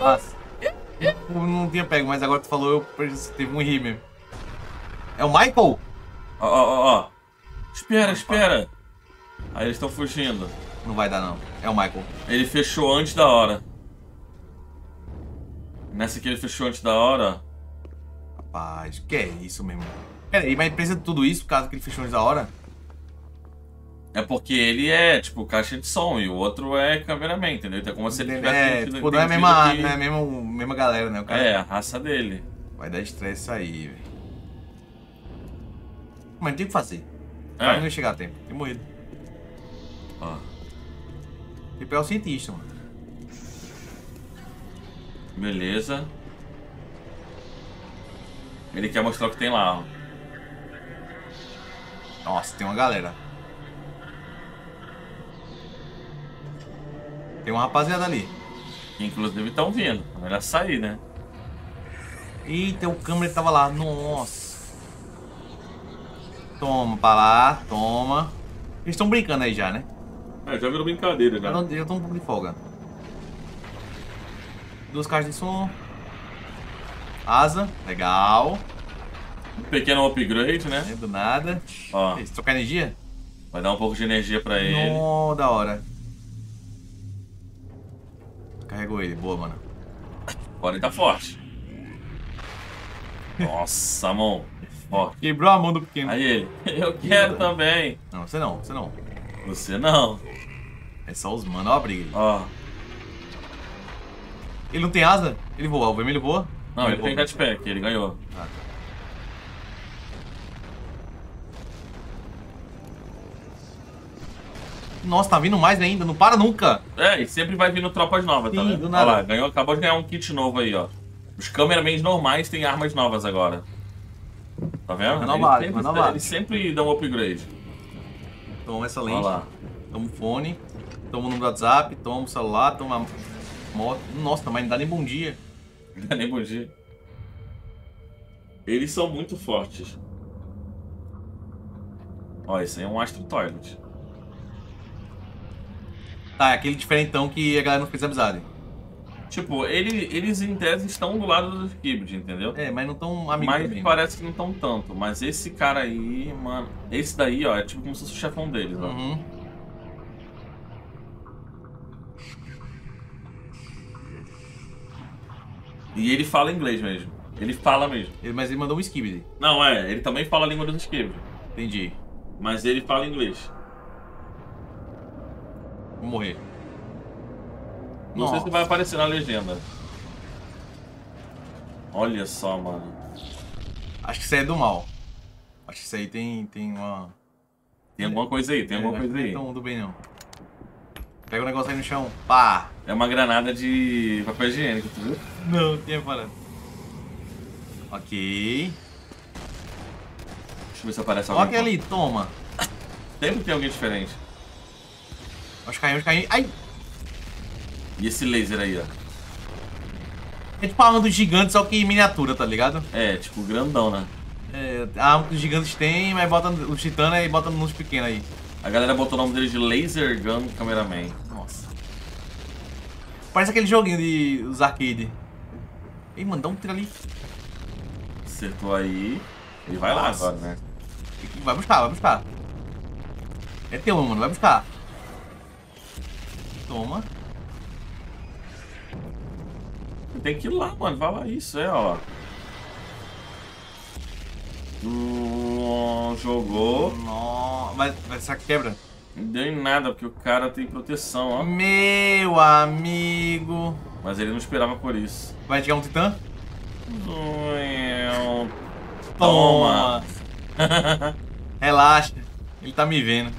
Ah, eu não tinha pego, mas agora tu falou, eu teve um ri mesmo. É o Michael? Ó, ó, ó, ó. Espera, espera. Aí eles estão fugindo. Não vai dar, não. É o Michael. Ele fechou antes da hora. Nessa que ele fechou antes da hora. Rapaz, que é isso mesmo? Pera aí, mas precisa de tudo isso por causa que ele fechou antes da hora? É porque ele é, tipo, caixa de som e o outro é cameraman, entendeu? Então é como se ele tivesse É, tipo, não é a mesma, que- não é a mesma, mesma galera, né? O cara É, a raça dele. vai dar estresse aí, velho. Mas não tem o que fazer. É. cara não ia chegar a tempo. Tem morrido. Ó. Tipo, é o cientista, mano. Beleza. Ele quer mostrar o que tem lá. ó. Nossa, tem uma galera. Tem uma rapaziada ali. Que inclusive estão vindo. É Melhor sair, né? Eita, o câmera tava lá. Nossa. Toma pra lá, toma. Eles estão brincando aí já, né? É, já virou brincadeira, Já já. tô um pouco de folga. Duas caixas de som. Asa, legal. Um pequeno upgrade, né? Do nada. Ó, Esse, trocar energia? vai dar um pouco de energia pra ele. Nó, da hora. Carregou ele, boa, mano. Agora ele tá forte. Nossa, mão. Ó, Quebrou a mão do pequeno. aí ele. Eu quero também. Não, você não, você não. Você não. É só os mano, ó a briga. Ó. Ele não tem asa? Ele voa, o vermelho voa? Não, ele tem voa. jetpack, ele ganhou. Ah, tá. Nossa, tá vindo mais ainda, não para nunca. É, e sempre vai vindo tropas novas, tá Sim, vendo? do Olha lá, ganhou, acabou de ganhar um kit novo aí, ó. Os cameramans normais têm armas novas agora. Tá vendo? Eles, sempre, renovado. eles sempre dão upgrade. Toma essa lente, toma o fone, toma o número do WhatsApp, toma o celular, toma a moto. Nossa, mas não dá nem bom dia. Não dá nem bom dia. Eles são muito fortes. Ó, esse aí é um Astro Toilet. Tá, é aquele diferentão que a galera não fez amizade. Tipo, ele, eles em tese estão do lado dos Skibid, entendeu? É, mas não tão amigos Mas também. parece que não estão tanto. Mas esse cara aí, mano. Esse daí, ó, é tipo como se fosse o chefão deles, ó. Uhum. E ele fala inglês mesmo. Ele fala mesmo. Ele- Mas ele mandou um skibidi. Não, é, ele também fala a língua dos Skibid. Entendi. Mas ele fala inglês. Vou morrer. Não sei Nossa. se vai aparecer na legenda. Olha só, mano. Acho que isso aí é do mal. Acho que isso aí tem, tem uma. Tem alguma coisa aí, tem alguma É, acho coisa que aí. Não é do bem não. Pega o negócio aí no chão. Pá! É uma granada de papel higiênico, tu viu? Não, tinha parado. Ok. Deixa eu ver se aparece Olha alguém. aquele ali, toma. Sempre tem alguém diferente. Os carrinhos, os carrinhos. Ai! E esse laser aí, ó. É tipo a arma dos gigantes, só que em miniatura, tá ligado? É, tipo, grandão, né? É, a arma que os gigantes têm, mas bota os titanos e bota nos pequenos aí. A galera botou o nome dele de Laser Gun Cameraman. Nossa. Parece aquele joguinho de os arcade. Ei, mano, dá um tiro ali. Acertou aí. Ele vai lá agora, né? Vai buscar, vai buscar. É teu, mano, vai buscar. Toma. Tem que ir lá, mano. Vai lá, isso, é, ó. Hum, jogou. Nossa. Vai, vai ser que quebra? Não deu em nada, porque o cara tem proteção, ó. Meu amigo. Mas ele não esperava por isso. Vai chegar um titã? Hum, Toma. Relaxa. Ele tá me vendo.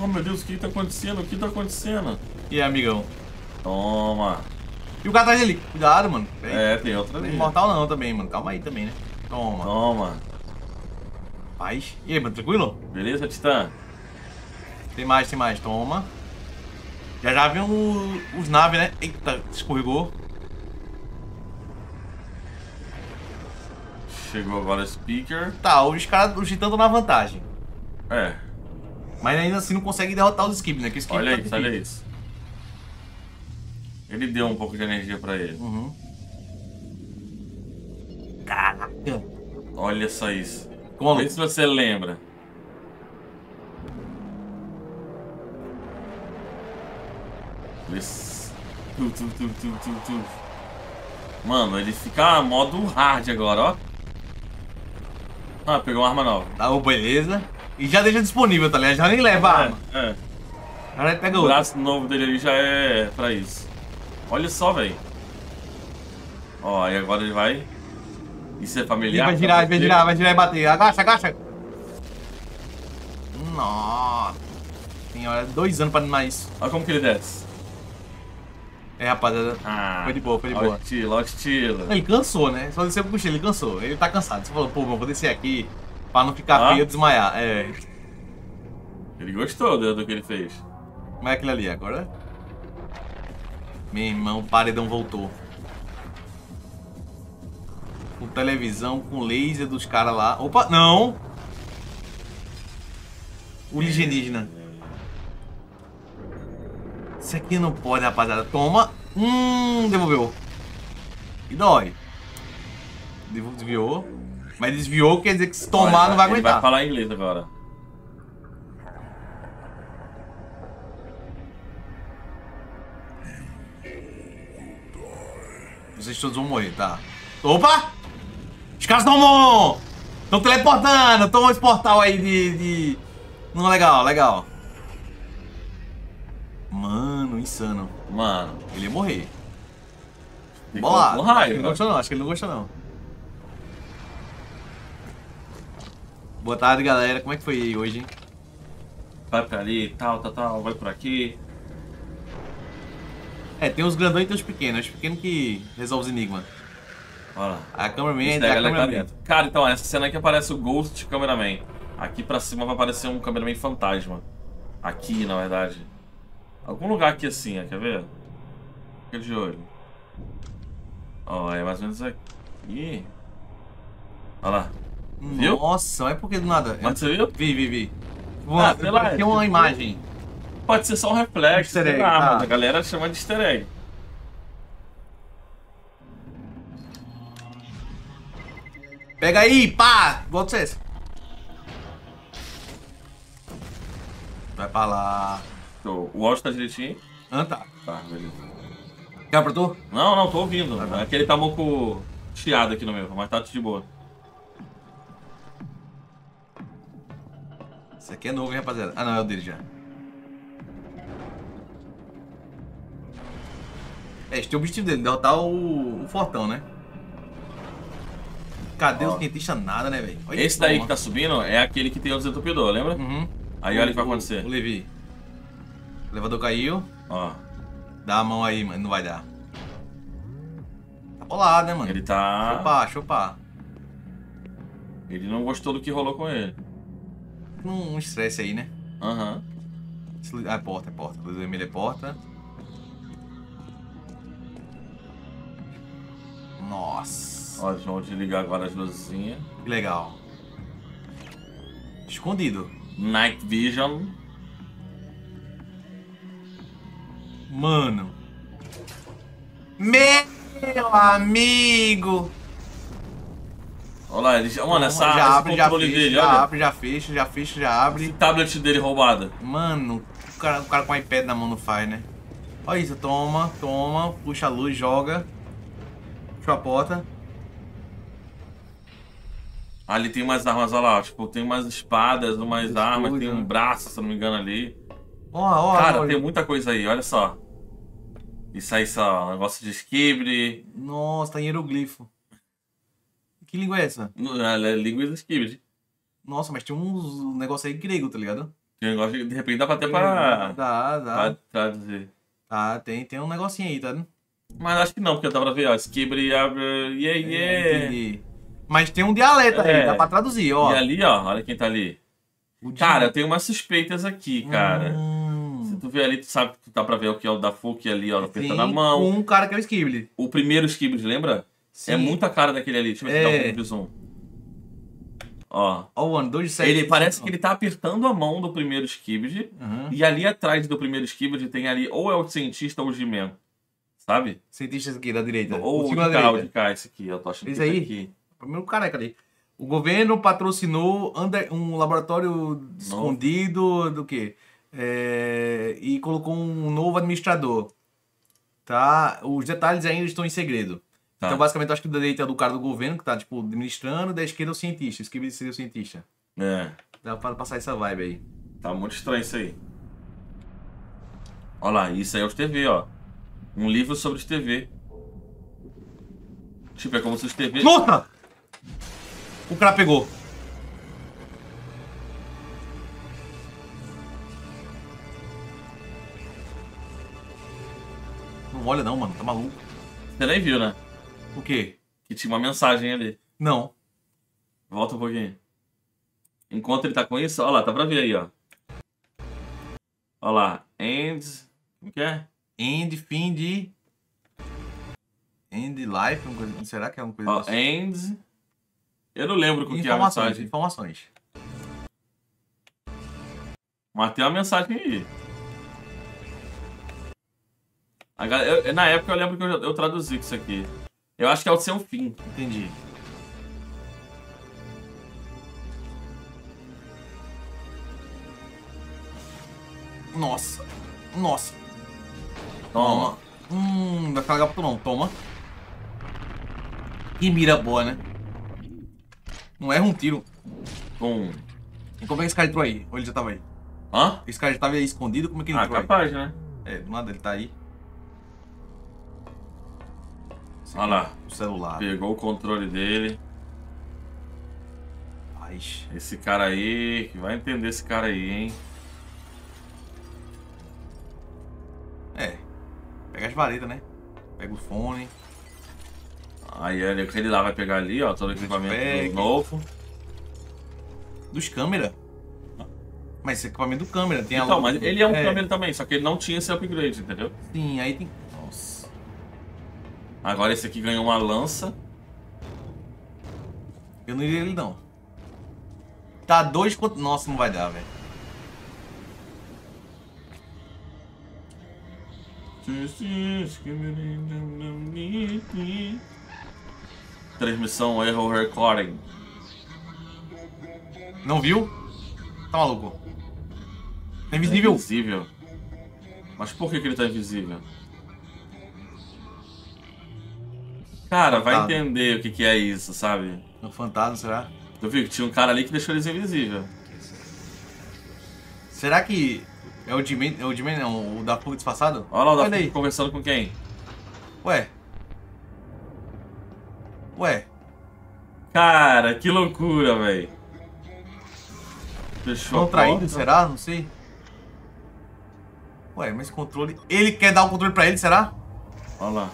Oh, meu Deus, o que tá acontecendo? O que tá acontecendo? E aí, amigão? Toma. E o cara atrás dele? Cuidado, mano. Peraí. É, tem outra Não é ali. imortal não também, mano. Calma aí também, né? Toma. Toma. Paz. E aí, mano, tranquilo? Beleza, Titã? Tem mais, tem mais. Toma. Já já vem o- os naves, né? Eita, escorregou. Chegou agora o speaker. Tá, os caras, os titãs estão na vantagem. É, Mas ainda assim não consegue derrotar os skip, né? Que skip olha tá isso, olha isso. Ele deu um pouco de energia pra ele. Uhum. Caraca. Olha só isso. Como? Vê se você lembra. Tu, tu, tu, tu. Mano, ele fica modo hard agora, ó. Ah, pegou uma arma nova. Tá, beleza. E já deixa disponível, tá ligado? Já nem leva a arma. É, é. Já pega O braço novo dele ali já é pra isso. Olha só, velho. Ó, aí agora ele vai. Isso é Ele familiar? vai pra girar, vai girar, vai girar e bater. Agacha, agacha. Nossa. Senhora, dois anos pra animar isso. Olha como que ele desce. É, rapaziada. Ah, Foi de boa, foi de boa. o estilo, ó o estilo. Ele cansou, né? Só desceu pro cochilo, ele cansou. Ele tá cansado. Você falou, pô, vou descer aqui pra não ficar Ah. feio e desmaiar. É. Ele gostou do, do que ele fez. Como é aquilo ali agora? Meu irmão, o paredão voltou. Com televisão, com laser dos caras lá. Opa, não! O alienígena. Isso aqui não pode, rapaziada. Toma. Hum, devolveu. E dói. Desviou. Mas desviou quer dizer que se tomar Olha, não vai Ele aguentar. vai falar inglês agora. Vocês todos vão morrer, tá? Opa! Os caras estão. Estão teleportando! Estão esse portal aí de. de... Não, legal, legal. Mano, insano. Mano, Ele ia morrer. Bolado. com que ele não gostou, não. Acho que ele não gostou, não. Boa tarde, galera. Como é que foi hoje, hein? Vai pra ali, tal, tal, tal, vai por aqui. É, tem os grandões e tem os pequenos. Os pequenos que resolvem os enigmas. Olha lá. A cameraman é a é cameraman. dentro. Cara, então, essa cena aqui aparece o Ghost Cameraman. Aqui pra cima vai aparecer um cameraman fantasma. Aqui, na verdade. Algum lugar aqui assim, ó, quer ver? Fica de olho. Ó, é mais ou menos aqui. Olha lá. Viu? Nossa, mas por que do nada? Mas você viu? Vi, vi, vi. Ah, sei lá, tem uma tipo- imagem. Pode ser só um reflexo, Easter egg, tá. mas a galera chama de easter egg. Pega aí, pá! Volta vocês. Vai pra lá. O áudio tá direitinho? Ah, tá. Tá, beleza. Quer pra tu? Não, não, tô ouvindo. É que ele tá um pouco chiado aqui no meu, mas tá de boa. Esse aqui é novo, hein, rapaziada? Ah, não, é o dele já. É, esse tem o objetivo dele, derrotar o, o Fortão, né? Cadê Ó. os cientistas? Nada, né, velho? Esse que daí que tá subindo é aquele que tem o desentupidor, lembra? Uhum. Aí olha o que vai acontecer. O Levi. O elevador caiu. Ó, Dá a mão aí, mano. Não vai dar. Tá bolado, né, mano? ele tá. Chupar, chupar. Ele não gostou do que rolou com ele. Um, um estresse aí, né? Aham. Ah, é porta, é porta. Luz vermelha é porta. Nossa. Ó, vão desligar agora as luzinhas. Que legal. Escondido. Night Vision. Mano. Meu amigo. Olha lá, ele já. Mano, essa, já abre, já fecha, dele, já olha. abre, já fecha, já fecha, já abre. Esse tablet dele roubado. Mano, o cara, o cara com o iPad na mão não faz, né? Olha isso, toma, toma, puxa a luz, joga. Puxa a porta. Ali tem umas armas, olha lá. Tipo, tem umas espadas, umas Escudo, armas, tem um braço, se eu não me engano, ali. Ó, ó, Cara, olha. tem muita coisa aí, olha só. Isso aí só, negócio de esquibre. Nossa, tá em hieroglifo. Que língua é essa? É língua de esquibre. Nossa, mas tem uns negócio aí grego, tá ligado? Tem um negócio de, de repente dá pra até pra, Dá, dá. pra traduzir. Tá, tem, tem um negocinho aí, tá? Mas acho que não, porque dá pra ver, ó. Esquibre, abre, yeah, yeah. Entendi. Mas tem um dialeto aí, É. dá pra traduzir, ó. E ali, ó, olha quem tá ali. Cara, eu tenho umas suspeitas aqui, cara. Hum. Se tu vê ali, tu sabe que dá pra ver o que é o da Fuki ali, ó, apertando a mão. um cara que é o Skibble. O primeiro Skibble, lembra? Sim. É muito a cara daquele ali. Deixa eu ver se dá um É. zoom. Ó. Ó, o ano, 2 de 7. Ele parece que ele tá apertando a mão do primeiro Skibble. Uhum. E ali atrás do primeiro Skibble tem ali ou é o cientista ou o G-Man. Sabe? Cientistas aqui da direita. Ou o de cá, o de cá, esse aqui. Eu tô achando Esse que aí? esse aqui. Primeiro careca ali. O governo patrocinou under- um laboratório escondido do quê? É, e colocou um novo administrador. Tá? Os detalhes ainda estão em segredo. Tá. Então, basicamente, eu acho que da direita é do cara do governo, que tá, tipo, administrando, da esquerda é o cientista. Que seria o cientista. É. Dá pra passar essa vibe aí. Tá muito estranho isso aí. Olha lá, isso aí é os TV, ó. Um livro sobre os TV. Tipo, é como se os TV. Nossa! O cara pegou. Não olha não, mano. Tá maluco. Você nem viu, né? O quê? Que tinha uma mensagem ali. Não. Volta um pouquinho. Enquanto ele tá com isso, olha lá, tá pra ver aí, ó. Olha lá. End. Como que é? End, fim de... End life? coisa- Será que é uma coisa Ó, assim? end. Eu não lembro o que é a mensagem. informações. Mas tem uma mensagem aí. Eu- na época eu lembro que eu, eu traduzi isso aqui. Eu acho que é o seu fim. Entendi. Nossa. Nossa. Toma. Hum, vai ficar tu não. Toma. Que mira boa, né? Não erra um tiro. Pum. E como é que esse cara entrou aí? Ou ele já tava aí? Hã? Esse cara já tava aí escondido, como é que ele Ah, entrou capaz, né? aí? É, do nada ele tá aí. Olha lá. é O celular. Pegou o controle dele. Ai, Esse cara aí, que vai entender esse cara aí, hein? É. Pega as varetas, né? Pega o fone. Aí ele, aquele lá vai pegar ali, ó, todo o equipamento Flashback. novo. Dos câmera. Mas esse equipamento do câmera tem a Então, luz- mas ele é um câmera também, só que ele não tinha esse upgrade, entendeu? Sim, aí tem. Nossa. Agora esse aqui ganhou uma lança. Eu não iria ele não. Tá dois contra. Nossa, não vai dar, velho. Transmissão erro recording. Não viu? Tá maluco? É invisível. Invisível. Mas por que, que ele tá invisível? Cara, vai Fantasma. entender o que, que é isso, sabe? É um fantasma, será? Eu vi que tinha um cara ali que deixou eles invisível. Será que é o Jimmy, é o Jimmy não, o da fuga disfarçado? Olha lá o da aí. conversando com quem? Ué. Ué. Cara, que loucura, velho. Fechou. Estão traindo, será? Não sei. Ué, mas controle. Ele quer dar o controle pra ele, será? Olha lá.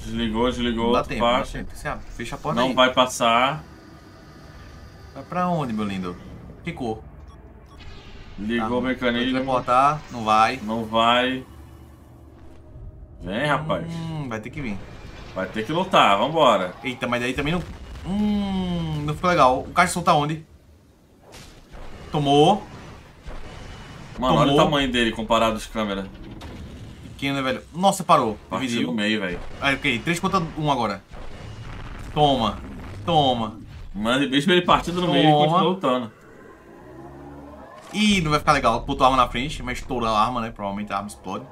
Desligou, desligou. Não dá tempo. parte. Né? Fecha a porta Não aí. vai passar. Vai pra onde, meu lindo? Ficou. Ligou o Vai mecanismo. teleportar, não vai. Não vai. Vem, rapaz. Hum, vai ter que vir. Vai ter que lutar, vambora. Eita, mas daí também não. Hum, não ficou legal. O caixa solta onde? Tomou. Mano, olha o Tomou. tamanho dele comparado às câmeras. Pequeno, né, velho? Nossa, parou. Partiu Dividiu. no meio, velho. Aí, ok. 3 contra 1 agora. Toma. Toma. Mas mesmo ele partindo no meio, ele Toma. continua lutando. Ih, não vai ficar legal. Botou a arma na frente, mas estourou a arma, né? Provavelmente a arma explode.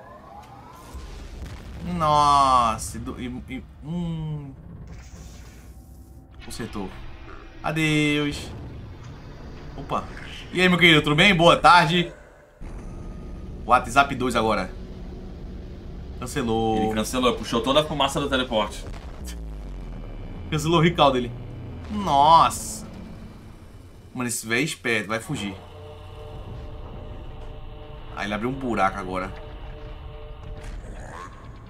Nossa. e E, hum. Consertou. Adeus. Opa. E aí, meu querido, tudo bem? Boa tarde. WhatsApp 2 agora. Cancelou. Ele cancelou, puxou toda a fumaça do teleporte. Cancelou o recall dele. Nossa. Mano, esse velho é esperto, vai fugir. Aí ele abriu um buraco agora.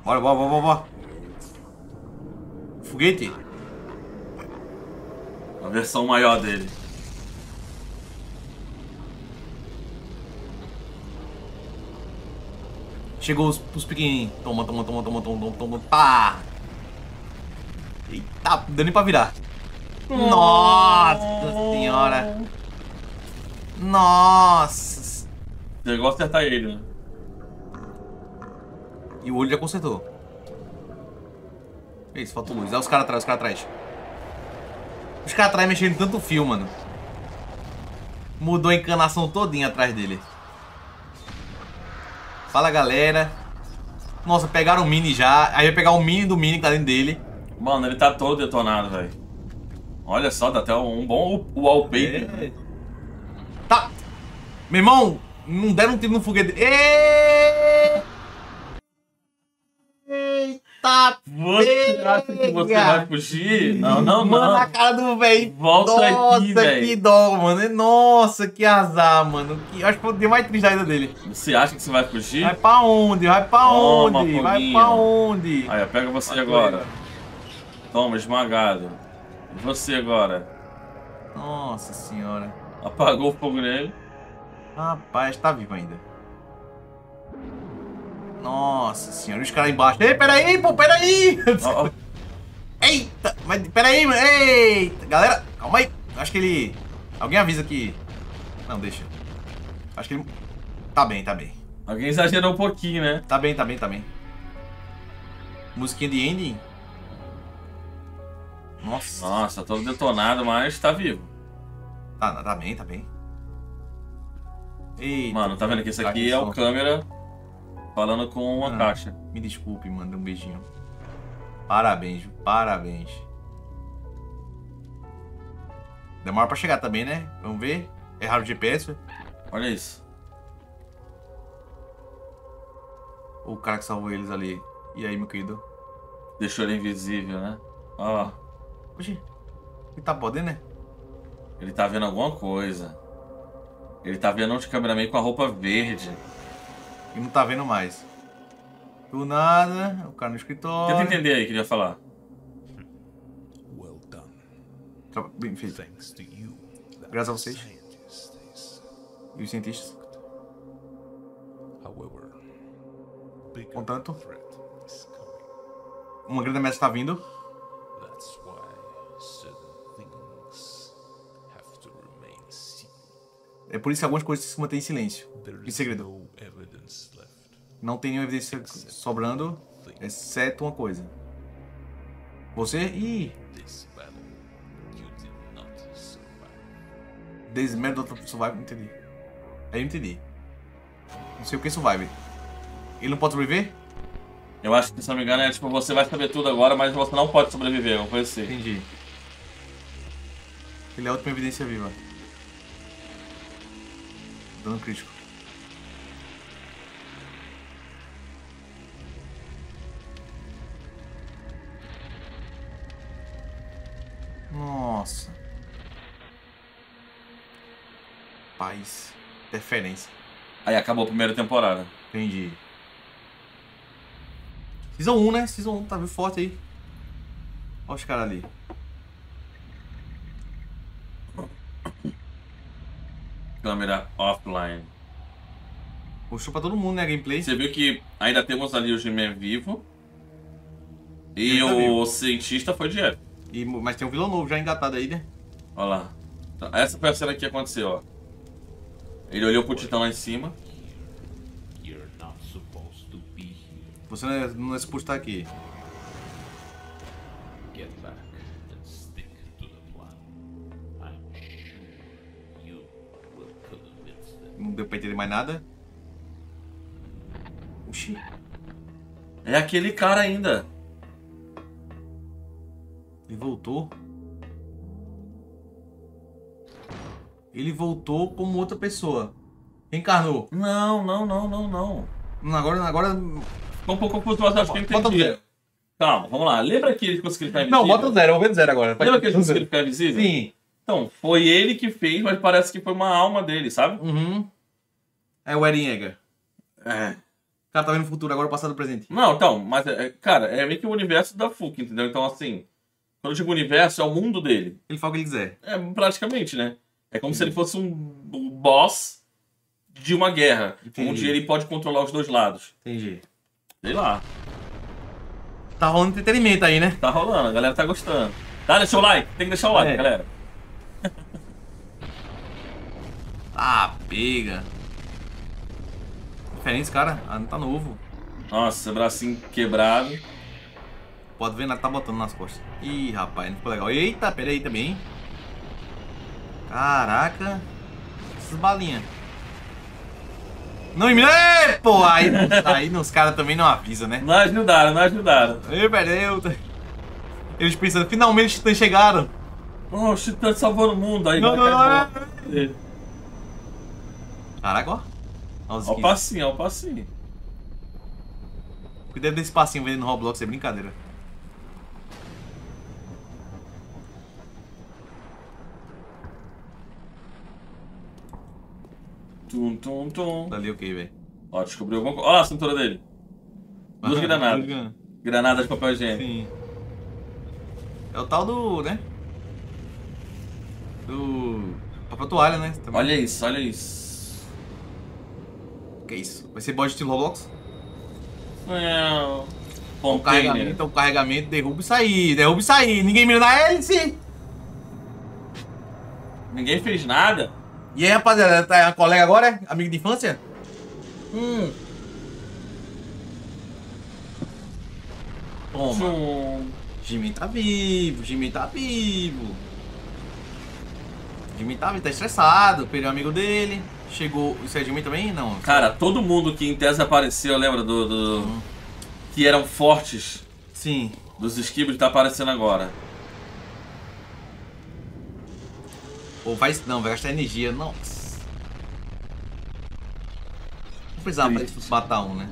Bora, bora, bora, bora, bora. Foguete? A versão maior dele. Chegou os, os pequenininhos. Toma, toma, toma, toma, toma, toma, toma. Pá! Eita, deu nem pra virar. Nossa senhora. Nossa. Chegou a acertar ele, né? E o olho já consertou. É isso, falta luz. Olha os caras atrás, os caras atrás. Os caras atrás mexendo tanto fio, mano. Mudou a encanação todinha atrás dele. Fala, galera. Nossa, pegaram o Mini já. Aí vai pegar o Mini do Mini que tá dentro dele. Mano, ele tá todo detonado, velho. Olha só, dá até um bom wallpaper. Tá. Meu irmão, não deram um tiro no foguete. Eita. Você acha que você pega! vai fugir? Não, não, Mano, a não. cara do velho. Volta Nossa, aqui, que velho. dó, mano. Nossa, que azar, mano. Que... Acho que foi o dia mais triste ainda dele. Você acha que você vai fugir? Vai pra onde? Vai pra Toma, onde? Vai pra onde? Aí, pega você Matou agora. ele. Toma, esmagado. E você agora? Nossa senhora. Apagou o fogo nele. Rapaz, tá vivo ainda. Nossa senhora, os caras embaixo. Ei, peraí, pô, peraí! Ó, ó, Eita! Mas peraí, mano. Eita! Galera, calma aí. Acho que ele. Alguém avisa que. Não, deixa. Acho que ele. Tá bem, tá bem. Alguém exagerou um pouquinho, né? Tá bem, tá bem, tá bem. Musiquinha de ending. Nossa. Nossa, todo detonado, mas tá vivo. Tá, tá bem, tá bem. Eita. Mano, tá vendo que esse aqui é o câmera falando com uma Ah. caixa. Me desculpe, mano. Um beijinho. Parabéns, parabéns. Demora pra chegar também, né? Vamos ver. Erraram o GPS. Olha isso. O cara que salvou eles ali. E aí, meu querido? Deixou ele invisível, né? Ó, Oxi. Ele tá podendo, né? ele tá vendo alguma coisa. Ele tá vendo um de cameraman com a roupa verde. E não tá vendo mais. Do nada, o cara no Tenta escritório. entender aí o que ele ia falar. Well done. Tra- Bem feito. Thanks to you. Graças a vocês. E os cientistas. However, Contanto. Uma grande ameaça tá vindo. É por isso que algumas coisas se mantêm em silêncio. Em segredo. Não tem nenhuma evidência sobrando, exceto uma coisa. Você. Survive. Desmero do Survive, não entendi. Aí eu entendi. Não sei o que é Survive. Ele não pode sobreviver? Eu acho que, se não me engano, é tipo, você vai saber tudo agora, mas você não pode sobreviver, uma coisa assim. Entendi. Ele é a última evidência viva. Dano crítico. Nossa. Paz. Interferência. Aí acabou a primeira temporada. Entendi. Season 1, né? Season 1, tá vindo forte aí. Olha os caras ali. Câmera offline. Mostrou pra todo mundo, né? Gameplay. Você viu que ainda temos ali o G-Man vivo. E tá o vivo. cientista foi direto. E, mas tem um vilão novo já engatado aí, né? Olha lá. Então, Essa foi a cena que aconteceu, ó. Ele olhou pro titã lá em cima. You're not supposed to be here. Você não é, não é suposto estar aqui. Get back Não deu pra entender mais nada. Oxi. É aquele cara ainda. Ele voltou. Ele voltou como outra pessoa. Reencarnou. Não, não, não, não, não. Agora, agora. Ficou um pouco confuso, mas acho que eu Bota o entendi. zero. Calma, vamos lá. Lembra que ele conseguiu ficar invisível? Não, bota o zero, eu vou ver zero agora. Lembra que ele conseguiu ficar invisível? Sim. Então, foi ele que fez, mas parece que foi uma alma dele, sabe? Uhum. É o Eren Yeager. É. O cara tá vendo o futuro agora, o passado e o presente. Não, então, mas, é, é- cara, é meio que o universo da FUC, entendeu? Então, assim, quando eu digo universo, é o mundo dele. Ele fala o que ele quiser. É, praticamente, né? É como se ele fosse um boss de uma guerra, Entendi. onde ele pode controlar os dois lados. Entendi. Sei lá, Tá rolando entretenimento aí, né? tá rolando, a galera tá gostando. Tá, deixa o like, tem que deixar o like, É. galera. Ah, pega. Diferente, cara. Ah, não tá novo. Nossa, bracinho quebrado. Pode ver, nada tá botando nas costas. Ih, rapaz, não ficou legal. Eita, pera aí também. Caraca. Essas balinhas. Não me... Ei, pô, aí, aí nos caras também não avisa, né? Não ajudaram, não ajudaram. Ei, velho, eu... Eles pensando, finalmente os titãs chegaram. Oh, o Titã salvando o mundo. Aí Não, não, não. Caraca, ó. Olha o skins. passinho, ó o passinho. Cuidado desse passinho vendendo no Roblox, é brincadeira. Tum, tum, tum. Tá ali ok, velho. Ó, descobriu alguma coisa. Olha a cintura dele. Duas granadas. Granadas de papel higiênico. Sim. É o tal do, né? Do... Papel toalha, né? Também. Olha isso, olha isso. Que isso? Vai ser bode estilo Roblox? É... O carregamento, Container. o carregamento, derruba isso aí, derruba isso aí. Ninguém mira na hélice. Ninguém fez nada. E aí, rapaziada, tá uma colega agora, é? Amigo de infância? Hum. Toma. Tchum. Jimmy tá vivo, Jimmy tá vivo. Jimmy tá vivo, tá estressado, perdeu o amigo dele. Chegou. Isso é Jimmy também? Não. Cara, todo mundo que em tese apareceu, lembra do... do- Uhum. Que eram fortes Sim. dos esquibos tá aparecendo agora. Ou vai. Não, vai gastar energia. Nossa. Não precisava Triste. matar um, né?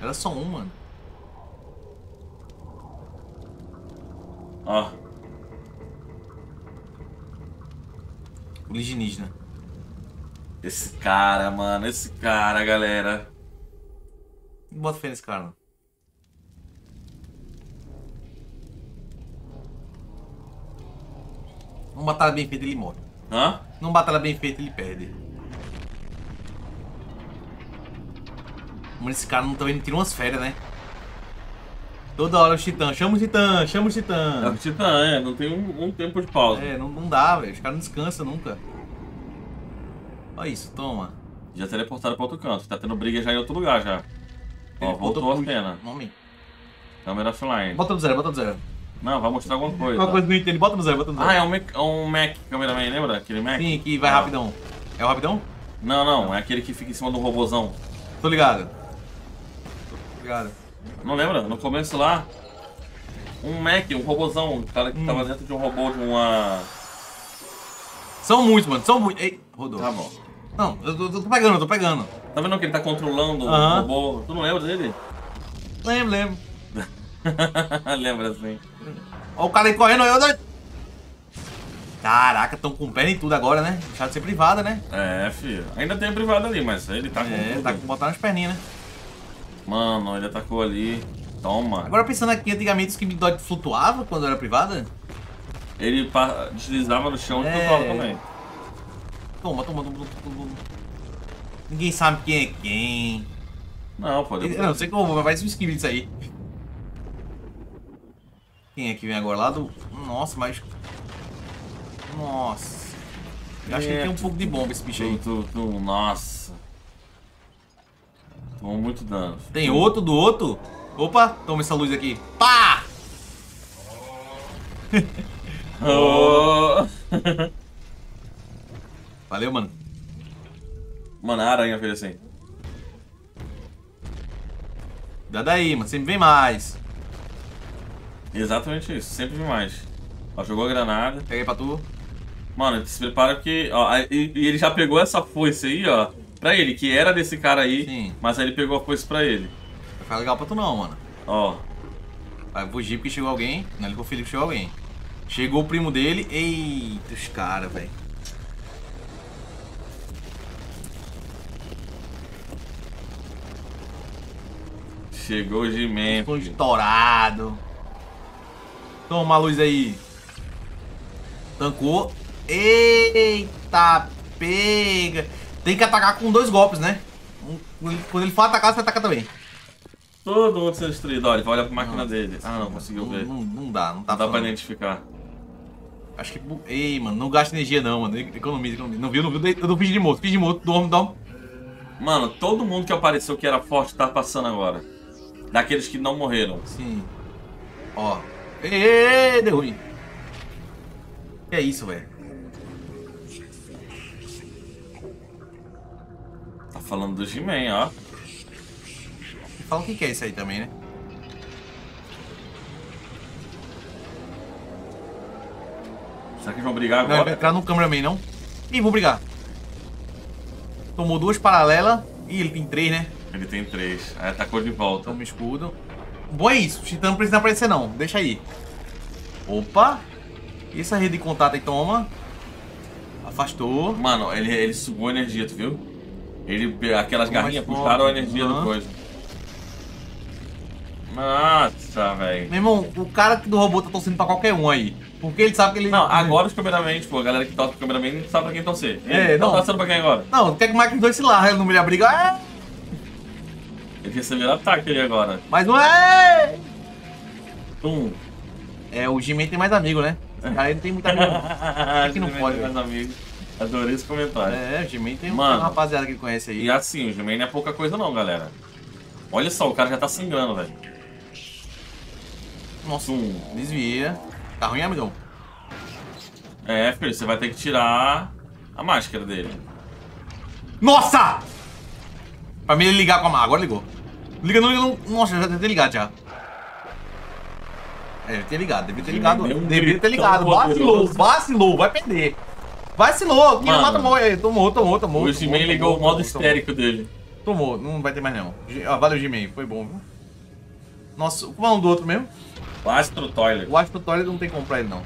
Era só um, mano. Ó. O Liginígena. Esse cara, mano. Esse cara, galera. Não bota fé nesse cara, não. Uma batalha bem feita, ele morre. Hã? Numa batalha bem feita, ele perde. Mano, esse cara não tá vendo, tira umas férias, né? Toda hora os titãs, chama os titãs, chama os É o. Titã, é. Não tem um, um tempo de pausa. É, não, não dá, velho. Os caras não descansam nunca. Olha isso, toma. Já teleportaram pra outro canto. Tá tendo briga já em outro lugar já. Ó, voltou a cena. Nome. Câmera offline. Bota no zero, bota no zero. Não, vai mostrar alguma coisa. Uma coisa não entende, bota no zero, bota no zero. Ah, é um Mac, é um Mac cameraman, lembra? Aquele Mac? Sim, que vai Ah. rapidão. É o rapidão? Não, não, é aquele que fica em cima do robozão. Tô ligado. Tô ligado. Não lembra? No começo lá, um Mac, um robozão, um cara que Hum. tava dentro de um robô de uma. São muitos, mano. São muitos. Ei, rodou. Tá bom. Não, eu tô, eu tô pegando, eu tô pegando. Tá vendo que ele tá controlando o robô? Tu não lembra dele? Lembro, lembro. lembra assim. Ó o cara aí correndo, eu doido. Caraca, tão com perna e tudo agora, né? Deixar de ser privada, né? É, filho. Ainda tem privado ali, mas ele tá com É, tudo. tá com botar nas perninhas, né? Mano, ele atacou ali. Toma. Agora pensando aqui, antigamente os Kim Dog flutuava quando era privada. Ele deslizava no chão e É. flutuava também. Toma, toma, toma, toma. Ninguém sabe quem é quem. Não, depois- Não, sei como, mas vai ser um skin disso aí. Quem é que vem agora? Lá do. Nossa, mas. Nossa. Eu acho que ele tem um pouco de bomba esse bicho aí. Tu, tu, tu, nossa. Tomou muito dano. Tem outro do outro? Opa, toma essa luz aqui. Pá! Oh. Valeu, mano. Mano, a aranha fez assim. Dá daí, mano. Sempre vem mais. Exatamente isso, sempre vi mais. Ó, jogou a granada. Pega aí pra tu. Mano, se prepara que. Ó, e, e ele já pegou essa foice aí, ó. Pra ele, que era desse cara aí. Sim. Mas aí ele pegou a foice pra ele. Vai ficar legal pra tu não, mano. Ó. Vai fugir porque chegou alguém. Não, ele conferiu que chegou alguém. Chegou o primo dele. Eita, os caras, velho. Chegou o G-Man. Tô filho. estourado. Toma a luz aí. Tancou. Eita, pega. Tem que atacar com dois golpes, né? Quando ele- for atacar, você ataca também. Todo mundo sendo destruído. Olha, olha pra máquina dele. Ah, não, conseguiu não, ver. Não, não dá, não tá Não dá pra identificar. Acho que. Ei, mano, não gasta energia não, mano. Economiza, economiza. Não viu, não viu? Eu não fiz de moto, fiz de moto, dorme, dorme. Mano, todo mundo que apareceu que era forte tá passando agora. Daqueles que não morreram. Sim. Ó. Ei, deu ruim. Que é isso, velho? Tá falando do G-Man, ó. Fala o que que é isso aí também, né? Será que eles vão brigar Não, ele vai agora? entrar no cameraman, não? Ih, vou brigar. Tomou duas paralelas. Ih, ele tem três, né? Ele tem três. Aí atacou de volta. Toma escudo. Bom é isso, o Titã não precisa aparecer não, deixa aí. Opa! E essa rede de contato aí, toma. Afastou. Mano, ele, ele sugou a energia, tu viu? Ele, aquelas Ficou garrinhas puxaram a energia Aham. do coisa. Nossa, velho. Meu irmão, o cara do robô tá torcendo pra qualquer um aí. Porque ele sabe que ele. Não, agora os cameramen, tipo, a galera que toca o cameraman sabe pra quem torcer. Ele É, tá não. torcendo pra quem agora? Não, quer que o Mike dois se larga no meio da briga. É, Ele recebeu ataque ali agora. mais um. É! Tum. É, o Jimmy tem mais amigo, né? Cara aí não tem muita amigo. não. que não pode, meus amigos. Adorei esse comentário. É, o Jimmy tem Mano. uma rapaziada que ele conhece aí. E assim, o Gmail não é pouca coisa não, galera. Olha só, o cara já tá sangrando, velho. Nossa, desvia. Tá ruim, amigão? É, filho, você vai ter que tirar a máscara dele. Nossa! Pra mim ele ligar com a mão. Agora ligou. Liga, não liga, não. Nossa, já deve ter ligado já. É, deve ter ligado, devia ter ligado. Deu um Devia ter ligado. Vacilou, vacilou, vai perder. Vacilou, quem mata tomou, é, tomou, tomou, tomou. O Gmail ligou o modo histérico dele. Tomou, não vai ter mais não. Ó, valeu, Gmail, foi bom, viu? Nossa, como é o nome do outro mesmo? O Astro Toilet. O Astro Toilet não tem como pra ele não.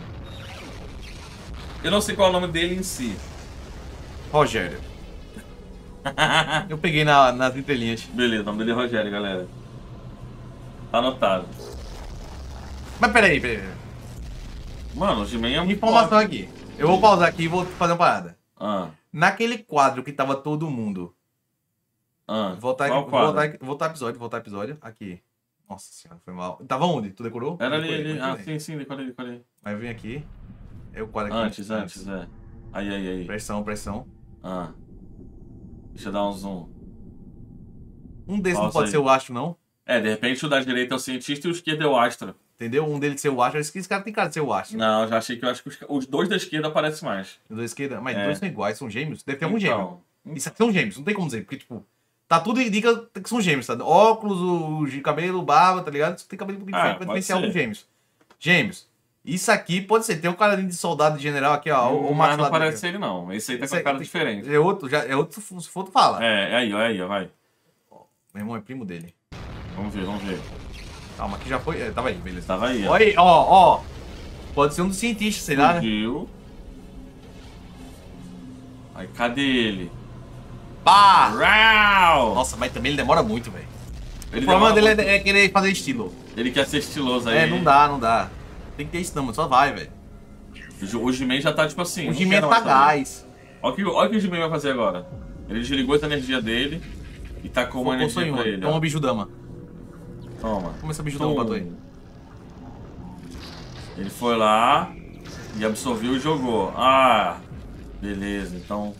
Eu não sei qual é o nome dele em si. Rogério. Eu peguei na- nas entrelinhas. Beleza, o nome dele é Rogério, galera. Tá anotado. Mas peraí, peraí. Mano, o Gmail é muito Informação aqui. Eu vou pausar aqui e vou fazer uma parada. Ah, Naquele quadro que tava todo mundo. ah. Voltar, aqui, voltar, voltar episódio, voltar episódio. Aqui. Nossa senhora, foi mal. Tava onde? Tu decorou? Era ali, Decorei, ali. Ah, continuei. sim, sim, decorei, decorei. Aí eu vim aqui. Aí o quadro aqui. Antes, antes, é. Aí, aí, aí. Pressão, pressão. Ah. Deixa eu dar um zoom. Um desses não pode aí. ser o Astro, não. É, de repente o da direita é o cientista e o esquerdo é o Astro. Entendeu? Um deles ser o Astro. Esse cara tem cara de ser o Astro. Não, eu já achei que eu acho que os, os dois da esquerda aparecem mais. Os dois esquerda. Mas É. dois são iguais, são gêmeos. Deve ter um gêmeo. Então, Isso aqui são gêmeos, não tem como dizer. Porque, tipo, tá tudo indica que são gêmeos, tá? Óculos, o cabelo, barba, tá ligado? Tem cabelo um pouquinho Ah, diferente pra diferenciar alguns gêmeos. Gêmeos. Isso aqui pode ser. Tem um cara ali de soldado de general aqui, ó. O, o mas não parece dentro. ele não. Esse aí tá Esse com a aí cara tem- diferente. É outro, já, é outro, se for tu fala. É, é aí, ó, é aí, ó, vai. Meu irmão é primo dele. Vamos ver, vamos ver. Calma, aqui já foi. É, tava aí, beleza. Tava aí, ó. Aí, ó, ó. Pode ser um dos cientistas, sei lá, né? Fugiu. Aí, cadê ele? Pá! Rau! Nossa, mas também ele demora muito, velho. O problema dele é, muito. é querer fazer estilo. Ele quer ser estiloso aí. É, não dá, não dá. Tem que ter isso não, mano. Só vai, velho. O G-Man já tá tipo assim. O quero tá saber. gás. Olha o que, olha o que o G-Man vai fazer agora. Ele desligou essa energia dele e tacou uma Focou só energia em pra ele. Toma ó. bijudama. Toma. Toma essa bijudama tu aí. Ele foi lá e absorveu e jogou. Ah, beleza. Então,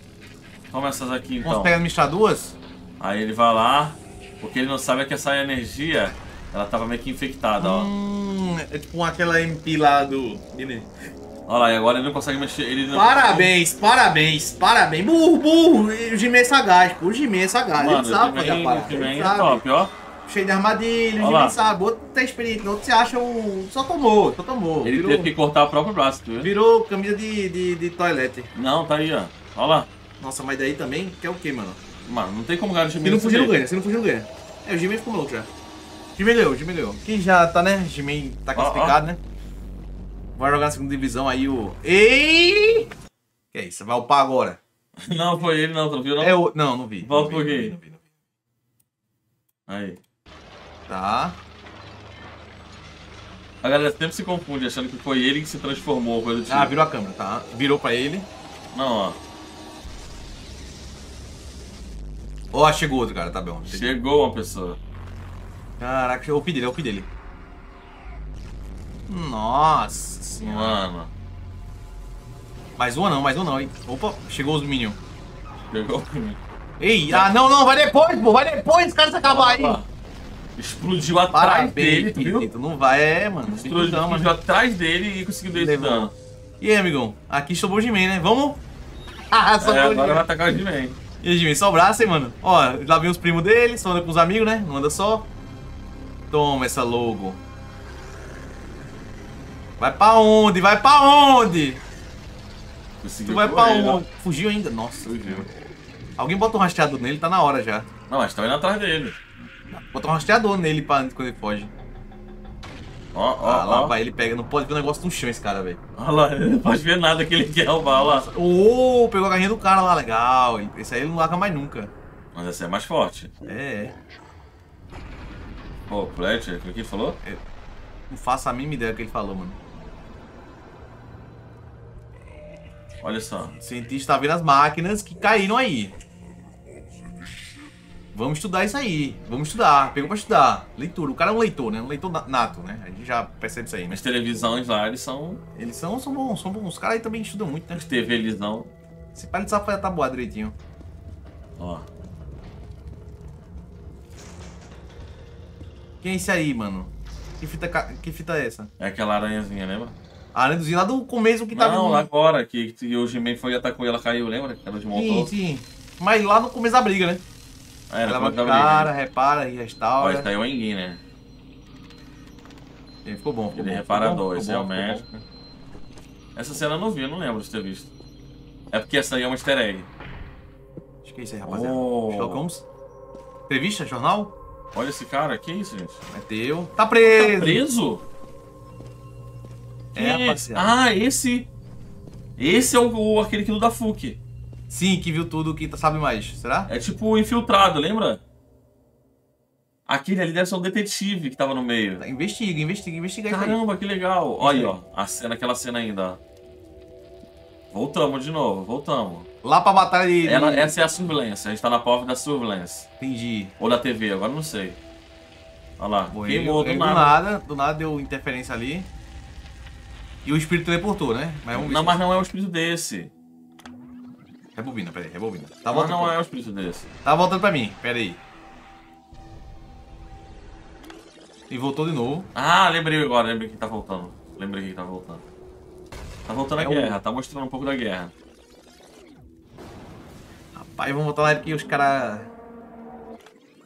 toma essas aqui Vamos então. pegar administrar duas? Aí ele vai lá, porque ele não sabe é que essa energia, ela tava meio que infectada, ó. Hum, é tipo aquela MP lá do. Olha lá, e agora ele não consegue mexer. Ele não... Parabéns, parabéns, parabéns. Burro, burro. O Jimmy é sagaz, pô. O Jimmy é sagaz. Mano, ele sabe o fazer a parada. o é sabe. top, ó. Cheio de armadilha, o. Jimmy sabe. Outro tá experiente, outro se acha um. Só tomou, só tomou. Ele virou, teve que cortar o próprio braço, tu viu? virou camisa de, de, de toilette. Não, tá aí, ó. Olha lá. Nossa, mas daí também quer o quê, mano? Mano, não tem como ganhar o Se G-Man não fugir, não ganha. Se não fugir, não ganha. É, o Jimmy ficou maluco já. Jimmy ganhou. Quem já tá, né? Jimmy tá classificado, né? Vai jogar na segunda divisão aí o. Ei! Que é isso? Vai upar agora. Não, foi ele não, tu não viu não? É o. Não, não vi. Volta não um vi, pouquinho. não vi, não vi, Aí. Tá. A galera sempre se confunde achando que foi ele que se transformou, coisa do tipo. Ah, virou a câmera, tá. Virou pra ele. Não, ó. Ó, chegou outro, cara, tá bom. Chegou uma pessoa. Caraca, chegou o dele, é o dele. Nossa senhora. Mano. Mais uma não, mais uma não, hein. Opa, chegou os Minions. Chegou. Ei, ah, não, não, vai depois, pô, vai depois, cara, se acabar aí. Opa. Explodiu atrás dele, tu viu? Tito, não vai, é, mano. Explodiu, Então, mano. explodiu atrás dele e conseguiu Levou. dano. E aí, amigão? Aqui sobrou o G-Man, né? Vamos? Ah, É, sobrou o agora vai atacar o G-Man. E aí, G-Man, só o braço, hein, mano? Ó, lá vem os primos dele, só anda com os amigos, né? Não anda só. Toma essa logo. Vai pra onde? Vai pra onde? Conseguiu Tu vai pra ó. onde? Fugiu ainda? Nossa. Fugiu. Alguém bota um rastreador nele, tá na hora já. Não, mas estão indo atrás dele. Bota um rastreador nele pra quando ele foge. Ó, ó, Ah, lá ó. vai, ele pega. Não pode ver o negócio no chão esse cara, velho. Olha lá, ele não pode ver nada que ele quer roubar, olha lá. Ô, pegou a carrinha do cara lá, legal. Esse aí ele não larga mais nunca. Mas esse é mais forte. É, é. Pô, Fletcher, o que ele falou? Não faço a mínima ideia do que ele falou, mano. Olha só. O cientista tá vendo as máquinas que caíram aí. Vamos estudar isso aí. Vamos estudar. Pegou pra estudar. Leitura. O cara é um leitor, né? Um leitor na- nato, né? A gente já percebe isso aí, né? As televisões lá, eles são. Eles são, são bons, são bons. Os caras aí também estudam muito, né? As TV-lisão. Esse pai ele sabe fazer a tabuada direitinho. Ó. Quem é esse aí, mano? Que fita, que fita é essa? É aquela aranhazinha, lembra? A aranhazinha lá do começo que tava... Não, lá agora, que, que o He-Man foi e atacou e ela caiu, lembra? Ela Sim, desmontou. sim. Mas lá no começo da briga, né? É, Ela depois vai da cara, briga. repara e restaura. é o Enguin, né? Ele ficou bom, ficou Ele é bom. reparador, ficou bom, é o bom, médico. Essa cena eu não vi, eu não lembro de ter visto. É porque essa aí é um easter egg. Acho que é isso aí, rapaziada. Oh. Sherlock Holmes. Entrevista, jornal? Olha esse cara, que isso, gente? É teu. Tá preso! Preso? É, é esse? rapaziada. Ah, esse. Esse é o, o- aquele que do da FUC. Sim, que viu tudo, que sabe mais. Será? É tipo o infiltrado, lembra? Aquele ali deve ser um detetive que tava no meio. Tá, Investiga, investiga, investiga isso aí. Caramba, que legal. Olha aí, ó. A cena, aquela cena ainda. Voltamos de novo, voltamos. Lá pra batalha de... Ela, essa é a surveillance, a gente tá na prova da surveillance. Entendi. Ou da TV, agora não sei. Olha lá, Bom, queimou do nada. nada. Do nada deu interferência ali. E o espírito teleportou, né? Mas Não, mas não é o espírito desse. Rebobina, peraí, rebobina. Tá Mas não é o espírito desse. tá voltando pra mim, peraí. E voltou de novo. Ah, lembrei agora, lembrei que tá voltando. Lembrei que tá voltando. Tá voltando É a guerra, tá mostrando um pouco da guerra. Rapaz, vamos voltar na época que os caras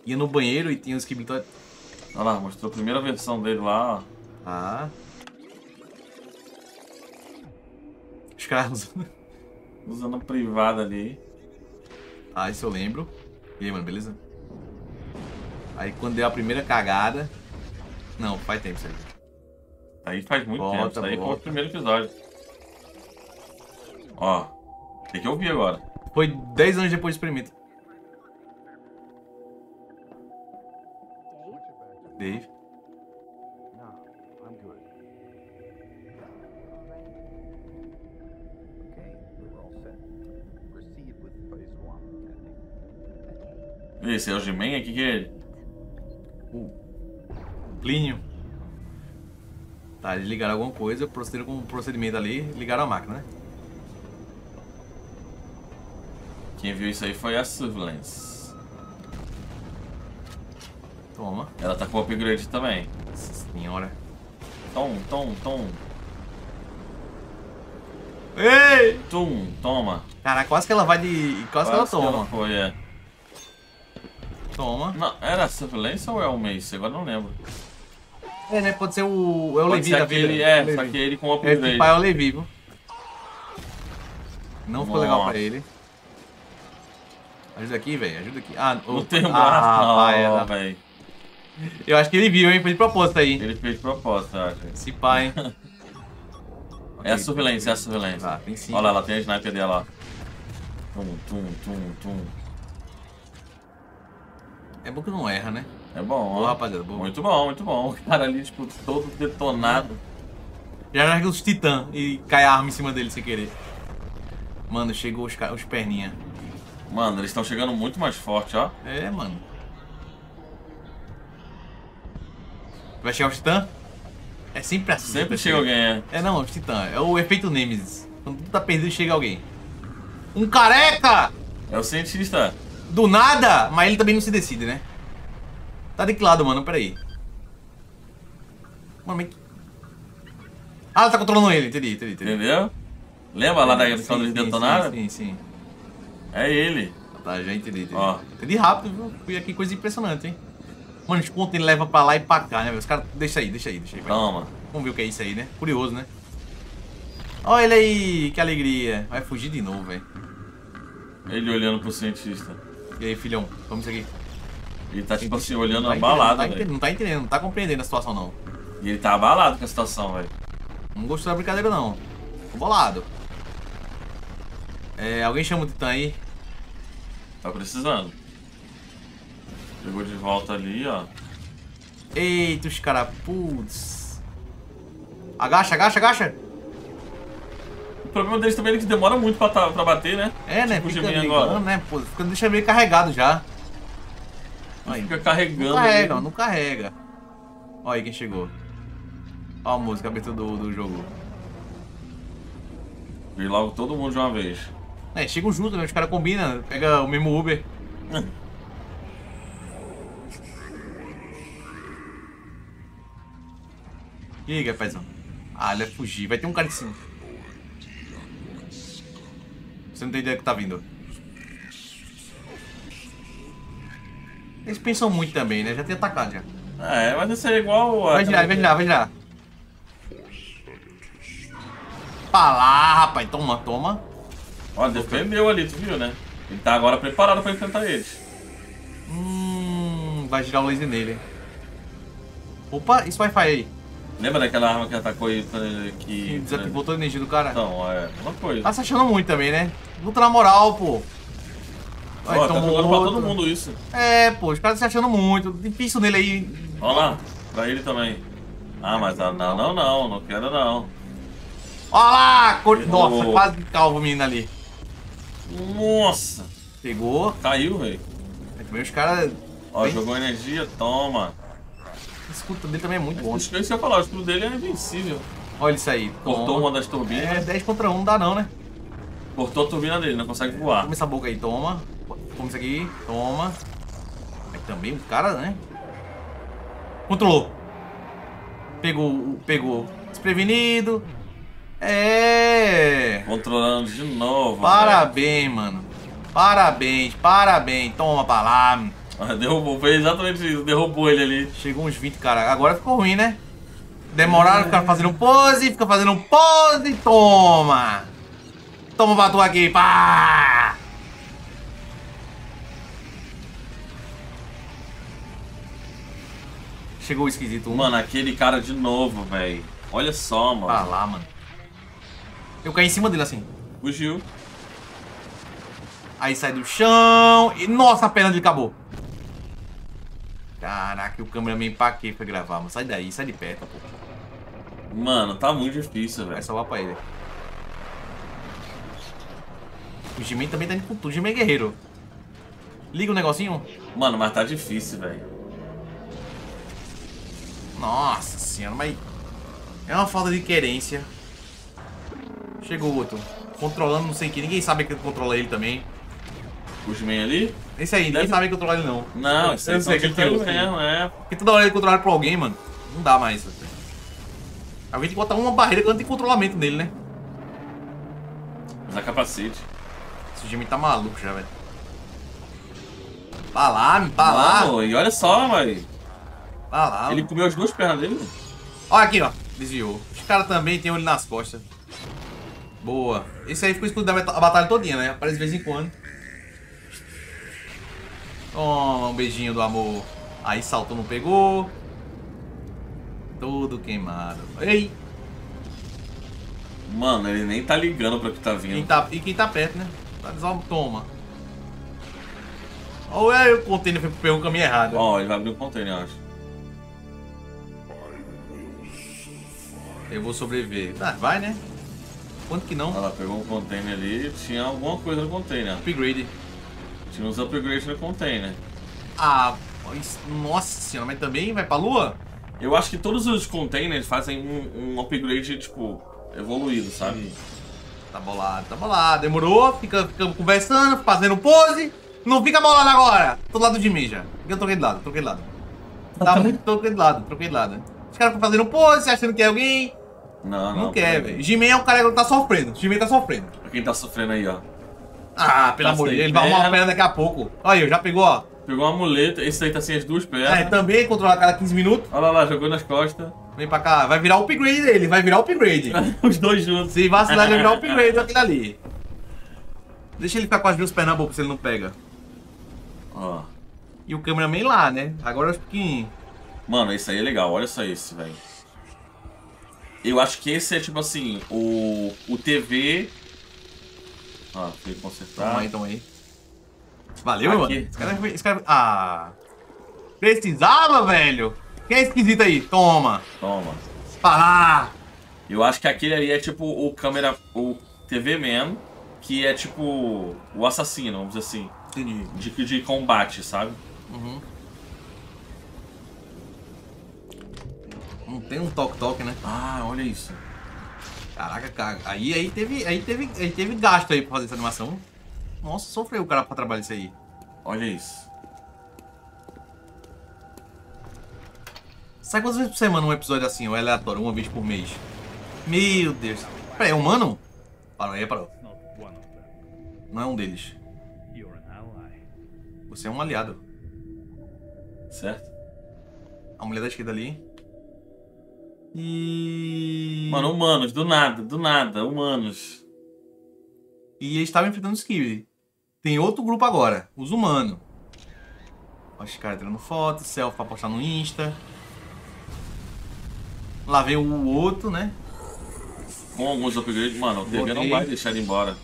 iam no banheiro e tinha os escritórios. Olha lá, mostrou a primeira versão dele lá, ó. Ah. Os caras usando. Usando a privada ali. Ah, isso eu lembro. E aí, mano, beleza? Aí quando deu a primeira cagada. Não, faz tempo isso aí. Aí faz muito Volta, tempo. Isso aí foi o volta. primeiro episódio. Ó. Tem que ouvir agora. Foi 10 anos depois do experimento. Dave. Esse é o He-Man? Aqui que é ele? Plínio. Tá, eles ligaram alguma coisa, procederam com um procedimento ali, ligaram a máquina, né? Quem viu isso aí foi a Surveillance. Toma. Ela tá com o upgrade também. Nossa senhora. Tom, tom, tom. Ei! Tum, toma. Caraca, quase que ela vai de. Quase, que ela toma. foi, é. Toma. Não, era a Surveillance ou é o Mace? Agora não lembro. É, né? Pode ser o. É o Pode Levi da aquele, vida. é, Levi. só que ele com o É, upgrade. esse pai é o Levi, viu? Não ficou legal Nossa. pra ele. Ajuda aqui, velho. Ajuda aqui. Ah, Não o- tem um ah, não, é, velho. Eu acho que ele viu, hein? Foi de propósito aí. Ele fez de propósito, eu acho. Esse pai, hein? É a Surveillance, é a Surveillance. Ah, tem sim. Olha lá, ela tem a sniper dela, ó. Tum, tum, tum, tum. É bom que não erra, né? É bom, Boa, ó. rapaziada. Boa. Muito bom, muito bom. O cara ali, tipo, todo detonado. Já larga os titã e cai a arma em cima dele sem querer. Mano, chegou os, os perninha. Mano, eles estão chegando muito mais forte, ó. É, mano. Vai chegar os titã? É sempre assim. Sempre chega alguém, é. É não, os titã. É o efeito Nemesis. Quando tu tá perdido, chega alguém. Um careca! É o cientista. Do nada! Mas ele também não se decide, né? Tá de que lado, mano? Peraí. Mano, mas... que- Ah, ela tá controlando ele. Entendi, entendi, entendi. Entendeu? Lembra lá da eles sim, detonaram? Sim, sim, sim. É ele. Tá, já entendi, entendi. Ó. Entendi rápido, viu? Fui aqui, coisa impressionante, hein? Mano, os pontos ele leva pra lá e pra cá, né, velho? Os caras... Deixa aí, deixa aí, deixa aí. vai. Toma. Vamos ver o que é isso aí, né? Curioso, né? Olha ele aí, que alegria. Vai fugir de novo, velho. Ele olhando pro cientista. E aí, filhão, vamos aqui. Ele tá, tipo assim, olhando Não tá abalado, velho. Não tá entendendo, não tá compreendendo a situação, não. E ele tá abalado com a situação, velho. Não gostou da brincadeira, não. Tô bolado. É, alguém chama o Titã aí? Tá precisando. Chegou de volta ali, ó. Eita, os caras, putz. Agacha, agacha, agacha. O problema deles também é que demora muito pra, tá- pra bater, né? É, né? Tipo Fica ligando, agora. né? Pô, fica, deixa meio carregado já. Aí, Fica carregando. não carrega, não carrega. Olha aí quem chegou. Olha a música, abertura do, do jogo. Veio logo todo mundo de uma vez. É, chegam juntos, né? Os caras combinam, pega o mesmo Uber. E aí, rapazão? Ah, ele vai fugir. Vai ter um cara em cima. Você não tem ideia do que tá vindo. Eles pensam muito também, né? Já tem atacado já. É, mas esse é igual. Vai girar, vai girar, vai girar. Pra lá, rapaz. Toma, toma. Ó, defendeu ali, tu viu, né? Ele tá agora preparado pra enfrentar eles. Hum, vai girar o laser nele. Opa, esse Wi-Fi aí. Lembra daquela arma que atacou eh, Que que. desativou toda a energia do cara. Então, é. Uma coisa. Tá se achando muito também, né? Luta na moral, pô. Vai, tá jogando pra todo mundo isso. É, pô, os caras se achando muito. Difícil nele aí. Ó lá, pra ele também. Ah, mas ah, não, não, não, não quero não. Ó lá! cor- Nossa, quase calvo o menino ali. Nossa! Pegou. Caiu, velho. Também os caras. Ó, Bem- jogou energia, toma. O escudo dele também é muito bom. Isso que eu ia falar, o escudo dele é invencível. Olha isso aí. Cortou toma. uma das turbinas. É, 10 contra 1 não dá não, né? Cortou a turbina dele, não consegue voar. Toma essa boca aí, toma. Toma isso aqui, toma. Aí também o cara, né? Controlou. Pegou, pegou. Desprevenido. É. Controlando de novo. Parabéns, mano. Parabéns, parabéns. Toma pra lá. Derrubou, foi exatamente isso, derrubou ele ali. Chegou uns 20 caras. Agora ficou ruim, né? Demoraram, ficaram fazendo pose, fica fazendo pose. Toma. Toma pra tu aqui, pá. Chegou o esquisito. Mano, aquele cara de novo, velho. Olha só, mano. Pra lá, mano. Eu caí em cima dele assim. Fugiu. Aí sai do chão e. Nossa, a perna dele acabou. Caraca, o cameraman pra quê foi gravar? Mano, sai daí, sai de perto, pô. Mano, tá muito difícil, Vai velho. salvar pra ele. O Jimin também tá indo com tudo. O Jimin é guerreiro. Liga o negocinho. Mano, mas tá difícil, velho. Nossa senhora, mas. É uma falta de querência. Chegou outro. Controlando não sei o que. Ninguém sabe que controla ele também. Men ali? Esse aí, ninguém Deve- sabe que controla ele não. Não, isso Eu aí sei que ele tem- mesmo, é. Porque toda hora ele é controlado por alguém, mano. Não dá mais. Alguém tem que botar uma barreira que não tem controlamento nele, né? Usar capacete. Esse Jimmy tá maluco já, velho. Pra lá, me pra lá. Mano, e olha só, velho. Pra lá. Ele comeu as duas pernas dele. Olha aqui, ó. Desviou. Os caras também tem olho nas costas. Boa. Esse aí ficou bata- a batalha todinha, né? Aparece de vez em quando. Toma, um beijinho do amor. Aí saltou, não pegou. Todo queimado. Ei! Mano, ele nem tá ligando pra que tá Quem vindo. tá, e quem tá perto, né? Tá desal... Toma. Ou é o container foi pegou o caminho errado. Ó, ele vai abrir o container, eu acho. Eu vou sobreviver. Ah, vai, né? Quanto que não? Olha lá, pegou um container ali tinha alguma coisa no container. Upgrade. Tinha uns upgrades no container. Ah, nossa senhora, mas também vai pra lua? Eu acho que todos os containers fazem um, um upgrade, tipo, evoluído, sabe? Tá bolado, tá bolado. Demorou, fica, fica conversando, fazendo pose. Não fica bolado agora. Tô do lado de mim já. Eu troquei de lado, troquei de lado. Tá muito, troquei de lado, troquei de lado. Os caras ficam fazendo pose, achando que é alguém. Não, Não, não. quer, velho. Jimin é o cara que tá sofrendo. Jimin tá sofrendo. Pra quem tá sofrendo aí, ó. Ah, pelo Tá amor de Deus, ele vai arrumar uma perna. daqui a pouco. Olha aí, já pegou, ó. Pegou uma muleta, esse aí tá sem as duas É, pernas. também controla a cada 15 minutos. Olha lá, jogou nas costas. Vem pra cá, vai virar o upgrade dele, vai virar o upgrade. Os dois juntos. Se vacilar, vai virar o upgrade daquele ali. Deixa ele ficar com as duas pernas boas se ele não pega. Ó. E o cameraman lá, né? Agora os pequenininhos. Mano, esse aí é legal. Olha só esse, velho. Eu acho que esse é tipo assim, o, o TV. Ah, foi consertar. Toma aí, toma aí. Valeu, mano. Aqui. Esse cara, esse cara... Ah. Precisava, velho. Quem é esquisito aí? Toma. Toma. Pará. Eu acho que aquele ali é tipo o câmera. O TV Man, que é tipo o assassino, vamos dizer assim. Entendi. De, de combate, sabe? Não tem um toque-toque, né? Ah, olha isso. Caraca, cara. Aí, aí, teve, aí, teve, aí teve gasto aí pra fazer essa animação. Nossa, sofreu o cara pra trabalhar isso aí. Olha isso. Sai quantas vezes por semana um episódio assim, ou é aleatório, uma vez por mês? Meu Deus. Peraí, é humano? Parou aí, parou. Of them. Não é um deles. Você é um aliado. Certo? A mulher da esquerda ali. E. Mano, humanos, do nada, do nada, humanos. E eles estavam enfrentando os Skibidi. Tem outro grupo agora, os humanos. Olha os caras tirando foto, selfie pra postar no Insta. Lá vem o outro, né? Com alguns upgrades, mano, o TV não vai deixar ele embora.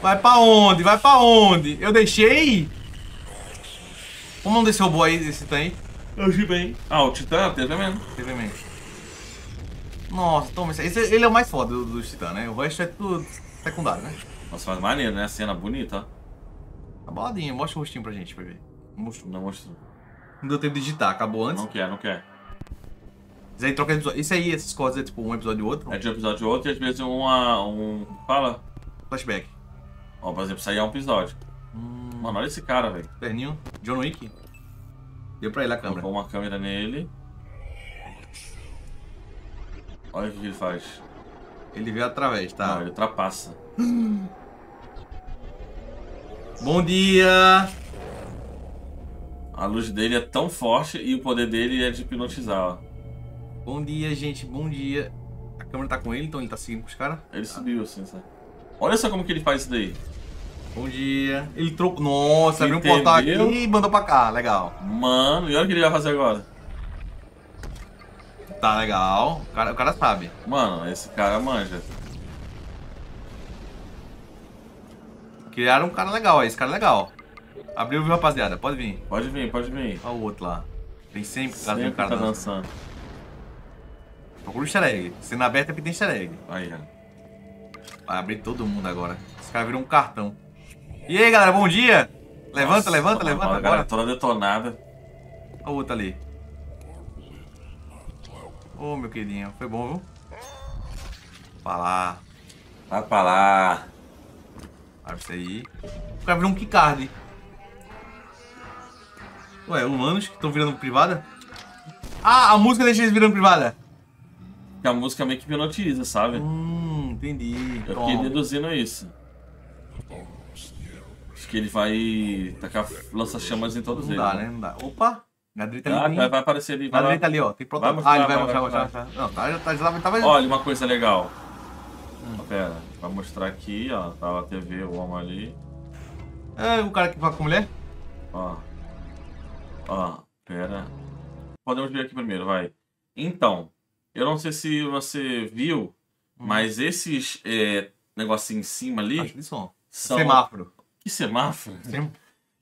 Vai pra onde? Vai pra onde? Eu deixei? Como não desse robô aí, desse tanque? Eu achei bem. Ah, o Titã, o TV mesmo. TV Man. Nossa, toma esse. esse- Ele é o mais foda do- dos titãs, né? O resto é tudo secundário, né? Nossa, mas maneiro, né? Cena bonita, ó. A boladinha, mostra o rostinho pra gente pra ver. Não mostrou. Não mostrou. Não deu tempo de digitar, acabou antes. Não quer, não quer. Isso aí troca de episódio. Isso aí, esses cortes é tipo um episódio e outro. É de um episódio a outro e às vezes uma. um. Fala. Flashback. Ó, por exemplo, isso aí é um episódio. Mano, olha esse cara, velho. Perninho. John Wick. Deu pra ele a câmera. Colocou uma câmera nele. Olha o que ele faz. Ele veio através, tá? Não, ele ultrapassa. Bom dia! A luz dele é tão forte e o poder dele é de hipnotizar, ó. Bom dia, gente. Bom dia. A câmera tá com ele, então ele tá seguindo com os caras. Ele subiu assim, sabe? Olha só como que ele faz isso daí. Bom dia. Ele trocou. Nossa, abriu um portal aqui Entendeu? e mandou pra cá. Legal. Mano, e olha o que ele vai fazer agora. Tá legal. O cara, o cara sabe. Mano, esse cara manja. Criaram um cara legal aí. Esse cara é legal. Abriu, viu, rapaziada? Pode vir. Pode vir, pode vir. Olha o outro lá. Tem sempre, cara, tem um Sempre cara tá dançando. dançando. Procura o easter egg. Sendo aberta é porque tem easter egg. Aí, ó. Vai abrir todo mundo agora. Esse cara virou um cartão. E aí, galera, bom dia! Levanta, Nossa, levanta, levanta agora. toda detonada. Olha o outro ali. Ô, meu queridinho, foi bom, viu? Falar. Vai pra lá. Abre isso aí. O cara virou um keycard. Ué, humanos que estão virando privada? Ah, a música deixa eles virando privada? A música meio que hipnotiza, sabe? Hum, entendi. Eu Toma. fiquei deduzindo isso. Acho que ele vai tacar lança-chamas em todos Não eles. dá, né? Não dá. Opa! Na direita Ah, ali vai, vai aparecer ali. Na Vai lá. direita ali, ó. Tem mostrar, Ah, ele vai vai, mostrar, vai, mostrar. Não, tá, já tá, já tava... tava... Olha uma coisa legal. Ó, Pera, vai mostrar aqui, ó. Tava a TV, o homem ali. É, o cara que vai com mulher? Ó. Ó, pera. Podemos ver aqui primeiro, vai. Então, eu não sei se você viu, mas esses é, negocinhos em cima ali Acho de som. são. Semáforo. Que semáforo? Sem...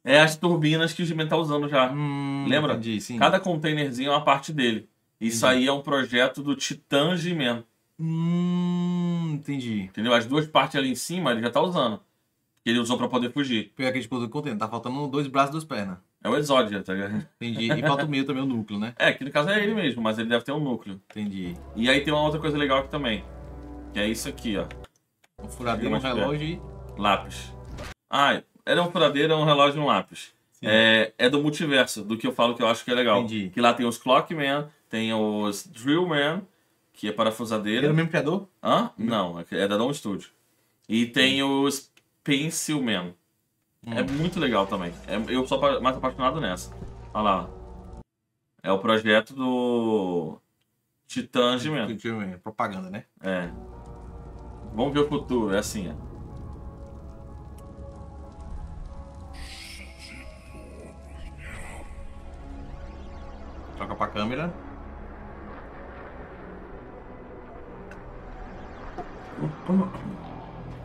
É as turbinas que o Gmen tá usando já. Hum, Lembra? Entendi, sim. Cada containerzinho é uma parte dele. Isso aí é um projeto do Titan G-Man. Hum, entendi. Entendeu? As duas partes ali em cima ele já tá usando. Que ele usou pra poder fugir. Pegar aquele tipo do contêiner. Tá faltando dois braços e duas pernas. É o Exódia, tá ligado? Entendi. E falta o meio também, o núcleo, né? É, que no caso é ele mesmo, mas ele deve ter um núcleo. Entendi. E aí tem uma outra coisa legal aqui também. Que é isso aqui, ó. Um furadeiro, um relógio e... Lápis. Ah, era um furadeiro, um relógio e um lápis. É, é do multiverso, do que eu falo que eu acho que é legal. Entendi. Que lá tem os Clockman, tem os Drillman, que é Ele parafusadeira. é o mesmo criador? Hã? Não, é da Dom Studio. E tem os Pencilman. É muito legal também. É- eu sou mais apaixonado nessa. Olha lá. É o projeto do Titan G-Man. Deixa eu ver, Propaganda, né? É. Vamos ver o futuro, é assim, ó. Troca pra câmera.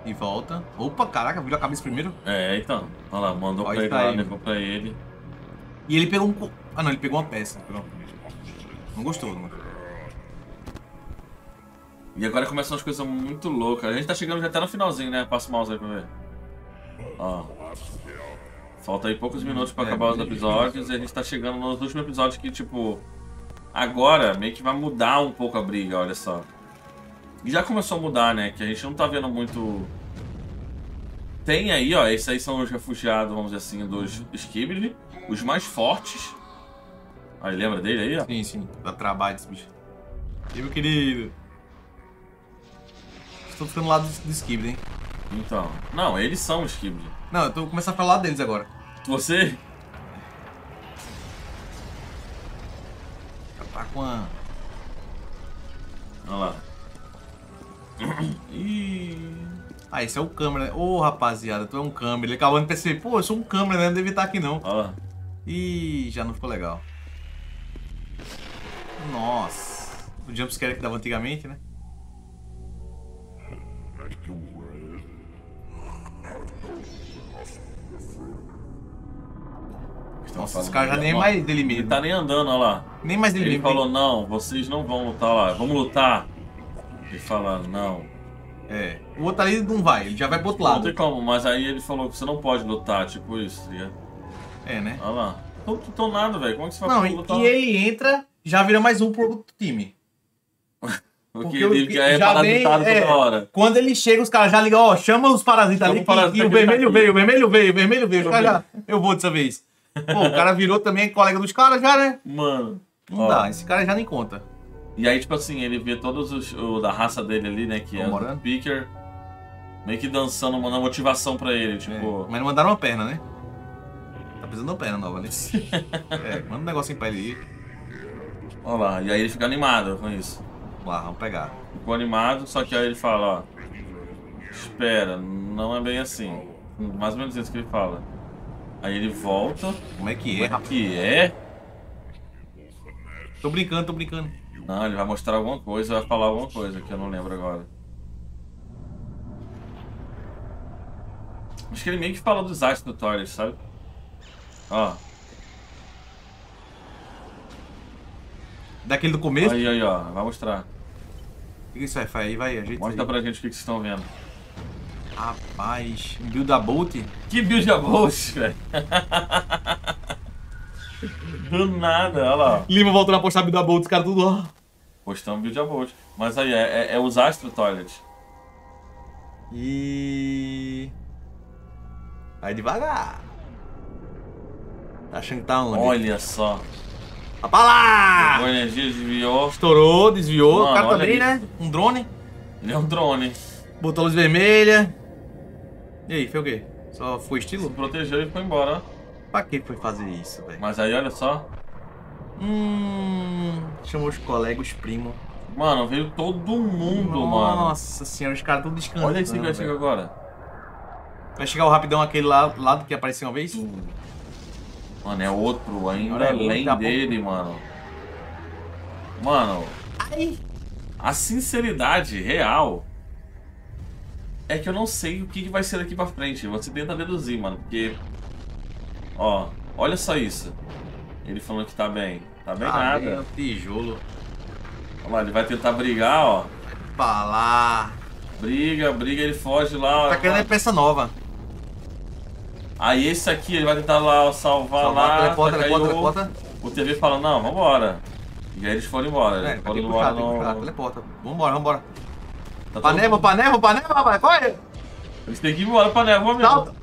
E volta. Opa, caraca, virou a cabeça primeiro. É, então. Olha lá, mandou Aí pra ele lá, levou pra ele. E ele pegou um. co- Ah, não, ele pegou uma peça. Não gostou, não. E agora começam as coisas muito loucas. A gente tá chegando já até no finalzinho, né? Passa o mouse aí pra ver. Ó. Falta aí poucos minutos pra É, acabar os episódios e a gente tá chegando nos últimos episódios que, tipo. Agora meio que vai mudar um pouco a briga, olha só. E já começou a mudar, né? Que a gente não tá vendo muito. Tem aí, ó, esses aí são os refugiados, vamos dizer assim, dos Skibidi, os mais fortes. Aí, lembra dele aí, ó? Sim, sim. Dá trabalho esse bicho. E meu querido. Estou ficando lá do, do Skibidi, hein? Então. Não, eles são os Skibidi. Não, eu tô começando a falar deles agora. Você. Tá com a. Olha lá. Ih. Ah, esse é o câmera, né? Ô, rapaziada, tu é um câmera. Ele acabou de perceber, pô, eu sou um câmera, né? Não devia estar aqui não. Olha lá. Ih, já não ficou legal. Nossa. O jumpscare que dava antigamente, né? Nossa, os caras já nem mais dele Ele tá nem andando, olha lá. Nem mais dele Ele falou, não, vocês não vão lutar lá. Vamos lutar. Ele fala, não. É. O outro ali não vai, ele já vai pro outro Não tem lado. como, mas aí ele falou que você não pode lutar, tipo isso. tá ligado? É, né? Olha lá. Não tô nada, velho. Como é que você vai Não, e, lutar? e ele entra, já vira mais um pro outro time. Porque, porque ele o- já é já vem, é. toda hora. Quando ele chega, os caras já ligam, ó, chama os parasitas Chama ali o parasita que o que ele tá vermelho aqui. veio, o vermelho veio, o vermelho veio. Os caras já, eu vou dessa vez. Pô, o cara virou também colega dos caras já, né? Mano. Não ó. dá, esse cara já nem conta. E aí, tipo assim, ele vê todos os o da raça dele ali, né? Que é o. Picker. Meio que dançando, mandando motivação pra ele, É, tipo. Mas não mandaram uma perna, né? Tá precisando de uma perna nova, né? é, manda um negocinho pra ele ir. Olha lá. E aí ele fica animado com isso. Vamos lá, vamos pegar. Ficou animado, só que aí ele fala, ó. Espera, não é bem assim. Mais ou menos isso que ele fala. Aí ele volta. Como é que é, Como é que é? Tô brincando, tô brincando. Não, ele vai mostrar alguma coisa, vai falar alguma coisa que eu não lembro agora. Acho que ele meio que fala dos artes do Toilet, sabe? Ó, Daquele do começo? aí, aí, ó, vai mostrar. O que que isso aí faz? Aí vai, ajeita isso Mostra aí. pra gente o que que vocês estão vendo. Rapaz, um build da Bolt. Que build a Bolt, velho. Do nada, olha lá. Lima voltando a postar build da Bolt, os caras tudo, ó. Postamos build a Bolt. Mas aí, é, é, é os Astro Toilet. E. Vai devagar. Tá achando que tá onde? Olha só. Vai pra lá! Boa energia desviou. Estourou, desviou. Mano, o cara também, isso. né? Um drone. Ele é um drone. Botou a luz vermelha. E aí, foi o quê? Só foi Se estilo? protegeu e foi embora. Pra que foi fazer isso, velho? Mas aí, olha só. Hum. Chamou os colegas, os primos. Mano, veio todo mundo, mano. Nossa senhora, os caras tudo descansando. Olha esse que vai chegar agora. Vai chegar o rapidão aquele lá, lado que apareceu uma vez? Mano, é outro ainda além a pouco- dele, mano. Mano, a sinceridade real é que eu não sei o que vai ser daqui pra frente. Você tenta deduzir, mano, porque. Ó, olha só isso. Ele falando que tá bem. Tá bem Ah, nada. meu tijolo. Olha lá, ele vai tentar brigar, ó. Pra lá. Briga, briga, ele foge lá. ó. Tá querendo é peça nova. Aí esse aqui, ele vai tentar lá salvar, Salvar, lá. teleporta, teleporta, o- teleporta. O TV fala, não, vambora. E aí eles foram embora. É, eles foram embora puxar. Teleporta. Vambora, vambora. Tá névoa, pra névoa, rapaz. Corre! Eles têm que ir embora pra névoa mesmo. Salta.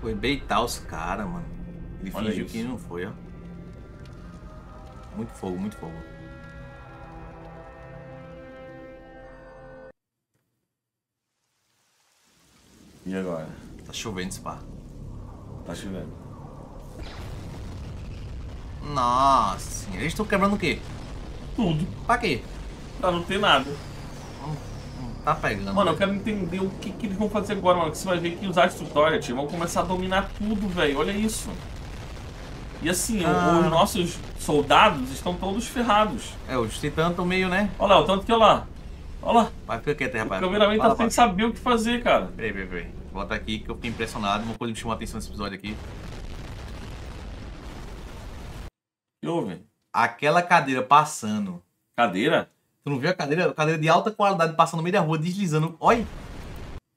Foi beitar os caras, mano. Ele Olha fingiu isso. que não foi, ó. Muito fogo, muito fogo. E agora? Tá chovendo esse pá. Tá chovendo. Nossa senhora, eles estão quebrando o quê? Tudo. Pra quê? Pra não ter nada. Tá tá pegando. Mano, eu quero entender o que, que eles vão fazer agora, mano. Que você vai ver que os Astro vão começar a dominar tudo, velho. Olha isso. E assim, Ah. os nossos soldados estão todos ferrados. É, os titãs estão meio, né? Olha lá, o tanto que olha lá. Olha lá. Vai ficar quieto aí, O rapaz. cameraman tá sem fala. saber o que fazer, cara. Peraí, peraí, peraí. Volta aqui que eu fiquei impressionado. Uma coisa me chamou a atenção nesse episódio aqui. O que houve? Aquela cadeira passando. Cadeira? Tu não viu a cadeira? Cadeira de alta qualidade passando no meio da rua, deslizando. Olha!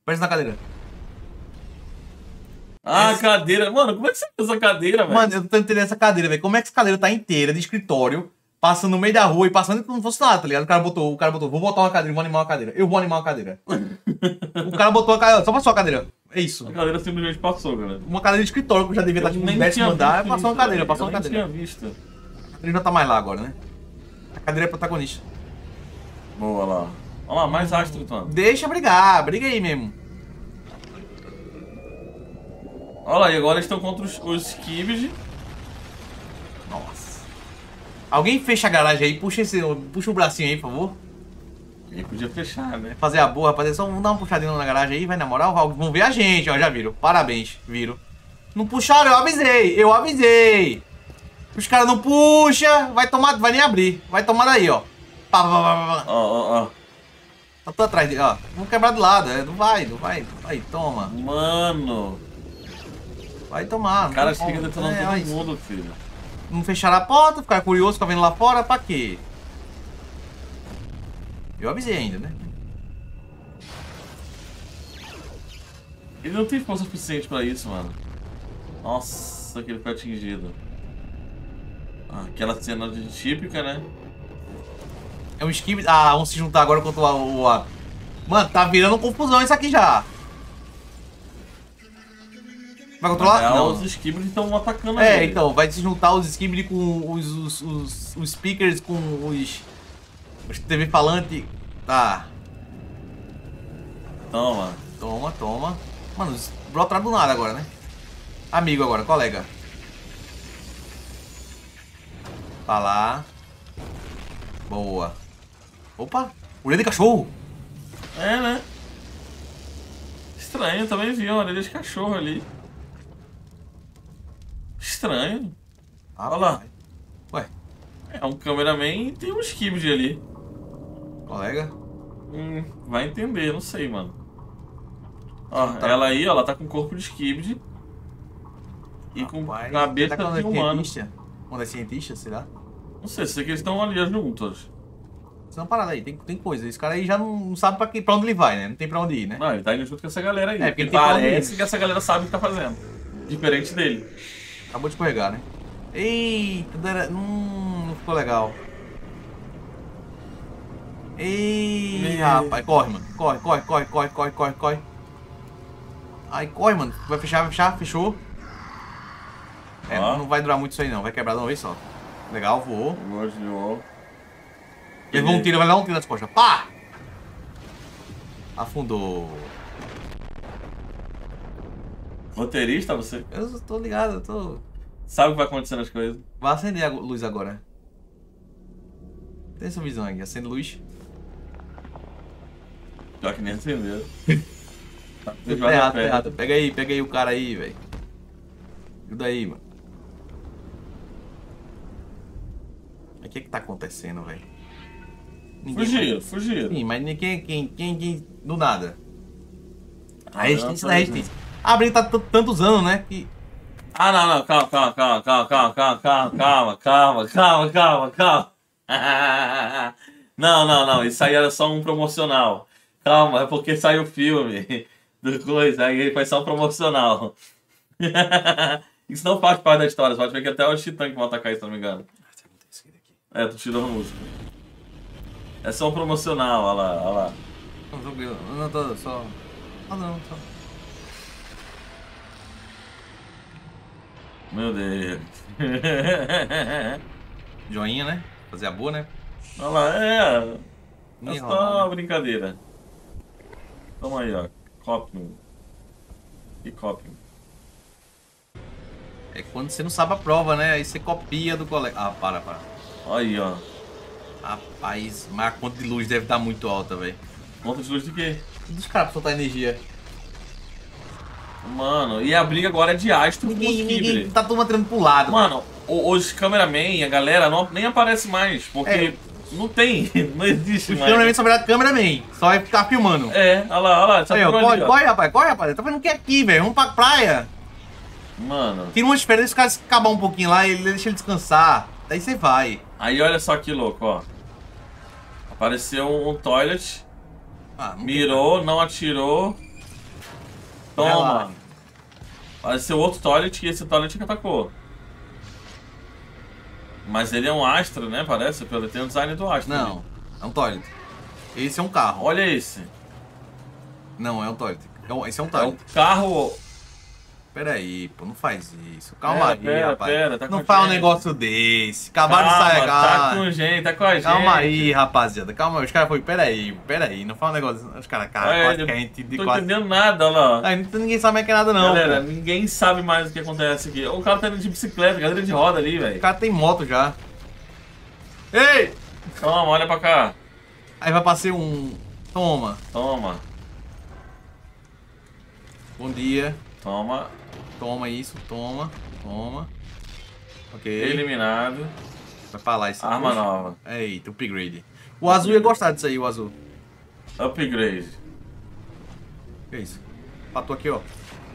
Parece na cadeira. Ah, Essa- cadeira. Mano, como é que você fez essa cadeira, velho? Mano, eu tô entendendo essa cadeira, velho. Como é que essa cadeira tá inteira de escritório, passando no meio da rua e passando como se fosse nada, tá ligado? O cara botou, o cara botou, vou botar uma cadeira, vou animar uma cadeira. Eu vou animar uma cadeira. o cara botou a cadeira, só passou a cadeira. É isso. A cadeira simplesmente passou, galera. Uma cadeira de escritório que eu já devia estar tipo no décimo andar, passou uma cadeira, passou uma Eu cadeira. tinha visto. A cadeira já tá mais lá agora, né? A cadeira é protagonista. Boa lá. Olha lá, mais astro, então. Deixa brigar, briga aí mesmo. Olha lá, e agora eles estão contra os, os Skibid. Alguém fecha a garagem aí, puxa, esse, puxa o bracinho aí, por favor. E podia fechar, né? Fazer a boa, rapaziada. Só vamos dar uma puxadinha na garagem aí, vai na moral. Vão ver a gente, ó. Já viram. Parabéns, viram. Não puxaram, eu avisei. Eu avisei. Os caras não puxam, vai tomar, vai nem abrir. Vai tomar daí, ó. Pá, pá, pá, pá. Ó, ó, ó. Tá tudo atrás dele, ó. Vamos quebrar do lado. é, Não vai, não vai. Vai, toma. Mano. Vai tomar. O cara como. detonando É, todo mundo, filho. Não fecharam a porta, ficar curioso, ficar vendo lá fora, pra quê? Eu avisei ainda, né? Ele não tem força suficiente pra isso, mano. Nossa, que ele foi atingido. Ah, aquela cena de típica, né? É um skip. Ah, vamos se juntar agora contra o. o a- Mano, tá virando confusão isso aqui já. Vai controlar? É, Não. os Skibid estão atacando É, ele. então, vai se juntar os Skibidi com os, os, os, os speakers, com os. Os TV falante. Tá. Toma. Toma, toma. Mano, os brotaram do nada agora, né? Amigo agora, colega. Tá lá. Boa. Opa! Orelha de cachorro! É, né? Estranho, também vi uma orelha de cachorro ali. Estranho. Ah, Olha lá. Ué, É um cameraman e tem um Skibid ali. colega. Hum, vai entender, não sei, mano. Ó, Tá. ela aí, ó, ela tá com corpo de Skibid. E com Rapaz, cabeça será que ela de humano. Quando é cientista, será? Não sei, sei que eles estão ali juntos. Isso é uma parada aí, tem, tem coisa. Esse cara aí já não, não sabe pra, que, pra onde ele vai, né? Não tem pra onde ir, né? Não, ele tá indo junto com essa galera aí. É, porque ele parece que essa galera sabe o que tá fazendo. Diferente dele. Acabou de escorregar, né? Eita, dera- hum, não ficou legal. Ei, rapaz, corre, mano. Corre, corre, corre, corre, corre, corre, corre. Ai, corre, mano. Vai fechar, vai fechar, fechou. É, Ó. não vai durar muito isso aí não, vai quebrar de uma vez só. Legal, voou. Levou um tiro, vai levar um tiro nas costas. Pá! Afundou. Roteirista, você Eu tô ligado, eu tô. sabe o que vai acontecer nas coisas. Vai acender a luz agora. Tem essa visão aqui, acende luz. Pior que nem acendeu. Tá errado, tá errado. Pega aí, pega aí o cara aí, velho. Ajuda aí, mano. O que é que tá acontecendo, velho? Fugiram, fugiram. Sim, mas ninguém, quem, quem, quem, do nada. A resistência da resistência. A Brenda tá tantos anos, né? Que Ah, não, não, calma, calma, calma, calma, calma, calma, calma, calma, calma, calma, calma. Não, não, não, isso aí era só um promocional. Calma, é porque saiu o filme do coisa, aí foi só um promocional. Isso não faz parte da história, pode ver que até os titãs que vão atacar isso, se não me engano. É, tu tirou a música. É só um promocional, olha lá, olha lá. Não, tranquilo. Não, tô só. Ah, não, só. Meu Deus. Joinha, né? Fazer a boa, né? Olha lá, é. É só uma brincadeira. Toma aí, ó. Copy. E copy. É quando você não sabe a prova, né? Aí você copia do colega. Ah, para, para. Olha aí, ó. Rapaz, mas a conta de luz deve estar muito alta, velho. Conta de luz de quê? Dos caras pra soltar energia. Mano, e a briga agora é de Astro com Ninguém, os ninguém tá todo mundo tirando pro lado. Mano, o- os cameraman, a galera, não, nem aparece mais, porque É. não tem, não existe Os mais. cameraman só virar cameraman. Só vai ficar filmando. É, olha lá, olha lá, essa Aí, ó, corre, ali, corre, rapaz, corre, rapaz. Tá fazendo o que aqui, velho? Vamos pra praia. Mano, Tira umas férias, esse cara se acabar um pouquinho lá e deixa ele descansar. Daí você vai. aí olha só que louco, ó. Apareceu um, um toilet, Ah, não mirou, não atirou. Toma. Apareceu outro toilet e esse toilet que atacou. Mas ele é um Astra, né? Parece, pelo tem o design do Astra. Não, ali. é um toilet. Esse é um carro. Olha esse. Não, é um toilet. É Esse é um É um toilet. carro. Pera aí, pô, não faz isso. Calma Pera, aí, pera, rapaz. pera, tá não faz um negócio desse. Acabaram de Calma, sair. tá Calma, com gente, tá com a gente. calma aí, rapaziada. Calma aí. Os caras foram, pera aí, pera aí. Não faz um negócio. Os caras, cara, É, quase de Não tô quase. entendendo nada, olha lá. Aí não- ninguém sabe mais que é nada, não. Galera, ninguém sabe mais o que acontece aqui. O cara tá indo de bicicleta, cadeira de roda ali, O velho. cara tem moto já. Ei! Toma, olha pra cá. Aí vai passar um. Toma. Toma, Bom dia. toma. Toma isso, toma. Toma. Ok. Eliminado. Vai pra lá esse Arma puxa. nova. Eita, upgrade. O azul ia gostar disso aí, o azul. Upgrade. Que isso? Patou aqui, ó.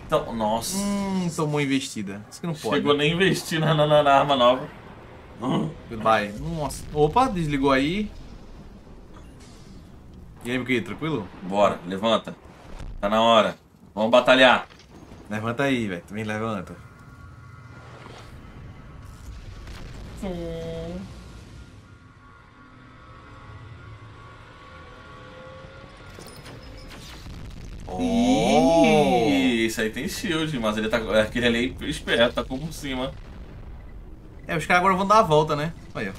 Então, nossa. Hum, tomou investida. Isso que não pode. Chegou nem a investir na, na, na arma nova. Hum. Goodbye. Nossa. Opa, desligou aí. E aí, meu querido, tranquilo? Bora, levanta. Tá na hora. Vamos batalhar. Levanta aí, velho. Também levanta. Ih, Isso aí tem shield, mas ele tá. Aquele ali é esperto, tá por cima. É, os caras agora vão dar a volta, né? Aí, ó.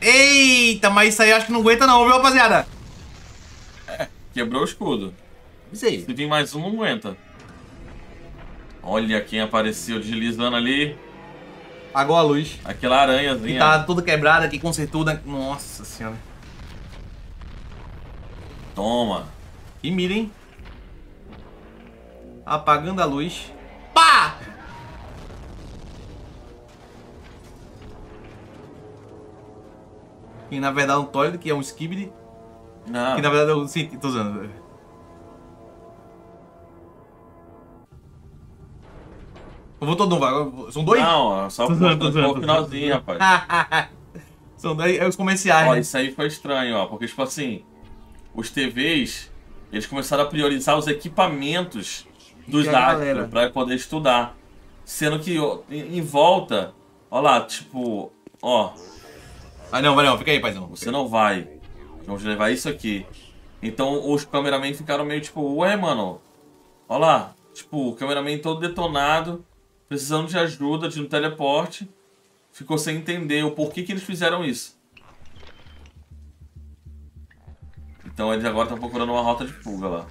Eita, mas isso aí eu acho que não aguenta não, viu, rapaziada? Quebrou o escudo. Isso aí. Se vir mais um, não aguenta. Olha quem apareceu deslizando ali. Apagou a luz. Aquela aranhazinha. tá toda quebrada aqui, consertou. Nossa senhora. Toma. E mira, hein? Apagando a luz. Pá! E na verdade é um Toilet, que é um Skibidi. Não. Que na verdade é um... Sim, tô usando. Eu vou todo novo agora. São dois? Não, só tô finalzinho, rapaz. São dois é os comerciais, Ó, né? isso aí foi estranho, ó. Porque, tipo assim, os TVs, eles começaram a priorizar os equipamentos dos a galera? Astro pra poder estudar. Sendo que ó, em, em volta, ó lá, tipo, ó, Vai não, vai não, fica aí, paizão. você não vai. Vamos levar isso aqui. Então os cameramen ficaram meio tipo, ué, mano, ó lá, tipo, o cameraman todo detonado, precisando de ajuda, de um teleporte. Ficou sem entender o porquê que eles fizeram isso. Então eles agora estão procurando uma rota de fuga lá.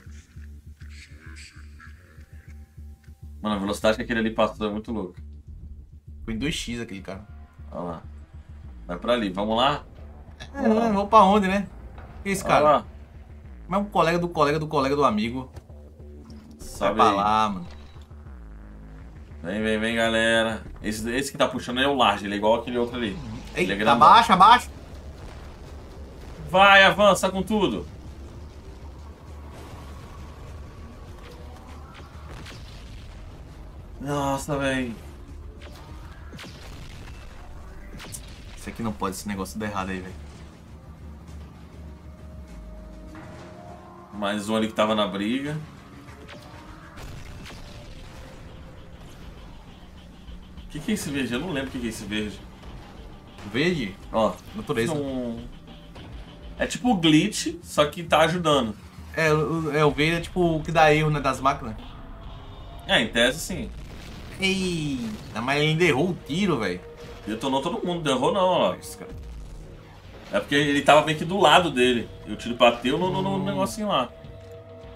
Mano, a velocidade que aquele ali passou é muito louca. Foi em 2x aquele cara. Olha lá. Vai pra ali, vamos lá? É, não, vamos pra onde, né? Que esse Olha cara? lá. Mas um colega do colega do colega do amigo. Vai Sobe pra aí. lá, mano. Vem, vem, vem, galera. Esse, esse que tá puxando é o large, ele é igual aquele outro ali. ele é Eita, grandão. abaixa, abaixa. Vai, avança com tudo. Nossa, velho. Isso aqui não pode, esse negócio dar errado aí, velho. Mais um ali que tava na briga. O que, que é esse verde? Eu não lembro o que, que é esse verde. Verde, Ó, natureza. um... É tipo o glitch, só que tá ajudando. É, o- é, o verde é tipo o que dá erro, né, das máquinas. É, em tese sim. Eita, mas ele ainda errou o tiro, velho. Detonou todo mundo, não errou não, ó. Esse cara. É porque ele tava meio que do lado dele. E o tiro bateu no, no, no negocinho lá.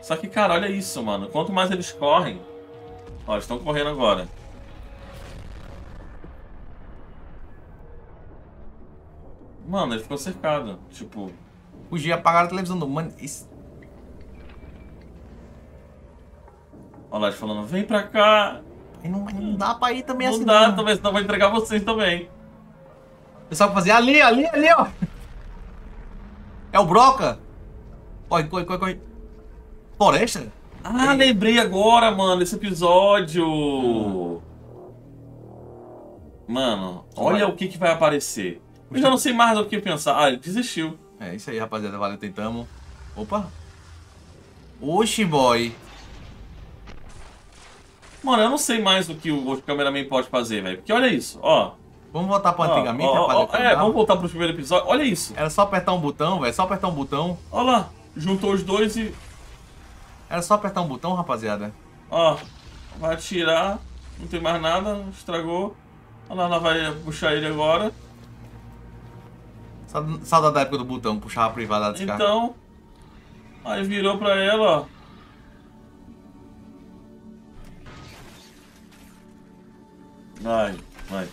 Só que, cara, olha isso, mano. Quanto mais eles correm. Ó, eles estão correndo agora. Mano, ele ficou cercado. Tipo. Fugir, apagaram a televisão do mano. Isso... Olha lá, falando, vem pra cá. aí Não, não dá pra ir também Não assim. dá, não. talvez senão vai entregar vocês também. O pessoal fazia ali, ali, ali, ó. É o Broca. Corre, corre, corre, corre. Floresta? Ah, lembrei agora, mano, desse episódio. Mano, olha o que, que vai aparecer. Eu já não sei mais do que pensar. Ah, ele desistiu. É isso aí, rapaziada. Valeu, tentamos. Opa. Oxi, boy. Mano, eu não sei mais o que o cameraman pode fazer, velho. Porque olha isso, ó. Vamos voltar pra Ó, antigamente, ó, ó, rapaziada. É, vamos voltar pro primeiro episódio. Olha isso. Era só apertar um botão, velho. Só apertar um botão. Olha lá. Juntou os dois e. Era só apertar um botão, rapaziada. Ó. Vai atirar. Não tem mais nada. Estragou. Olha lá, ela vai puxar ele agora. Sa- Saudade da época do botão, puxava a privada desse carro. Então. Aí virou pra ela, ó. Vai, vai.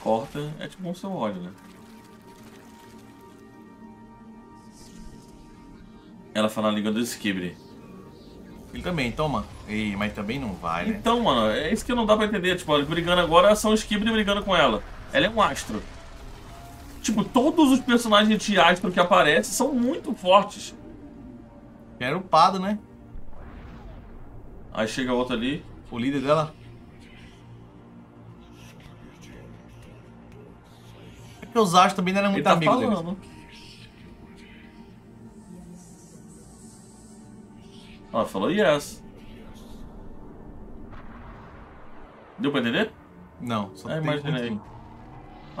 Corta, é tipo um seu ódio, né? Ela fala na língua do Skibri. Ele também, toma. Ei, mas também não vai, né? Então, mano, é isso que não dá pra entender. Tipo, eles brigando agora são os Skibri brigando com ela. Ela é um astro. Tipo, todos os personagens de astro que aparecem são muito fortes. Era o Pado, né? Aí chega outro ali. O líder dela. É porque os astros também não eram Ele muito tá amigos deles. Ela falou yes. Deu pra entender? Não, só É, imaginei.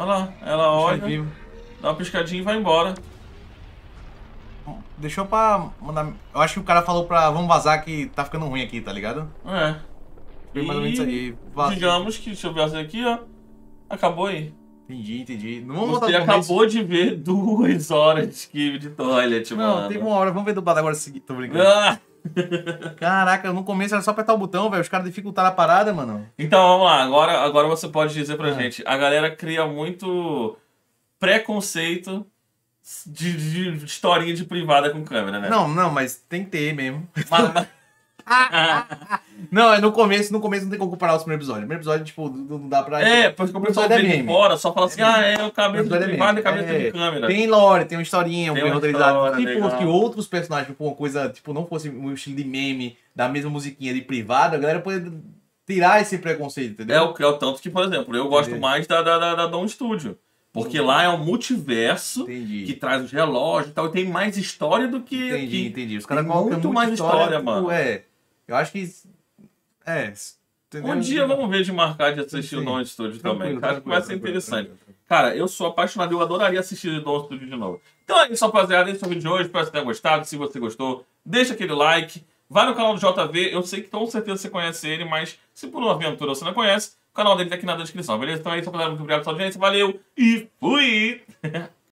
Olha lá, ela olha, dá uma piscadinha e vai embora. Deixou pra mandar. Eu acho que o cara falou pra. Vamos vazar que tá ficando ruim aqui, tá ligado? É. Foi mais ou menos isso aí. Vazou. Digamos que, deixa eu ver aqui, ó. Acabou aí. Entendi, entendi. Não vamos Você acabou de ver duas horas de, de toilet, Não, mano. tem uma hora. Vamos ver dublado agora seguinte. Tô brincando. Ah! Caraca, no começo era só apertar o botão, velho. Os caras dificultaram a parada, mano. Então vamos lá, agora, agora você pode dizer pra Ah. gente. A galera cria muito preconceito de, de historinha de privada com câmera, né? Não, não, mas tem que ter mesmo. Mas- mas- Não, é no começo, no começo não tem como comparar os primeiros episódios. O primeiro episódio, tipo, não dá pra. é, porque o pessoal vê episódio é de meme. fora, só fala assim, ah, é o O de episódio é privada e meme. cabeça É, de câmera. Tem lore, tem uma historinha, um Tem uma roteirizado. história, Se legal. fosse outros personagens, tipo, uma coisa, tipo, não fosse um estilo de meme, da mesma musiquinha de privada, a galera poderia tirar esse preconceito, entendeu? É o, é o tanto que, por exemplo, eu gosto Entendi. mais da, da, da, da Dom Studio. Porque lá é um multiverso Entendi. que traz os relógios e tal, e tem mais história do que Entendi, aqui. entendi. Os caras colocam muito mais história, tipo, mano. É. Eu acho que. É. Entendeu? Um dia vamos ver de marcar de assistir o Sim. Dom Studio Tranquilo, também. Acho que vai ser interessante. tranquilo, Cara, eu sou apaixonado, eu adoraria assistir o Dom Studio de novo. Então é isso, rapaziada. Esse é o vídeo de hoje. Espero que você tenha gostado. Se você gostou, deixa aquele like. Vai no canal do JV. Eu sei que com certeza você conhece ele, mas se por uma aventura você não conhece, o canal dele tá aqui na descrição, beleza? Então é isso, rapaziada. Muito obrigado pela sua audiência. Valeu e fui!